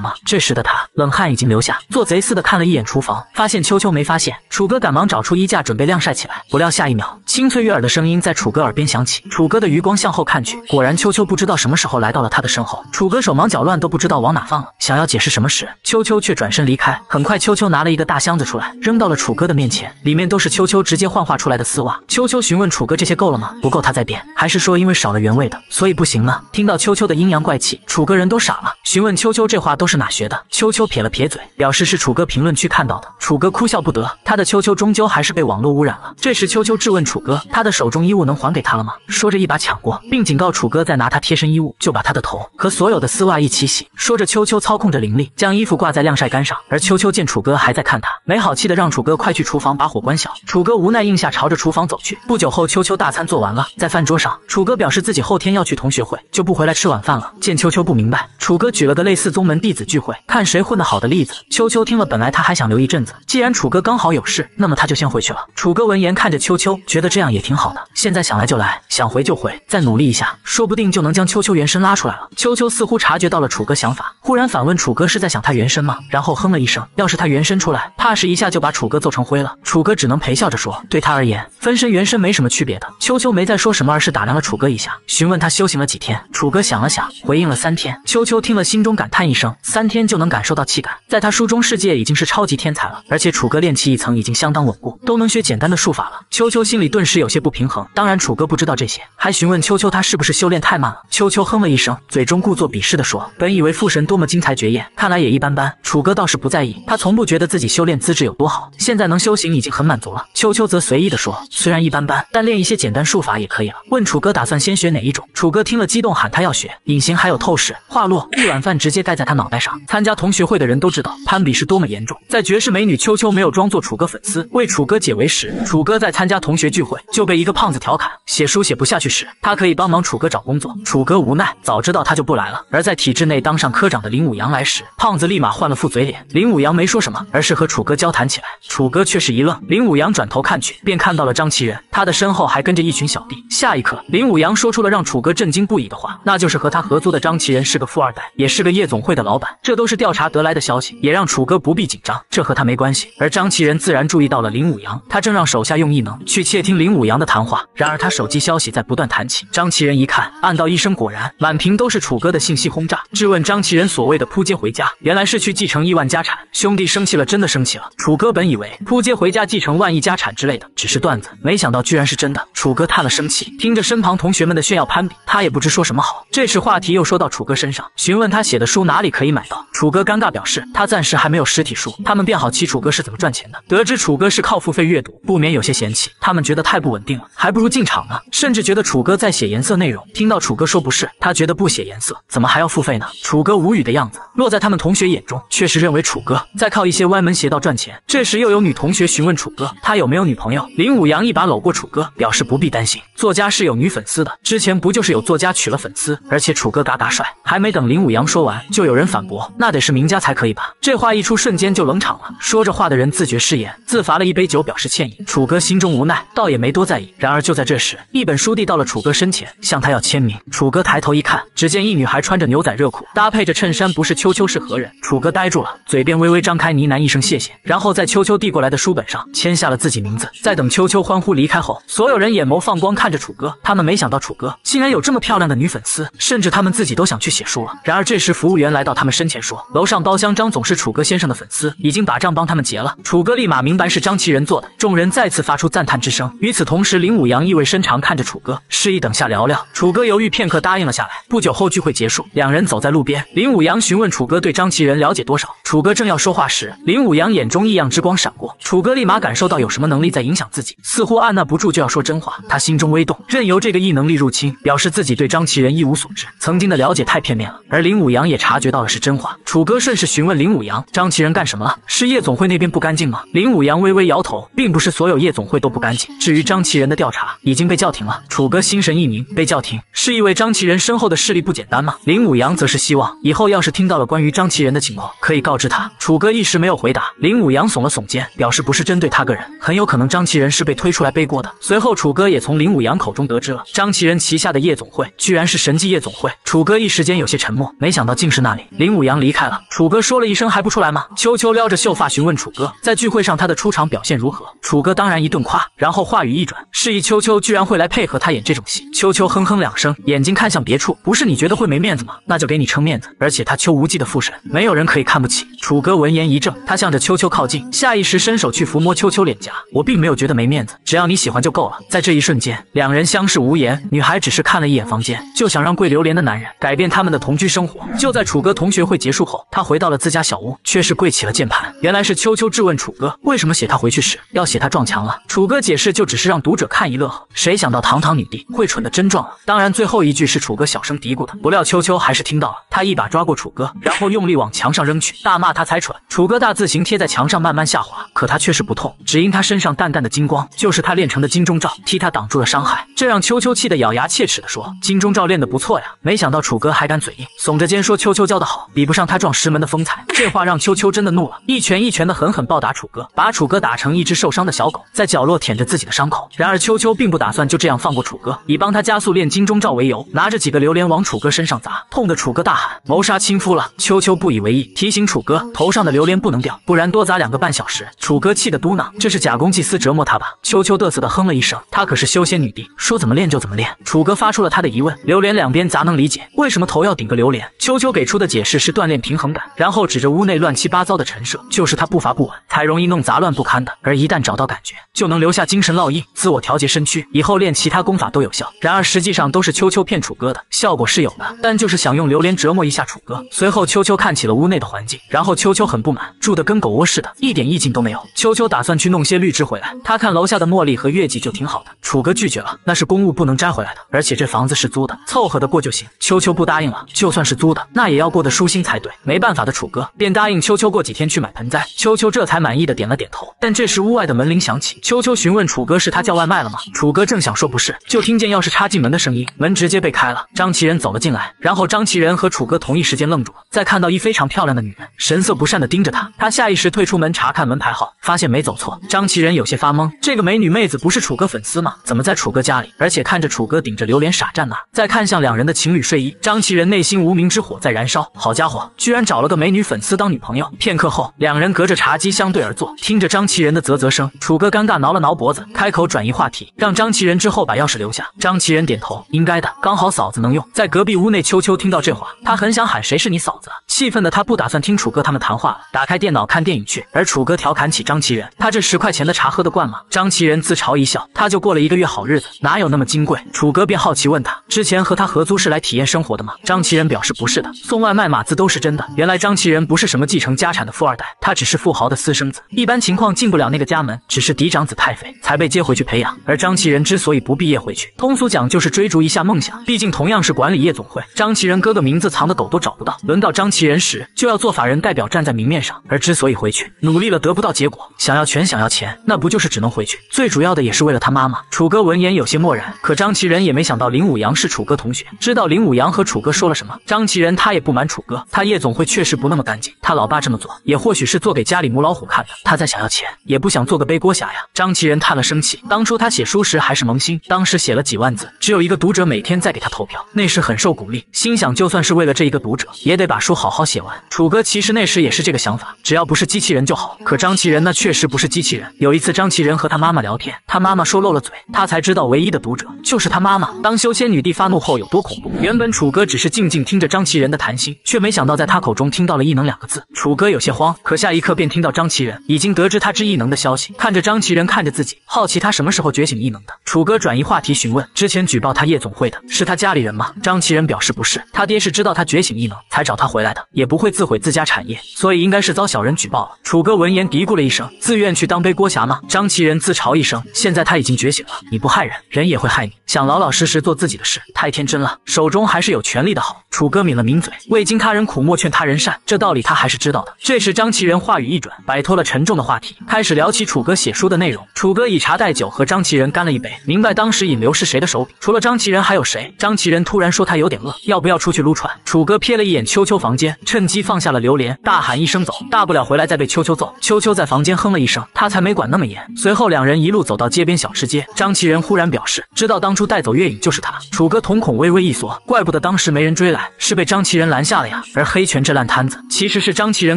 吗？这时的他冷汗已经流下，做贼似的看了一眼厨房，发现秋秋没发现。楚歌赶忙找出衣架准备晾晒起来，不料下一秒，清脆悦耳的声音在楚歌耳边响起。楚歌的余光向后看去，果然秋秋不知道什么时候来到了他的身后。楚歌手忙脚乱，都不知道往哪放了，想要解释什么时，秋秋却转身离开。很快，秋秋拿了一个大箱子出来，扔到了楚哥的面前，里面都是秋秋直接幻化出来的丝袜。秋秋询问楚哥这些够了吗？不够他再变，还是说因为少了原味的，所以不行呢？听到秋秋的阴阳怪气，楚哥人都傻了，询问秋秋这话都是哪学的？秋秋撇了撇嘴，表示是楚哥评论区看到的。楚哥哭笑不得，他的秋秋终究还是被网络污染了。这时秋秋质问楚哥，他的手中衣物能还给他了吗？说着一把抢过，并警告楚哥再拿他贴身衣物，就把他的头和所有的丝袜一起洗。说着，秋秋操控着灵力，将衣服挂在晾晒杆上。而秋秋见楚歌还在看他，没好气的让楚歌快去厨房把火关小。楚歌无奈应下，朝着厨房走去。不久后，秋秋大餐做完了，在饭桌上，楚歌表示自己后天要去同学会，就不回来吃晚饭了。见秋秋不明白，楚歌举了个类似宗门弟子聚会，看谁混得好的例子。秋秋听了，本来他还想留一阵子，既然楚歌刚好有事，那么他就先回去了。楚歌闻言看着秋秋，觉得这样也挺好的。现在想来就来，想回就回，再努力一下，说不定就能将秋秋原身拉出来了。秋秋似乎察觉到了楚歌想法，忽然反问楚歌是在想他原身吗？然后哼了一声，要是他原身出来，怕是一下就把楚歌揍成灰了。楚歌只能陪笑着说，对他而言，分身原身没什么区别的。秋秋没再说什么，而是打量了楚歌一下，询问他修行了几天。楚歌想了想，回应了三天。秋秋听了，心中感叹一声，三天就能感受到气感，在他书中世界已经是超级天才了，而且楚歌练气一层已经相当稳固，都能学简单的术法了。秋秋心里顿时有些不平衡，当然楚歌不知道这些，还询问秋秋他是不是修炼太慢了。秋秋哼了一声，嘴中故作鄙视的说，本以为父神多么精彩绝艳，看来也一般般。楚歌倒是不不在意，他从不觉得自己修炼资质有多好，现在能修行已经很满足了。秋秋则随意的说，虽然一般般，但练一些简单术法也可以了。问楚哥打算先学哪一种，楚哥听了激动喊他要学隐形还有透视。话落，一碗饭直接盖在他脑袋上。参加同学会的人都知道攀比是多么严重，在绝世美女秋秋没有装作楚哥粉丝为楚哥解围时，楚哥在参加同学聚会就被一个胖子调侃写书写不下去时，他可以帮忙楚哥找工作。楚哥无奈，早知道他就不来了。而在体制内当上科长的林武阳来时，胖子立马换了副嘴脸。林武阳没说什么，而是和楚歌交谈起来。楚歌却是一愣，林武阳转头看去，便看到了张其仁，他的身后还跟着一群小弟。下一刻，林武阳说出了让楚歌震惊不已的话，那就是和他合租的张其仁是个富二代，也是个夜总会的老板。这都是调查得来的消息，也让楚歌不必紧张，这和他没关系。而张其仁自然注意到了林武阳，他正让手下用异能去窃听林武阳的谈话。然而他手机消息在不断弹起，张其仁一看，按到一声，果然满屏都是楚歌的信息轰炸。质问张其仁所谓的扑街回家，原来是去继承亿万家家产。兄弟生气了，真的生气了。楚哥本以为扑街回家继承万亿家产之类的只是段子，没想到居然是真的。楚哥叹了生气，听着身旁同学们的炫耀攀比，他也不知说什么好。这时话题又说到楚哥身上，询问他写的书哪里可以买到。楚哥尴尬表示，他暂时还没有实体书。他们便好奇楚哥是怎么赚钱的，得知楚哥是靠付费阅读，不免有些嫌弃。他们觉得太不稳定了，还不如进场呢。甚至觉得楚哥在写颜色内容。听到楚哥说不是，他觉得不写颜色，怎么还要付费呢？楚哥无语的样子，落在他们同学眼中，却是认为楚歌在靠一些歪门邪道赚钱。这时又有女同学询问楚歌，他有没有女朋友？林武阳一把搂过楚歌，表示不必担心，作家是有女粉丝的。之前不就是有作家娶了粉丝，而且楚歌嘎嘎帅。还没等林武阳说完，就有人反驳，那得是名家才可以吧？这话一出，瞬间就冷场了。说着话的人自觉失言，自罚了一杯酒，表示歉意。楚歌心中无奈，倒也没多在意。然而就在这时，一本书递到了楚歌身前，向他要签名。楚歌抬头一看，只见一女孩穿着牛仔热裤，搭配着衬衫，不是秋秋是何人？楚歌呆住了，嘴嘴边微微张开，呢喃一声谢谢，然后在秋秋递过来的书本上签下了自己名字。在等秋秋欢呼离开后，所有人眼眸放光看着楚歌，他们没想到楚歌竟然有这么漂亮的女粉丝，甚至他们自己都想去写书了。然而这时服务员来到他们身前说，楼上包厢张总是楚歌先生的粉丝，已经把账帮他们结了。楚歌立马明白是张其仁做的，众人再次发出赞叹之声。与此同时，林武阳意味深长看着楚歌，示意等下聊聊。楚歌犹豫片刻，答应了下来。不久后聚会结束，两人走在路边，林武阳询问楚歌对张其仁了解多少。楚哥正要说话时，林武阳眼中异样之光闪过，楚歌立马感受到有什么能力在影响自己，似乎按捺不住就要说真话。他心中微动，任由这个异能力入侵，表示自己对张其仁一无所知，曾经的了解太片面了。而林武阳也察觉到了是真话，楚歌顺势询问林武阳：“张其仁干什么了？是夜总会那边不干净吗？”林武阳微微摇头，并不是所有夜总会都不干净。至于张其仁的调查已经被叫停了。楚歌心神一凝，被叫停是意味张其仁身后的势力不简单吗？林武阳则是希望，以后要是听到了关于张其仁的情况，可以告知他。楚哥一时没有回答，林武阳耸了耸肩，表示不是针对他个人，很有可能张其仁是被推出来背锅的。随后，楚歌也从林武阳口中得知了张其仁旗下的夜总会居然是神迹夜总会。楚歌一时间有些沉默，没想到竟是那里。林武阳离开了，楚歌说了一声还不出来吗？秋秋撩着秀发询问楚歌，在聚会上他的出场表现如何？楚歌当然一顿夸，然后话语一转，示意秋秋居然会来配合他演这种戏。秋秋哼哼两声，眼睛看向别处，不是你觉得会没面子吗？那就给你撑面子。而且他秋无忌的父神，没有人可以看不起。楚歌闻言一怔，他向着秋秋靠近，下意识伸手去抚摸秋秋脸颊。我并没有觉得没面子，只要你喜欢就够了。在这一瞬间，两人相视无言。女孩只是看了一眼房间，就想让跪榴莲的男人改变他们的同居生活。就在楚哥同学会结束后，他回到了自家小屋，却是跪起了键盘。原来是秋秋质问楚哥，为什么写他回去时要写他撞墙了？楚哥解释，就只是让读者看一乐呵。谁想到堂堂女帝会蠢的真撞了？当然，最后一句是楚哥小声嘀咕的，不料秋秋还是听到了。他一把抓过楚哥，然后用力往墙上扔去，大骂他才蠢。楚哥大字形贴在墙上慢慢下滑，可他却是不痛，只因他身上淡淡的金光，就是他练成的金钟罩，替他挡住了伤害。这让秋秋气得咬牙切齿地说：“金钟罩练得不错呀！”没想到楚哥还敢嘴硬，耸着肩说：“秋秋教得好，比不上他撞石门的风采。”这话让秋秋真的怒了，一拳一拳的狠狠暴打楚哥，把楚哥打成一只受伤的小狗，在角落舔着自己的伤口。然而秋秋并不打算就这样放过楚哥，以帮他加速练金钟罩为由，拿着几个榴莲往楚哥身上砸，痛得楚哥大喊：“谋杀亲夫了！”秋秋不以为意，提醒楚哥头上的榴莲不能掉，不然多砸两个半小时。楚哥气得嘟囔：“这是假公祭私折磨他吧？”秋秋嘚瑟的哼了一声，她可是修仙女帝，说怎么练就怎么练。楚歌发出了他的疑问：榴莲两边砸能理解，为什么头要顶个榴莲？秋秋给出的解释是锻炼平衡感，然后指着屋内乱七八糟的陈设，就是他步伐不稳，才容易弄杂乱不堪的。而一旦找到感觉，就能留下精神烙印，自我调节身躯，以后练其他功法都有效。然而实际上都是秋秋骗楚歌的，效果是有的，但就是想用榴莲折磨一下楚歌。随后秋秋看起了屋内的环境，然后秋秋很不满，住的跟狗窝似的，一点意境都没有。秋秋打算去弄些绿植回来，他看楼下的茉莉和月季就挺好的。楚哥拒绝了，那是公务不能摘回来的，而且这房子是租的，凑合的过就行。秋秋不答应了，就算是租的，那也要过得舒心才对。没办法的楚哥便答应秋秋过几天去买盆栽，秋秋这才满意的点了点头。但这时屋外的门铃响起，秋秋询问楚哥是他叫外卖了吗？楚哥正想说不是，就听见钥匙插进门的声音，门直接被开了，张其仁走了进来，然后张其仁和楚哥同一时间愣住了，再看到一非常漂亮的女人，神色不善的盯着他，他下意识退出门查看门牌号，发现没走错。张其人有些发懵，这个美女妹子不是楚歌粉丝吗？怎么在楚歌家里？而且看着楚歌顶着榴莲傻站那，再看向两人的情侣睡衣，张其仁内心无名之火在燃烧。好家伙，居然找了个美女粉丝当女朋友。片刻后，两人隔着茶几相对而坐，听着张其仁的啧啧声，楚歌尴尬挠了挠脖子，开口转移话题，让张其仁之后把钥匙留下。张其仁点头，应该的，刚好嫂子能用。在隔壁屋内，秋秋听到这话，她很想喊谁是你嫂子，气愤的她不打算听楚歌他们谈话了，打开电脑看电影去。而楚歌调侃起张其仁，他这十块钱前的茶喝得惯吗？张其仁自嘲一笑，他就过了一个月好日子，哪有那么金贵？楚哥便好奇问他，之前和他合租是来体验生活的吗？张其仁表示不是的，送外卖码字都是真的。原来张其仁不是什么继承家产的富二代，他只是富豪的私生子，一般情况进不了那个家门，只是嫡长子太肥，才被接回去培养。而张其仁之所以不毕业回去，通俗讲就是追逐一下梦想，毕竟同样是管理夜总会，张其仁哥哥名字藏的狗都找不到，轮到张其仁时就要做法人代表站在明面上。而之所以回去，努力了得不到结果，想要权想要钱，那不就是只能回去？最主要的也是为了他妈妈。楚歌闻言有些漠然，可张其仁也没想到林武阳是楚歌同学，知道林武阳和楚歌说了什么。张其仁他也不瞒楚歌，他夜总会确实不那么干净，他老爸这么做也或许是做给家里母老虎看的。他在想要钱，也不想做个背锅侠呀。张其仁叹了声气，当初他写书时还是萌新，当时写了几万字，只有一个读者每天在给他投票，那时很受鼓励，心想就算是为了这一个读者，也得把书好好写完。楚歌其实那时也是这个想法，只要不是机器人就好。可张其仁那确实不是机器人。有一次张其仁和他妈妈聊天，他妈妈说漏了嘴，他才知道唯一的读者就是他妈妈。当修仙女帝发怒后有多恐怖？原本楚歌只是静静听着张其仁的谈心，却没想到在他口中听到了异能两个字。楚歌有些慌，可下一刻便听到张其仁已经得知他知异能的消息。看着张其仁看着自己，好奇他什么时候觉醒异能的。楚歌转移话题询问：之前举报他夜总会的是他家里人吗？张其仁表示不是，他爹是知道他觉醒异能才找他回来的，也不会自毁自家产业，所以应该是遭小人举报了。楚歌闻言嘀咕了一声：自愿去当背锅侠吗？张其仁自嘲一声：现在他已经觉醒了，你不害人，人也会害你。想老老实实做自己的事，太天真了，手中还是有权力的好。楚歌抿了抿嘴，未经他人苦，莫劝他人善，这道理他还是知道的。这时张其仁话语一转，摆脱了沉重的话题，开始聊起楚歌写书的内容。楚歌以茶代酒，和张其仁干了一杯，明白当时引流是谁的手笔，除了张其仁还有谁？张其仁突然说他有点饿，要不要出去撸串？楚歌瞥了一眼秋秋房间，趁机放下了榴莲，大喊一声走，大不了回来再被秋秋揍。秋秋在房间哼了一声，他才没管那么严。随后两人一路走到街边小吃街，张其仁忽然表示，知道当初带走月影就是他。楚歌瞳孔微微一缩，怪不得当时没人追来，是被张其仁拦下了呀。而黑拳这烂摊子，其实是张其仁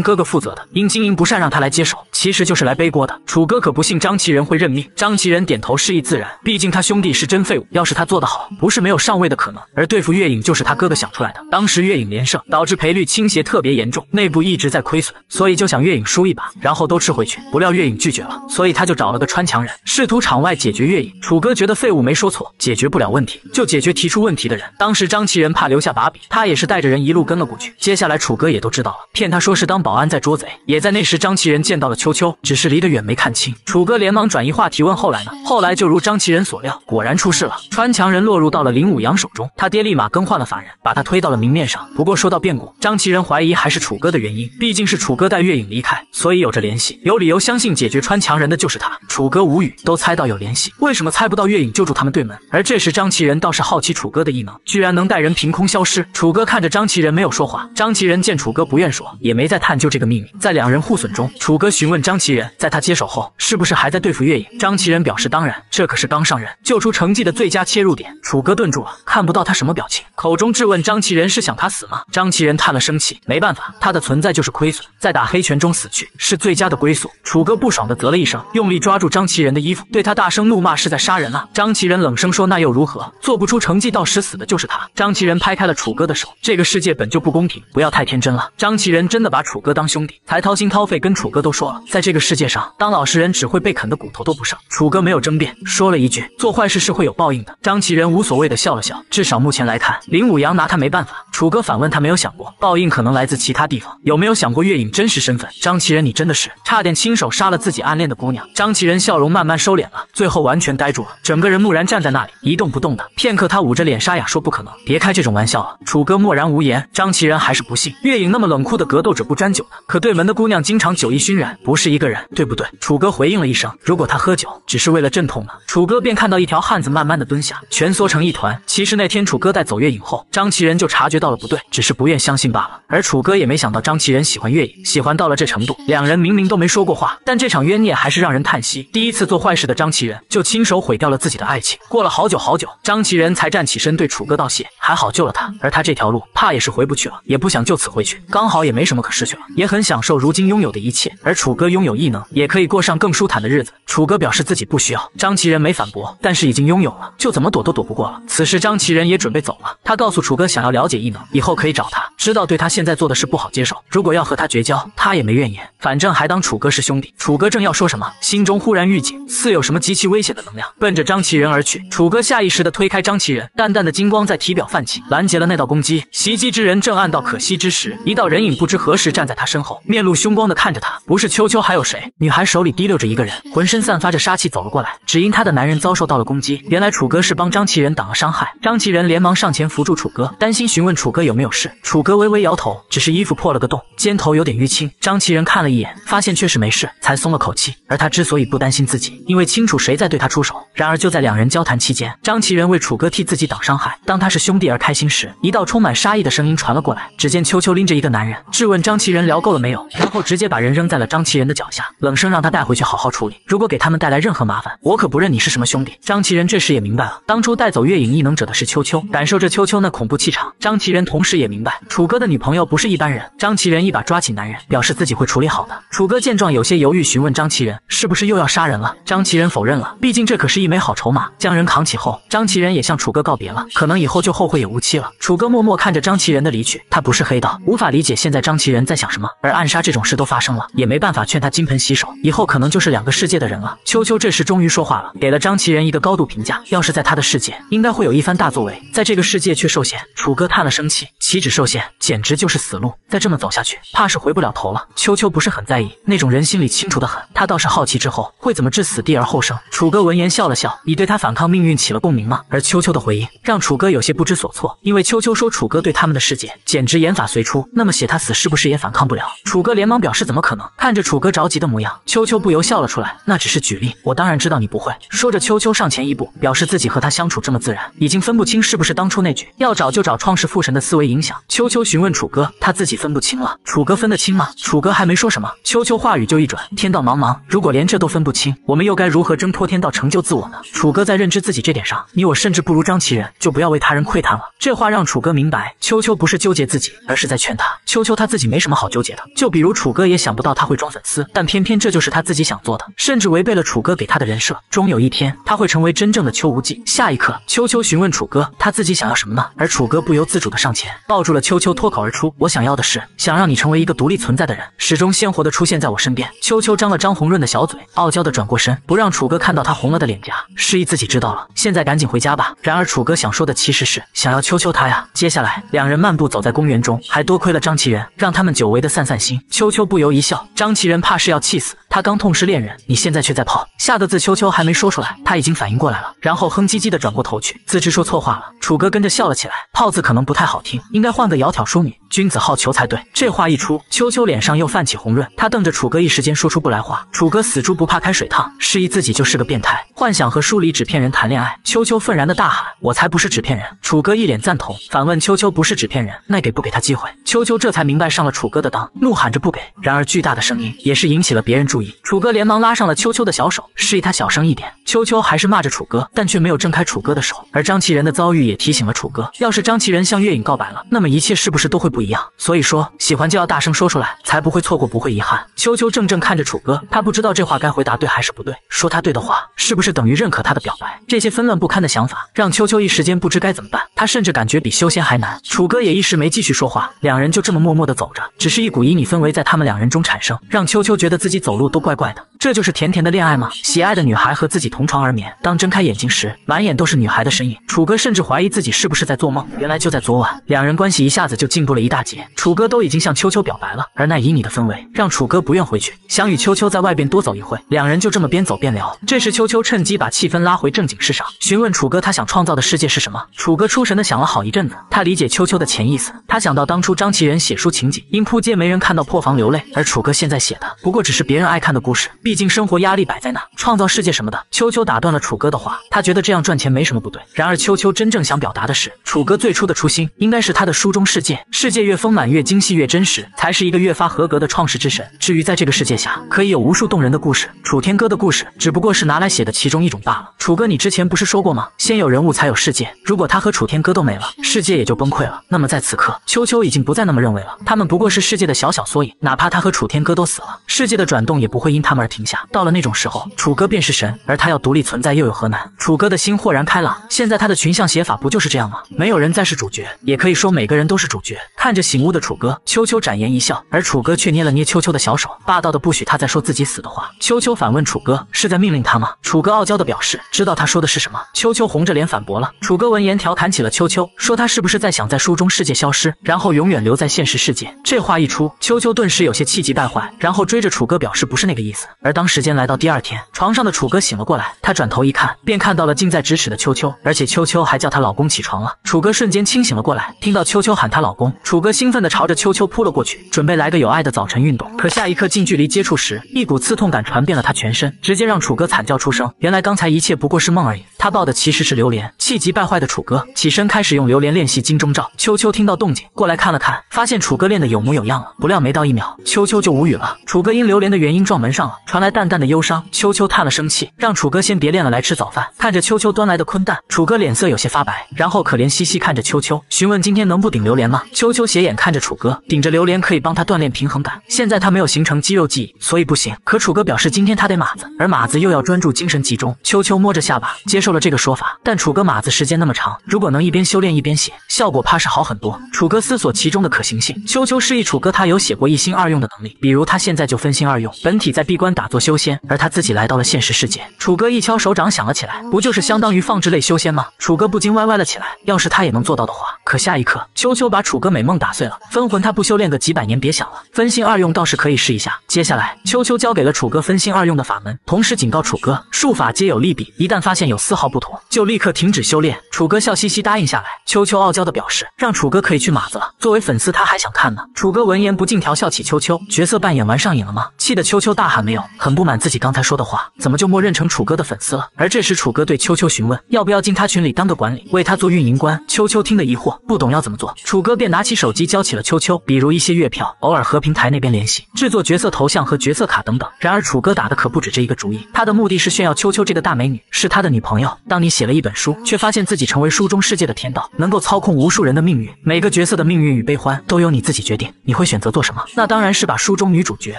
哥哥负责的，因经营不善让他来接手，其实就是来背锅的。楚歌可不信张其仁会认命，张其仁点头示意自然，毕竟他兄弟是真废物，要是他做得好，不是没有上位的可能。而对付月影就是他哥哥想出来的，当时月影连胜，导致赔率倾斜特别严重，内部一直在亏损，所以就想月影输一把，然后都吃回去。不料月影拒绝了，所以他就找了个穿墙人，试图场外解决月影。楚哥觉得废物没说错，解决不了问题就解决提出问题的人。当时张其仁怕留下把柄，他也是带着人一路跟了过去。接下来楚哥也都知道了，骗他说是当保安在捉贼。也在那时，张其仁见到了秋秋，只是离得远没看清。楚哥连忙转移话题问后来呢？后来就如张其仁所料，果然出事了，穿墙人落入到了林武阳手中，他爹立马更换了法人，把他推到了明面上。不过说到变故，张其仁怀疑还是楚哥的原因，毕竟是楚哥带月影离开，所以有着联系，有理由相信解决穿墙强人的就是他。楚歌无语，都猜到有联系，为什么猜不到月影救助他们对门？而这时张其仁倒是好奇楚歌的异能，居然能带人凭空消失。楚歌看着张其仁没有说话，张其仁见楚歌不愿说，也没再探究这个秘密。在两人互损中，楚歌询问张其仁，在他接手后是不是还在对付月影？张其仁表示当然，这可是刚上任救出成绩的最佳切入点。楚歌顿住了，看不到他什么表情，口中质问张其仁是想他死吗？张其仁叹了声气，没办法，他的存在就是亏损，在打黑拳中死去是最佳的归宿。楚歌不爽的啧了一一声，用力抓住张其仁的衣服，对他大声怒骂是在杀人啊！张其仁冷声说那又如何？做不出成绩到时死的就是他。张其仁拍开了楚歌的手，这个世界本就不公平，不要太天真了。张其仁真的把楚歌当兄弟，才掏心掏肺跟楚歌都说了，在这个世界上当老实人只会被啃的骨头都不剩。楚歌没有争辩，说了一句做坏事是会有报应的。张其仁无所谓的笑了笑，至少目前来看，林武阳拿他没办法。楚歌反问他没有想过报应可能来自其他地方，有没有想过月影真实身份？张其仁你真的是差点亲手杀了自己暗恋的姑娘。张其仁笑容慢慢收敛了，最后完全呆住了，整个人木然站在那里一动不动的。片刻，他捂着脸沙哑说不可能，别开这种玩笑了。楚歌默然无言，张其仁还是不信月影那么冷酷的格斗者不沾酒的，可对门的姑娘经常酒意熏染，不是一个人，对不对？楚歌回应了一声，如果他喝酒只是为了镇痛呢？楚歌便看到一条汉子慢慢的蹲下，蜷缩成一团。其实那天楚歌带走月影后，张其仁就察觉到了不对，只是不愿相信罢了。而楚歌也没想到张其仁喜欢月影，喜欢到了这程度。两人明明都没说过话，但这场冤孽还是让人叹息。第一次做坏事的张其仁，就亲手毁掉了自己的爱情。过了好久好久，张其仁才站起身对楚歌道谢，还好救了他。而他这条路怕也是回不去了，也不想就此回去，刚好也没什么可失去了，也很享受如今拥有的一切。而楚歌拥有异能，也可以过上更舒坦的日子。楚歌表示自己不需要，张其仁没反驳，但是已经拥有了，就怎么躲都躲不过了。此时张其仁也准备走了，他告诉楚歌，想要了解异能，以后可以找他，知道对他现在做的事不好接受，如果要和他绝交，他也没怨言，反正还当楚歌是兄弟。楚歌正要说什么，心中忽然预警，似有什么极其危险的能量奔着张其仁而去。楚歌下意识地推开张其仁，淡淡的金光在体表泛起，拦截了那道攻击。袭击之人正暗道可惜之时，一道人影不知何时站在他身后，面露凶光的看着他。不是秋秋还有谁？女孩手里提溜着一个人，浑身散发着杀气走了过来，只因她的男人遭受到了攻击。原来楚歌是帮张其仁挡了伤害。张其仁连忙上前扶住楚歌，担心询问楚歌有没有事。楚歌微微摇头，只是衣服破了个洞，肩头有点淤青。张其仁看了一眼，发现确实没事，才松了口气。而他之所以不担心自己，因为清楚谁在对他出手。然而就在两人交谈期间，张其仁为楚歌替自己挡伤害，当他是兄弟而开心时，一道充满杀意的声音传了过来。只见秋秋拎着一个男人，质问张其仁聊够了没有，然后直接把人扔在了张其仁的脚下，冷声让他带回去好好处理。如果给他们带来任何麻烦，我可不认你是什么兄弟。张其仁这时也明白了，当初带走月影异能者的是秋秋。感受着秋秋那恐怖气场，张其仁同时也明白，楚歌的女朋友不是一般人。张其仁一把抓起男人，表示自己会处理好的。楚歌见状有些犹豫，询问张其仁是不是又要杀人了。张其仁否认了，毕竟这可是一枚好筹码。将人扛起后，张其仁也向楚歌告别了，可能以后就后会有无期了。楚哥默默看着张其仁的离去，他不是黑道，无法理解现在张其仁在想什么。而暗杀这种事都发生了，也没办法劝他金盆洗手，以后可能就是两个世界的人了。秋秋这时终于说话了，给了张其仁一个高度评价。要是在他的世界，应该会有一番大作为，在这个世界却受限。楚哥叹了声气，岂止受限，简直就是死路。再这么走下去，怕是回不了头了。秋秋不是很在意，那种人心里清楚的很。他倒是好奇之后会怎么置死地而后生。楚歌闻言笑了笑，你对他反抗命运起了共鸣吗？而秋秋的回应让楚歌有些不知所措，因为秋秋说楚歌对他们的世界简直言法随出，那么写他死是不是也反抗不了？楚歌连忙表示怎么可能？看着楚歌着急的模样，秋秋不由笑了出来。那只是举例，我当然知道你不会。说着，秋秋上前一步，表示自己和他相处这么自然，已经分不清是不是当初那句要找就找创世父神的思维影响。秋秋询问楚歌，他自己分不清了，楚歌分得清吗？楚歌还没说什么，秋秋话语就一转，天道茫茫，如果连这都分不清，我们又该如何挣脱天道，成就自我呢？楚哥在认知自己这点上，你我甚至不如张其人，就不要为他人窥探了。这话让楚哥明白，秋秋不是纠结自己，而是在劝他。秋秋他自己没什么好纠结的，就比如楚哥也想不到他会装粉丝，但偏偏这就是他自己想做的，甚至违背了楚哥给他的人设。终有一天，他会成为真正的秋无忌。下一刻，秋秋询问楚哥，他自己想要什么呢？而楚哥不由自主的上前抱住了秋秋，脱口而出：“我想要的是，想让你成为一个独立存在的人，始终鲜活的出现在我身边。”秋秋张了张红润的小嘴，傲娇的转过身，不让楚歌看到他红了的脸颊，示意自己知道了，现在赶紧回家吧。然而楚歌想说的其实是想要秋秋他呀。接下来，两人漫步走在公园中，还多亏了张其人，让他们久违的散散心。秋秋不由一笑，张其人怕是要气死。他刚痛失恋人，你现在却在泡，吓得字秋秋还没说出来，他已经反应过来了，然后哼唧唧的转过头去，自知说错话了。楚歌跟着笑了起来，泡字可能不太好听，应该换个窈窕淑女、君子好逑才对。这话一出，秋秋脸上又泛起红润，她瞪着楚歌，一时间说出不来话。楚歌死猪不怕开水烫，示意自己就是个变态，幻想和书里纸片人谈恋爱。秋秋愤然的大喊：“我才不是纸片人！”楚歌一脸赞同，反问秋秋：“不是纸片人，那给不给他机会？”秋秋这才明白上了楚歌的当，怒喊着不给。然而巨大的声音也是引起了别人注意。楚歌连忙拉上了秋秋的小手，示意他小声一点。秋秋还是骂着楚歌，但却没有挣开楚歌的手。而张其人的遭遇也提醒了楚歌，要是张其人向月影告白了，那么一切是不是都会不一样？所以说，喜欢就要大声说出来，才不会错过，不会遗憾。秋秋怔怔看着楚哥，他不知道这话该回答对还是不对。说他对的话，是不是等于认可他的表白？这些纷乱不堪的想法让秋秋一时间不知该怎么办。他甚至感觉比修仙还难。楚哥也一时没继续说话，两人就这么默默的走着，只是一股旖旎氛围在他们两人中产生，让秋秋觉得自己走路都怪怪的。这就是甜甜的恋爱吗？喜爱的女孩和自己同床而眠，当睁开眼睛时，满眼都是女孩的身影。楚哥甚至怀疑自己是不是在做梦。原来就在昨晚，两人关系一下子就进步了一大姐。楚哥都已经向秋秋表白了，而那旖旎的氛围让楚哥不愿回去，想与秋秋在外边多走一会。两人就这么边走边聊。这时秋秋趁机把气氛拉回正经事上，询问楚哥他想创造的世界是什么。楚哥出神的想了好一阵子，他理解秋秋的潜意思。他想到当初张其人写书情景，因扑街没人看到破防流泪，而楚哥现在写的不过只是别人爱看的故事。毕竟生活压力摆在那，创造世界什么的。秋秋打断了楚哥的话，他觉得这样赚钱没什么不对。然而秋秋真正想表达的是，楚哥最初的初心应该是他的书中世界，世界越丰满越精细越真实，才是一个越发合格的创世之神。至于在这个世界下，可以有无数动人的故事，楚天歌的故事只不过是拿来写的其中一种罢了。楚哥，你之前不是说过吗？先有人物才有世界，如果他和楚天歌都没了，世界也就崩溃了。那么在此刻，秋秋已经不再那么认为了，他们不过是世界的小小缩影，哪怕他和楚天歌都死了，世界的转动也不会因他们而停下。到了那种时候，楚歌便是神，而他要独立存在又有何难？楚歌的心豁然开朗。现在他的群像写法不就是这样吗？没有人再是主角，也可以说每个人都是主角。看看着醒悟的楚歌，秋秋展颜一笑，而楚歌却捏了捏秋秋的小手，霸道的不许他再说自己死的话。秋秋反问楚歌，是在命令他吗？楚歌傲娇的表示知道他说的是什么。秋秋红着脸反驳了。楚歌闻言调侃起了秋秋，说他是不是在想在书中世界消失，然后永远留在现实世界？这话一出，秋秋顿时有些气急败坏，然后追着楚歌表示不是那个意思。而当时间来到第二天，床上的楚歌醒了过来，他转头一看，便看到了近在咫尺的秋秋，而且秋秋还叫她老公起床了。楚歌瞬间清醒了过来，听到秋秋喊她老公，楚哥兴奋地朝着秋秋扑了过去，准备来个有爱的早晨运动。可下一刻近距离接触时，一股刺痛感传遍了他全身，直接让楚哥惨叫出声。原来刚才一切不过是梦而已，他抱的其实是榴莲。气急败坏的楚哥起身开始用榴莲练习金钟罩。秋秋听到动静过来看了看，发现楚哥练得有模有样了。不料没到一秒，秋秋就无语了。楚哥因榴莲的原因撞门上了，传来淡淡的忧伤。秋秋叹了声气，让楚哥先别练了，来吃早饭。看着秋秋端来的坤蛋，楚哥脸色有些发白，然后可怜兮兮看着秋秋，询问今天能不顶榴莲吗？秋秋斜眼看着楚歌，顶着榴莲可以帮他锻炼平衡感。现在他没有形成肌肉记忆，所以不行。可楚歌表示今天他得马子，而马子又要专注精神集中。秋秋摸着下巴接受了这个说法，但楚歌马子时间那么长，如果能一边修炼一边写，效果怕是好很多。楚歌思索其中的可行性，秋秋示意楚歌他有写过一心二用的能力，比如他现在就分心二用，本体在闭关打坐修仙，而他自己来到了现实世界。楚歌一敲手掌想了起来，不就是相当于放置类修仙吗？楚歌不禁歪歪了起来，要是他也能做到的话。可下一刻，秋秋把楚歌美梦。梦打碎了。分魂他不修炼个几百年别想了。分心二用倒是可以试一下。接下来，秋秋交给了楚哥分心二用的法门，同时警告楚哥，术法皆有利弊，一旦发现有丝毫不妥，就立刻停止修炼。楚哥笑嘻嘻答应下来。秋秋傲娇的表示，让楚哥可以去马子了。作为粉丝，他还想看呢。楚哥闻言不禁调笑起秋秋，角色扮演玩上瘾了吗？气得秋秋大喊没有，很不满自己刚才说的话，怎么就默认成楚哥的粉丝了？而这时，楚哥对秋秋询问，要不要进他群里当个管理，为他做运营官？秋秋听得疑惑，不懂要怎么做。楚哥便拿起手手机交起了秋秋，比如一些月票，偶尔和平台那边联系，制作角色头像和角色卡等等。然而楚歌打的可不止这一个主意，他的目的是炫耀秋秋这个大美女是他的女朋友。当你写了一本书，却发现自己成为书中世界的天道，能够操控无数人的命运，每个角色的命运与悲欢都由你自己决定，你会选择做什么？那当然是把书中女主角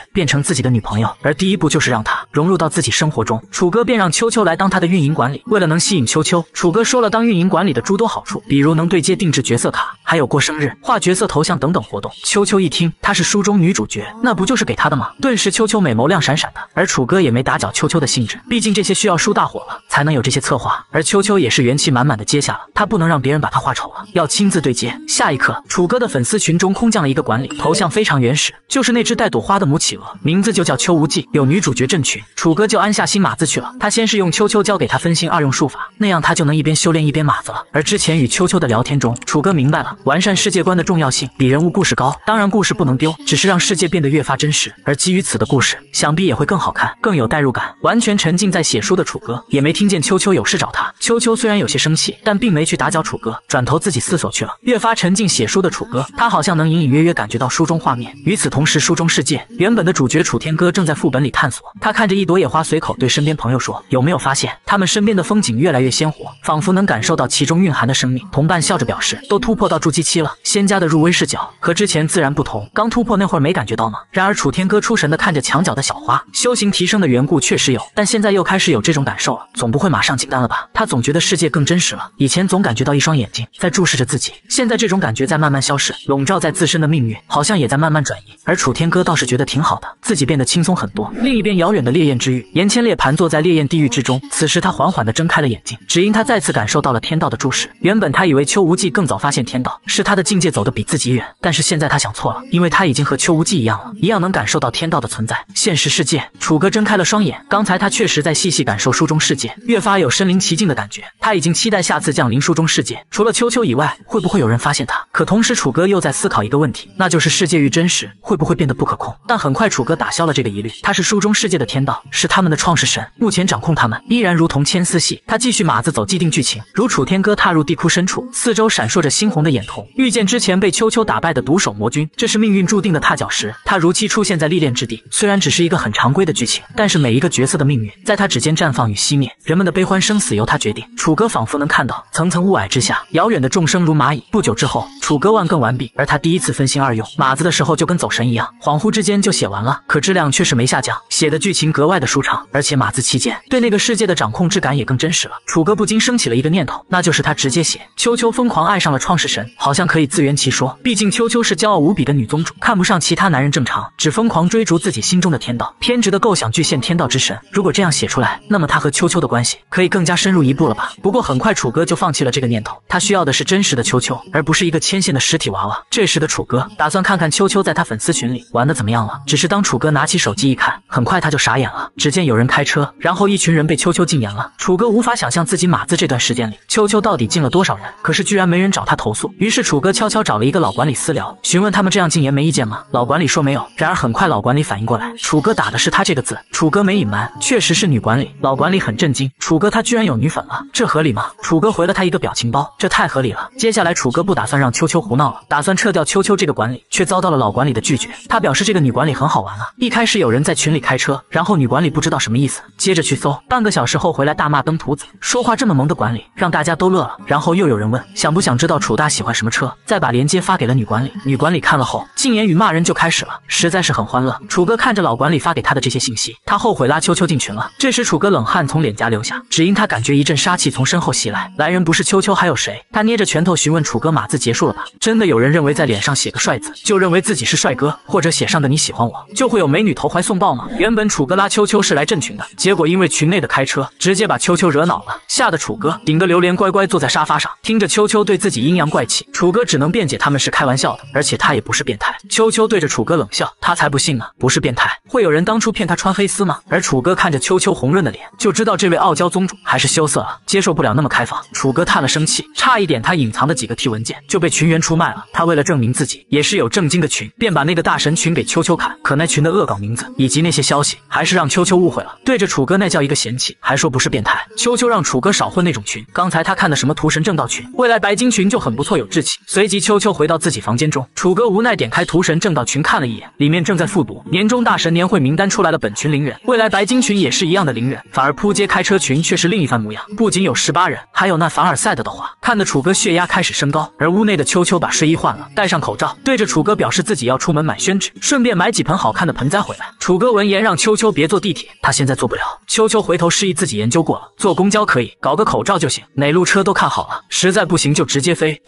变成自己的女朋友，而第一步就是让她融入到自己生活中。楚歌便让秋秋来当他的运营管理，为了能吸引秋秋，楚歌说了当运营管理的诸多好处，比如能对接定制角色卡，还有过生日、画角色头像等等活动。秋秋一听，她是书中女主角，那不就是给她的吗？顿时秋秋美眸亮闪闪的，而楚歌也没打搅秋秋的兴致，毕竟这些需要书大火了才能有这些策划，而秋秋也是元气满满的接下了，她不能让别人把她画丑了，要亲自对接。下一刻，楚歌的粉丝群中空降了一个管理，头像非常原始，就是那只带朵花的母企鹅，名字就叫秋无忌，有女主角镇群，楚歌就安下心码字去了。他先是用秋秋教给他分心二用术法，那样他就能一边修炼一边码字了。而之前与秋秋的聊天中，楚歌明白了完善世界观的重要要性，比人物故事高。当然故事不能丢，只是让世界变得越发真实。而基于此的故事，想必也会更好看，更有代入感。完全沉浸在写书的楚歌，也没听见秋秋有事找他。秋秋虽然有些生气，但并没去打搅楚歌，转头自己思索去了。越发沉浸写书的楚歌，他好像能隐隐约约感觉到书中画面。与此同时，书中世界原本的主角楚天歌正在副本里探索。他看着一朵野花，随口对身边朋友说：“有没有发现他们身边的风景越来越鲜活，仿佛能感受到其中蕴含的生命？”同伴笑着表示：“都突破到筑基期了，仙家的入微视角和之前自然不同。刚突破那会儿没感觉到吗？”然而楚天哥出神的看着墙角的小花，修行提升的缘故确实有，但现在又开始有这种感受了，总不会马上进单了吧？他总觉得世界更真实了。以前总感觉到一双眼睛在注视着自己，现在这种感觉在慢慢消失，笼罩在自身的命运好像也在慢慢转移。而楚天哥倒是觉得挺好的，自己变得轻松很多。另一边，遥远的烈焰之域，严千烈盘坐在烈焰地狱之中，此时他缓缓地睁开了眼睛，只因他再次感受到了天道的注视。原本他以为邱无忌更早发现天道，是他的境界走得比自己远，但是现在他想错了，因为他已经和邱无忌一样了，一样能感受到天道的存在。现实世界，楚歌睁开了双眼，刚才他确实在细细感受书中世界，越发有身临其境的感觉。他已经期待下次降临书中世界，除了秋秋以外，会不会有人发现他？可同时，楚歌又在思考一个问题，那就是世界与真实，会不会变得不可控？但很快，楚歌打消了这个疑虑。他是书中世界的天道，是他们的创世神，目前掌控他们依然如同牵丝戏。他继续码子走既定剧情，如楚天歌踏入地窟深处，四周闪烁着猩红的眼瞳，遇见之前被秋秋打败的毒手魔君，这是命运注定的踏脚石。他如期出现在历练之地，虽然只是一个很常规的剧情，但是每一个角色的命运在他指尖绽放与熄灭，人们的悲欢生死由他决定。楚歌仿佛能看到层层雾霭之下，遥远的众生如蚂蚁。不久之后，楚歌万更完毕，而他第一次分心二用码子的时候，就跟走神一样，恍惚之间就写完了。可质量却是没下降，写的剧情格外的舒畅，而且码字期间对那个世界的掌控质感也更真实了。楚歌不禁升起了一个念头，那就是他直接写秋秋疯狂爱上了创世神，好像可以自圆其说。毕竟秋秋是骄傲无比的女宗主，看不上其他男人正常，只疯狂追逐自己心中的天道。偏执的构想巨献天道之神，如果这样写出来，那么他和秋秋的关系可以更加深入一步了吧？不过很快楚歌就放弃了这个念头，他需要的是真实的秋秋，而不是一个牵线的实体娃娃。这时的楚歌打算看看秋秋在他粉丝群里玩的怎么样了。只是当楚歌拿起手机一看，很快他就傻眼了。只见有人开车，然后一群人被秋秋禁言了。楚歌无法想象自己码字这段时间里，秋秋到底禁了多少人。可是居然没人找他投诉，于是楚歌悄悄找了一个老管理私聊，询问他们这样禁言没意见吗？老管理说没有。然而很快老管理反应过来，楚哥打的是他这个字。楚哥没隐瞒，确实是女管理。老管理很震惊，楚哥他居然有女粉了，这合理吗？楚哥回了他一个表情包，这太合理了。接下来楚哥不打算让秋秋胡闹了，打算撤掉秋秋这个管理，却遭到了老管理的拒绝。他表示这个女管理很好玩啊。一开始有人在群里开车，然后女管理不知道什么意思，接着去搜，半个小时后回来大骂登徒子，说话这么萌的管理，让大家都乐了。然后又有人问想不想知道楚大喜欢什么车，再把连接发给了女管理。女管理看了后，禁言与骂人就开始了，实在是很欢乐。楚哥看着老管理发给他的这些信息，他后悔拉秋秋进群了。这时楚哥冷汗从脸颊流下，只因他感觉一阵杀气从身后袭来，来人不是秋秋还有谁？他捏着拳头询问楚哥码字结束了吧？真的有人认为在脸上写个帅字就认为自己是帅哥，或者写上的你喜欢我就会有美女投怀送抱吗？原本楚哥拉秋秋是来镇群的，结果因为群内的开车，直接把秋秋惹恼了，吓得楚哥顶个榴莲乖乖坐在沙发上，听着秋秋对自己阴阳怪气。楚哥只能辩解他们是开玩笑的，而且他也不是变态。秋秋对着楚哥冷笑，他才不信呢，不是变态，会有人当初骗他穿黑丝吗？而楚哥看着秋秋红润的脸，就知道这位傲娇宗主还是羞涩了，接受不了那么开放。楚哥叹了声气，差一点他隐藏的几个 T 文件就被群员出卖了。他为了证明自己也是有正经的群，便把那个大神群给秋秋看，可那群的恶搞名字以及那些消息，还是让秋秋误会了，对着楚哥那叫一个嫌弃，还说不是变态。秋秋让楚哥少混那种群，刚才他看的什么屠神正道群、未来白金群就很不错，有志气。随即秋秋回到自己房间中，楚哥无奈点开屠神正道群看了一眼，里面正在复读年终大神年会名单出来了，本群零人，未来白金群也是一样的零人，反而扑街开车群却是另一番模样，不仅有十八人，还有那凡尔赛的的话，看得楚哥血压开始升高。而屋内的秋秋把睡衣换了，戴上口罩，对着楚哥表示自己要出门买宣纸，顺便买几盆好看的盆栽回来。楚哥闻言让秋秋别坐地铁，他现在坐不了。秋秋回头示意自己研究过了，坐公交可以，搞个口罩就行，哪路车都看好了，实在不行就直接飞。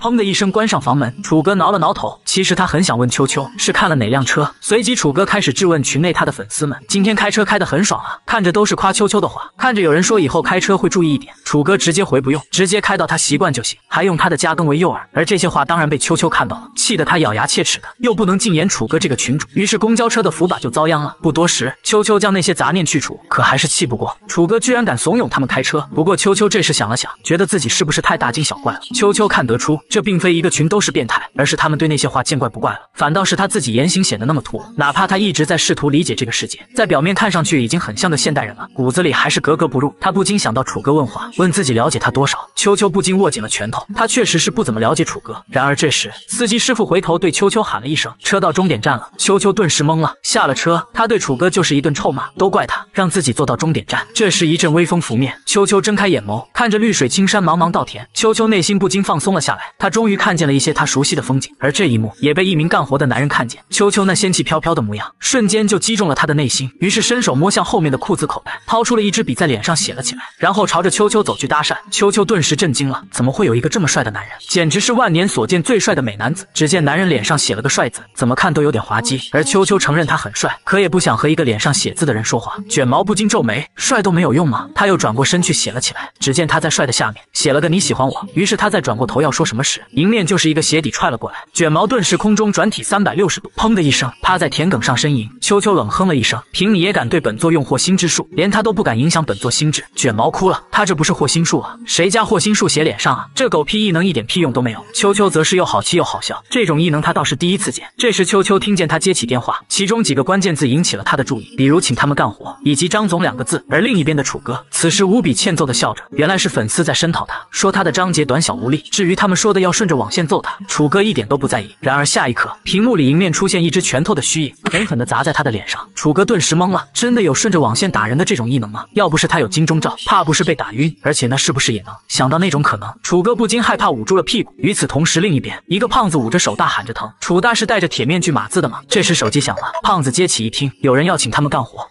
砰的一声关上房房门，楚哥挠了挠头，其实他很想问秋秋是看了哪辆车。随即楚哥开始质问群内他的粉丝们，今天开车开得很爽啊，看着都是夸秋秋的话，看着有人说以后开车会注意一点，楚哥直接回不用，直接开到他习惯就行，还用他的加更为诱饵。而这些话当然被秋秋看到了，气得他咬牙切齿的，又不能禁言楚哥这个群主，于是公交车的福把就遭殃了。不多时，秋秋将那些杂念去除，可还是气不过楚哥居然敢怂恿他们开车。不过秋秋这时想了想，觉得自己是不是太大惊小怪了？秋秋看得出，这并非一个群都都是变态，而是他们对那些话见怪不怪了，反倒是他自己言行显得那么突兀。哪怕他一直在试图理解这个世界，在表面看上去已经很像个现代人了，骨子里还是格格不入。他不禁想到楚哥问话，问自己了解他多少？秋秋不禁握紧了拳头，他确实是不怎么了解楚哥。然而这时，司机师傅回头对秋秋喊了一声：“车到终点站了。”秋秋顿时懵了，下了车，他对楚哥就是一顿臭骂，都怪他让自己坐到终点站。这时一阵微风拂面，秋秋睁开眼眸，看着绿水青山，茫茫稻田，秋秋内心不禁放松了下来。他终于看见了一些他熟悉的风景，而这一幕也被一名干活的男人看见。秋秋那仙气飘飘的模样，瞬间就击中了他的内心，于是伸手摸向后面的裤子口袋，掏出了一支笔，在脸上写了起来，然后朝着秋秋走去搭讪。秋秋顿时震惊了，怎么会有一个这么帅的男人？简直是万年所见最帅的美男子。只见男人脸上写了个帅字，怎么看都有点滑稽。而秋秋承认他很帅，可也不想和一个脸上写字的人说话。卷毛不禁皱眉，帅都没有用吗？他又转过身去写了起来。只见他在帅的下面写了个你喜欢我。于是他再转过头要说什么时，迎面就是一个鞋底踹了过来，卷毛顿时空中转体三百六十度，砰的一声趴在田埂上呻吟。秋秋冷哼了一声，凭你也敢对本座用惑心之术，连他都不敢影响本座心智。卷毛哭了，他这不是惑心术啊，谁家惑心术写脸上啊？这狗屁异能一点屁用都没有。秋秋则是又好气又好笑，这种异能他倒是第一次见。这时秋秋听见他接起电话，其中几个关键字引起了他的注意，比如请他们干活以及张总两个字。而另一边的楚哥此时无比欠揍的笑着，原来是粉丝在声讨他，说他的章节短小无力。至于他们说的要顺着网线揍楚哥一点都不在意。然而下一刻，屏幕里迎面出现一只拳头的虚影，狠狠地砸在他的脸上。楚哥顿时懵了，真的有顺着网线打人的这种异能吗？要不是他有金钟罩，怕不是被打晕。而且那是不是也能？想到那种可能，楚哥不禁害怕，捂住了屁股。与此同时，另一边一个胖子捂着手大喊着疼。楚大是戴着铁面具码字的吗？这时手机响了，胖子接起一听，有人要请他们干活。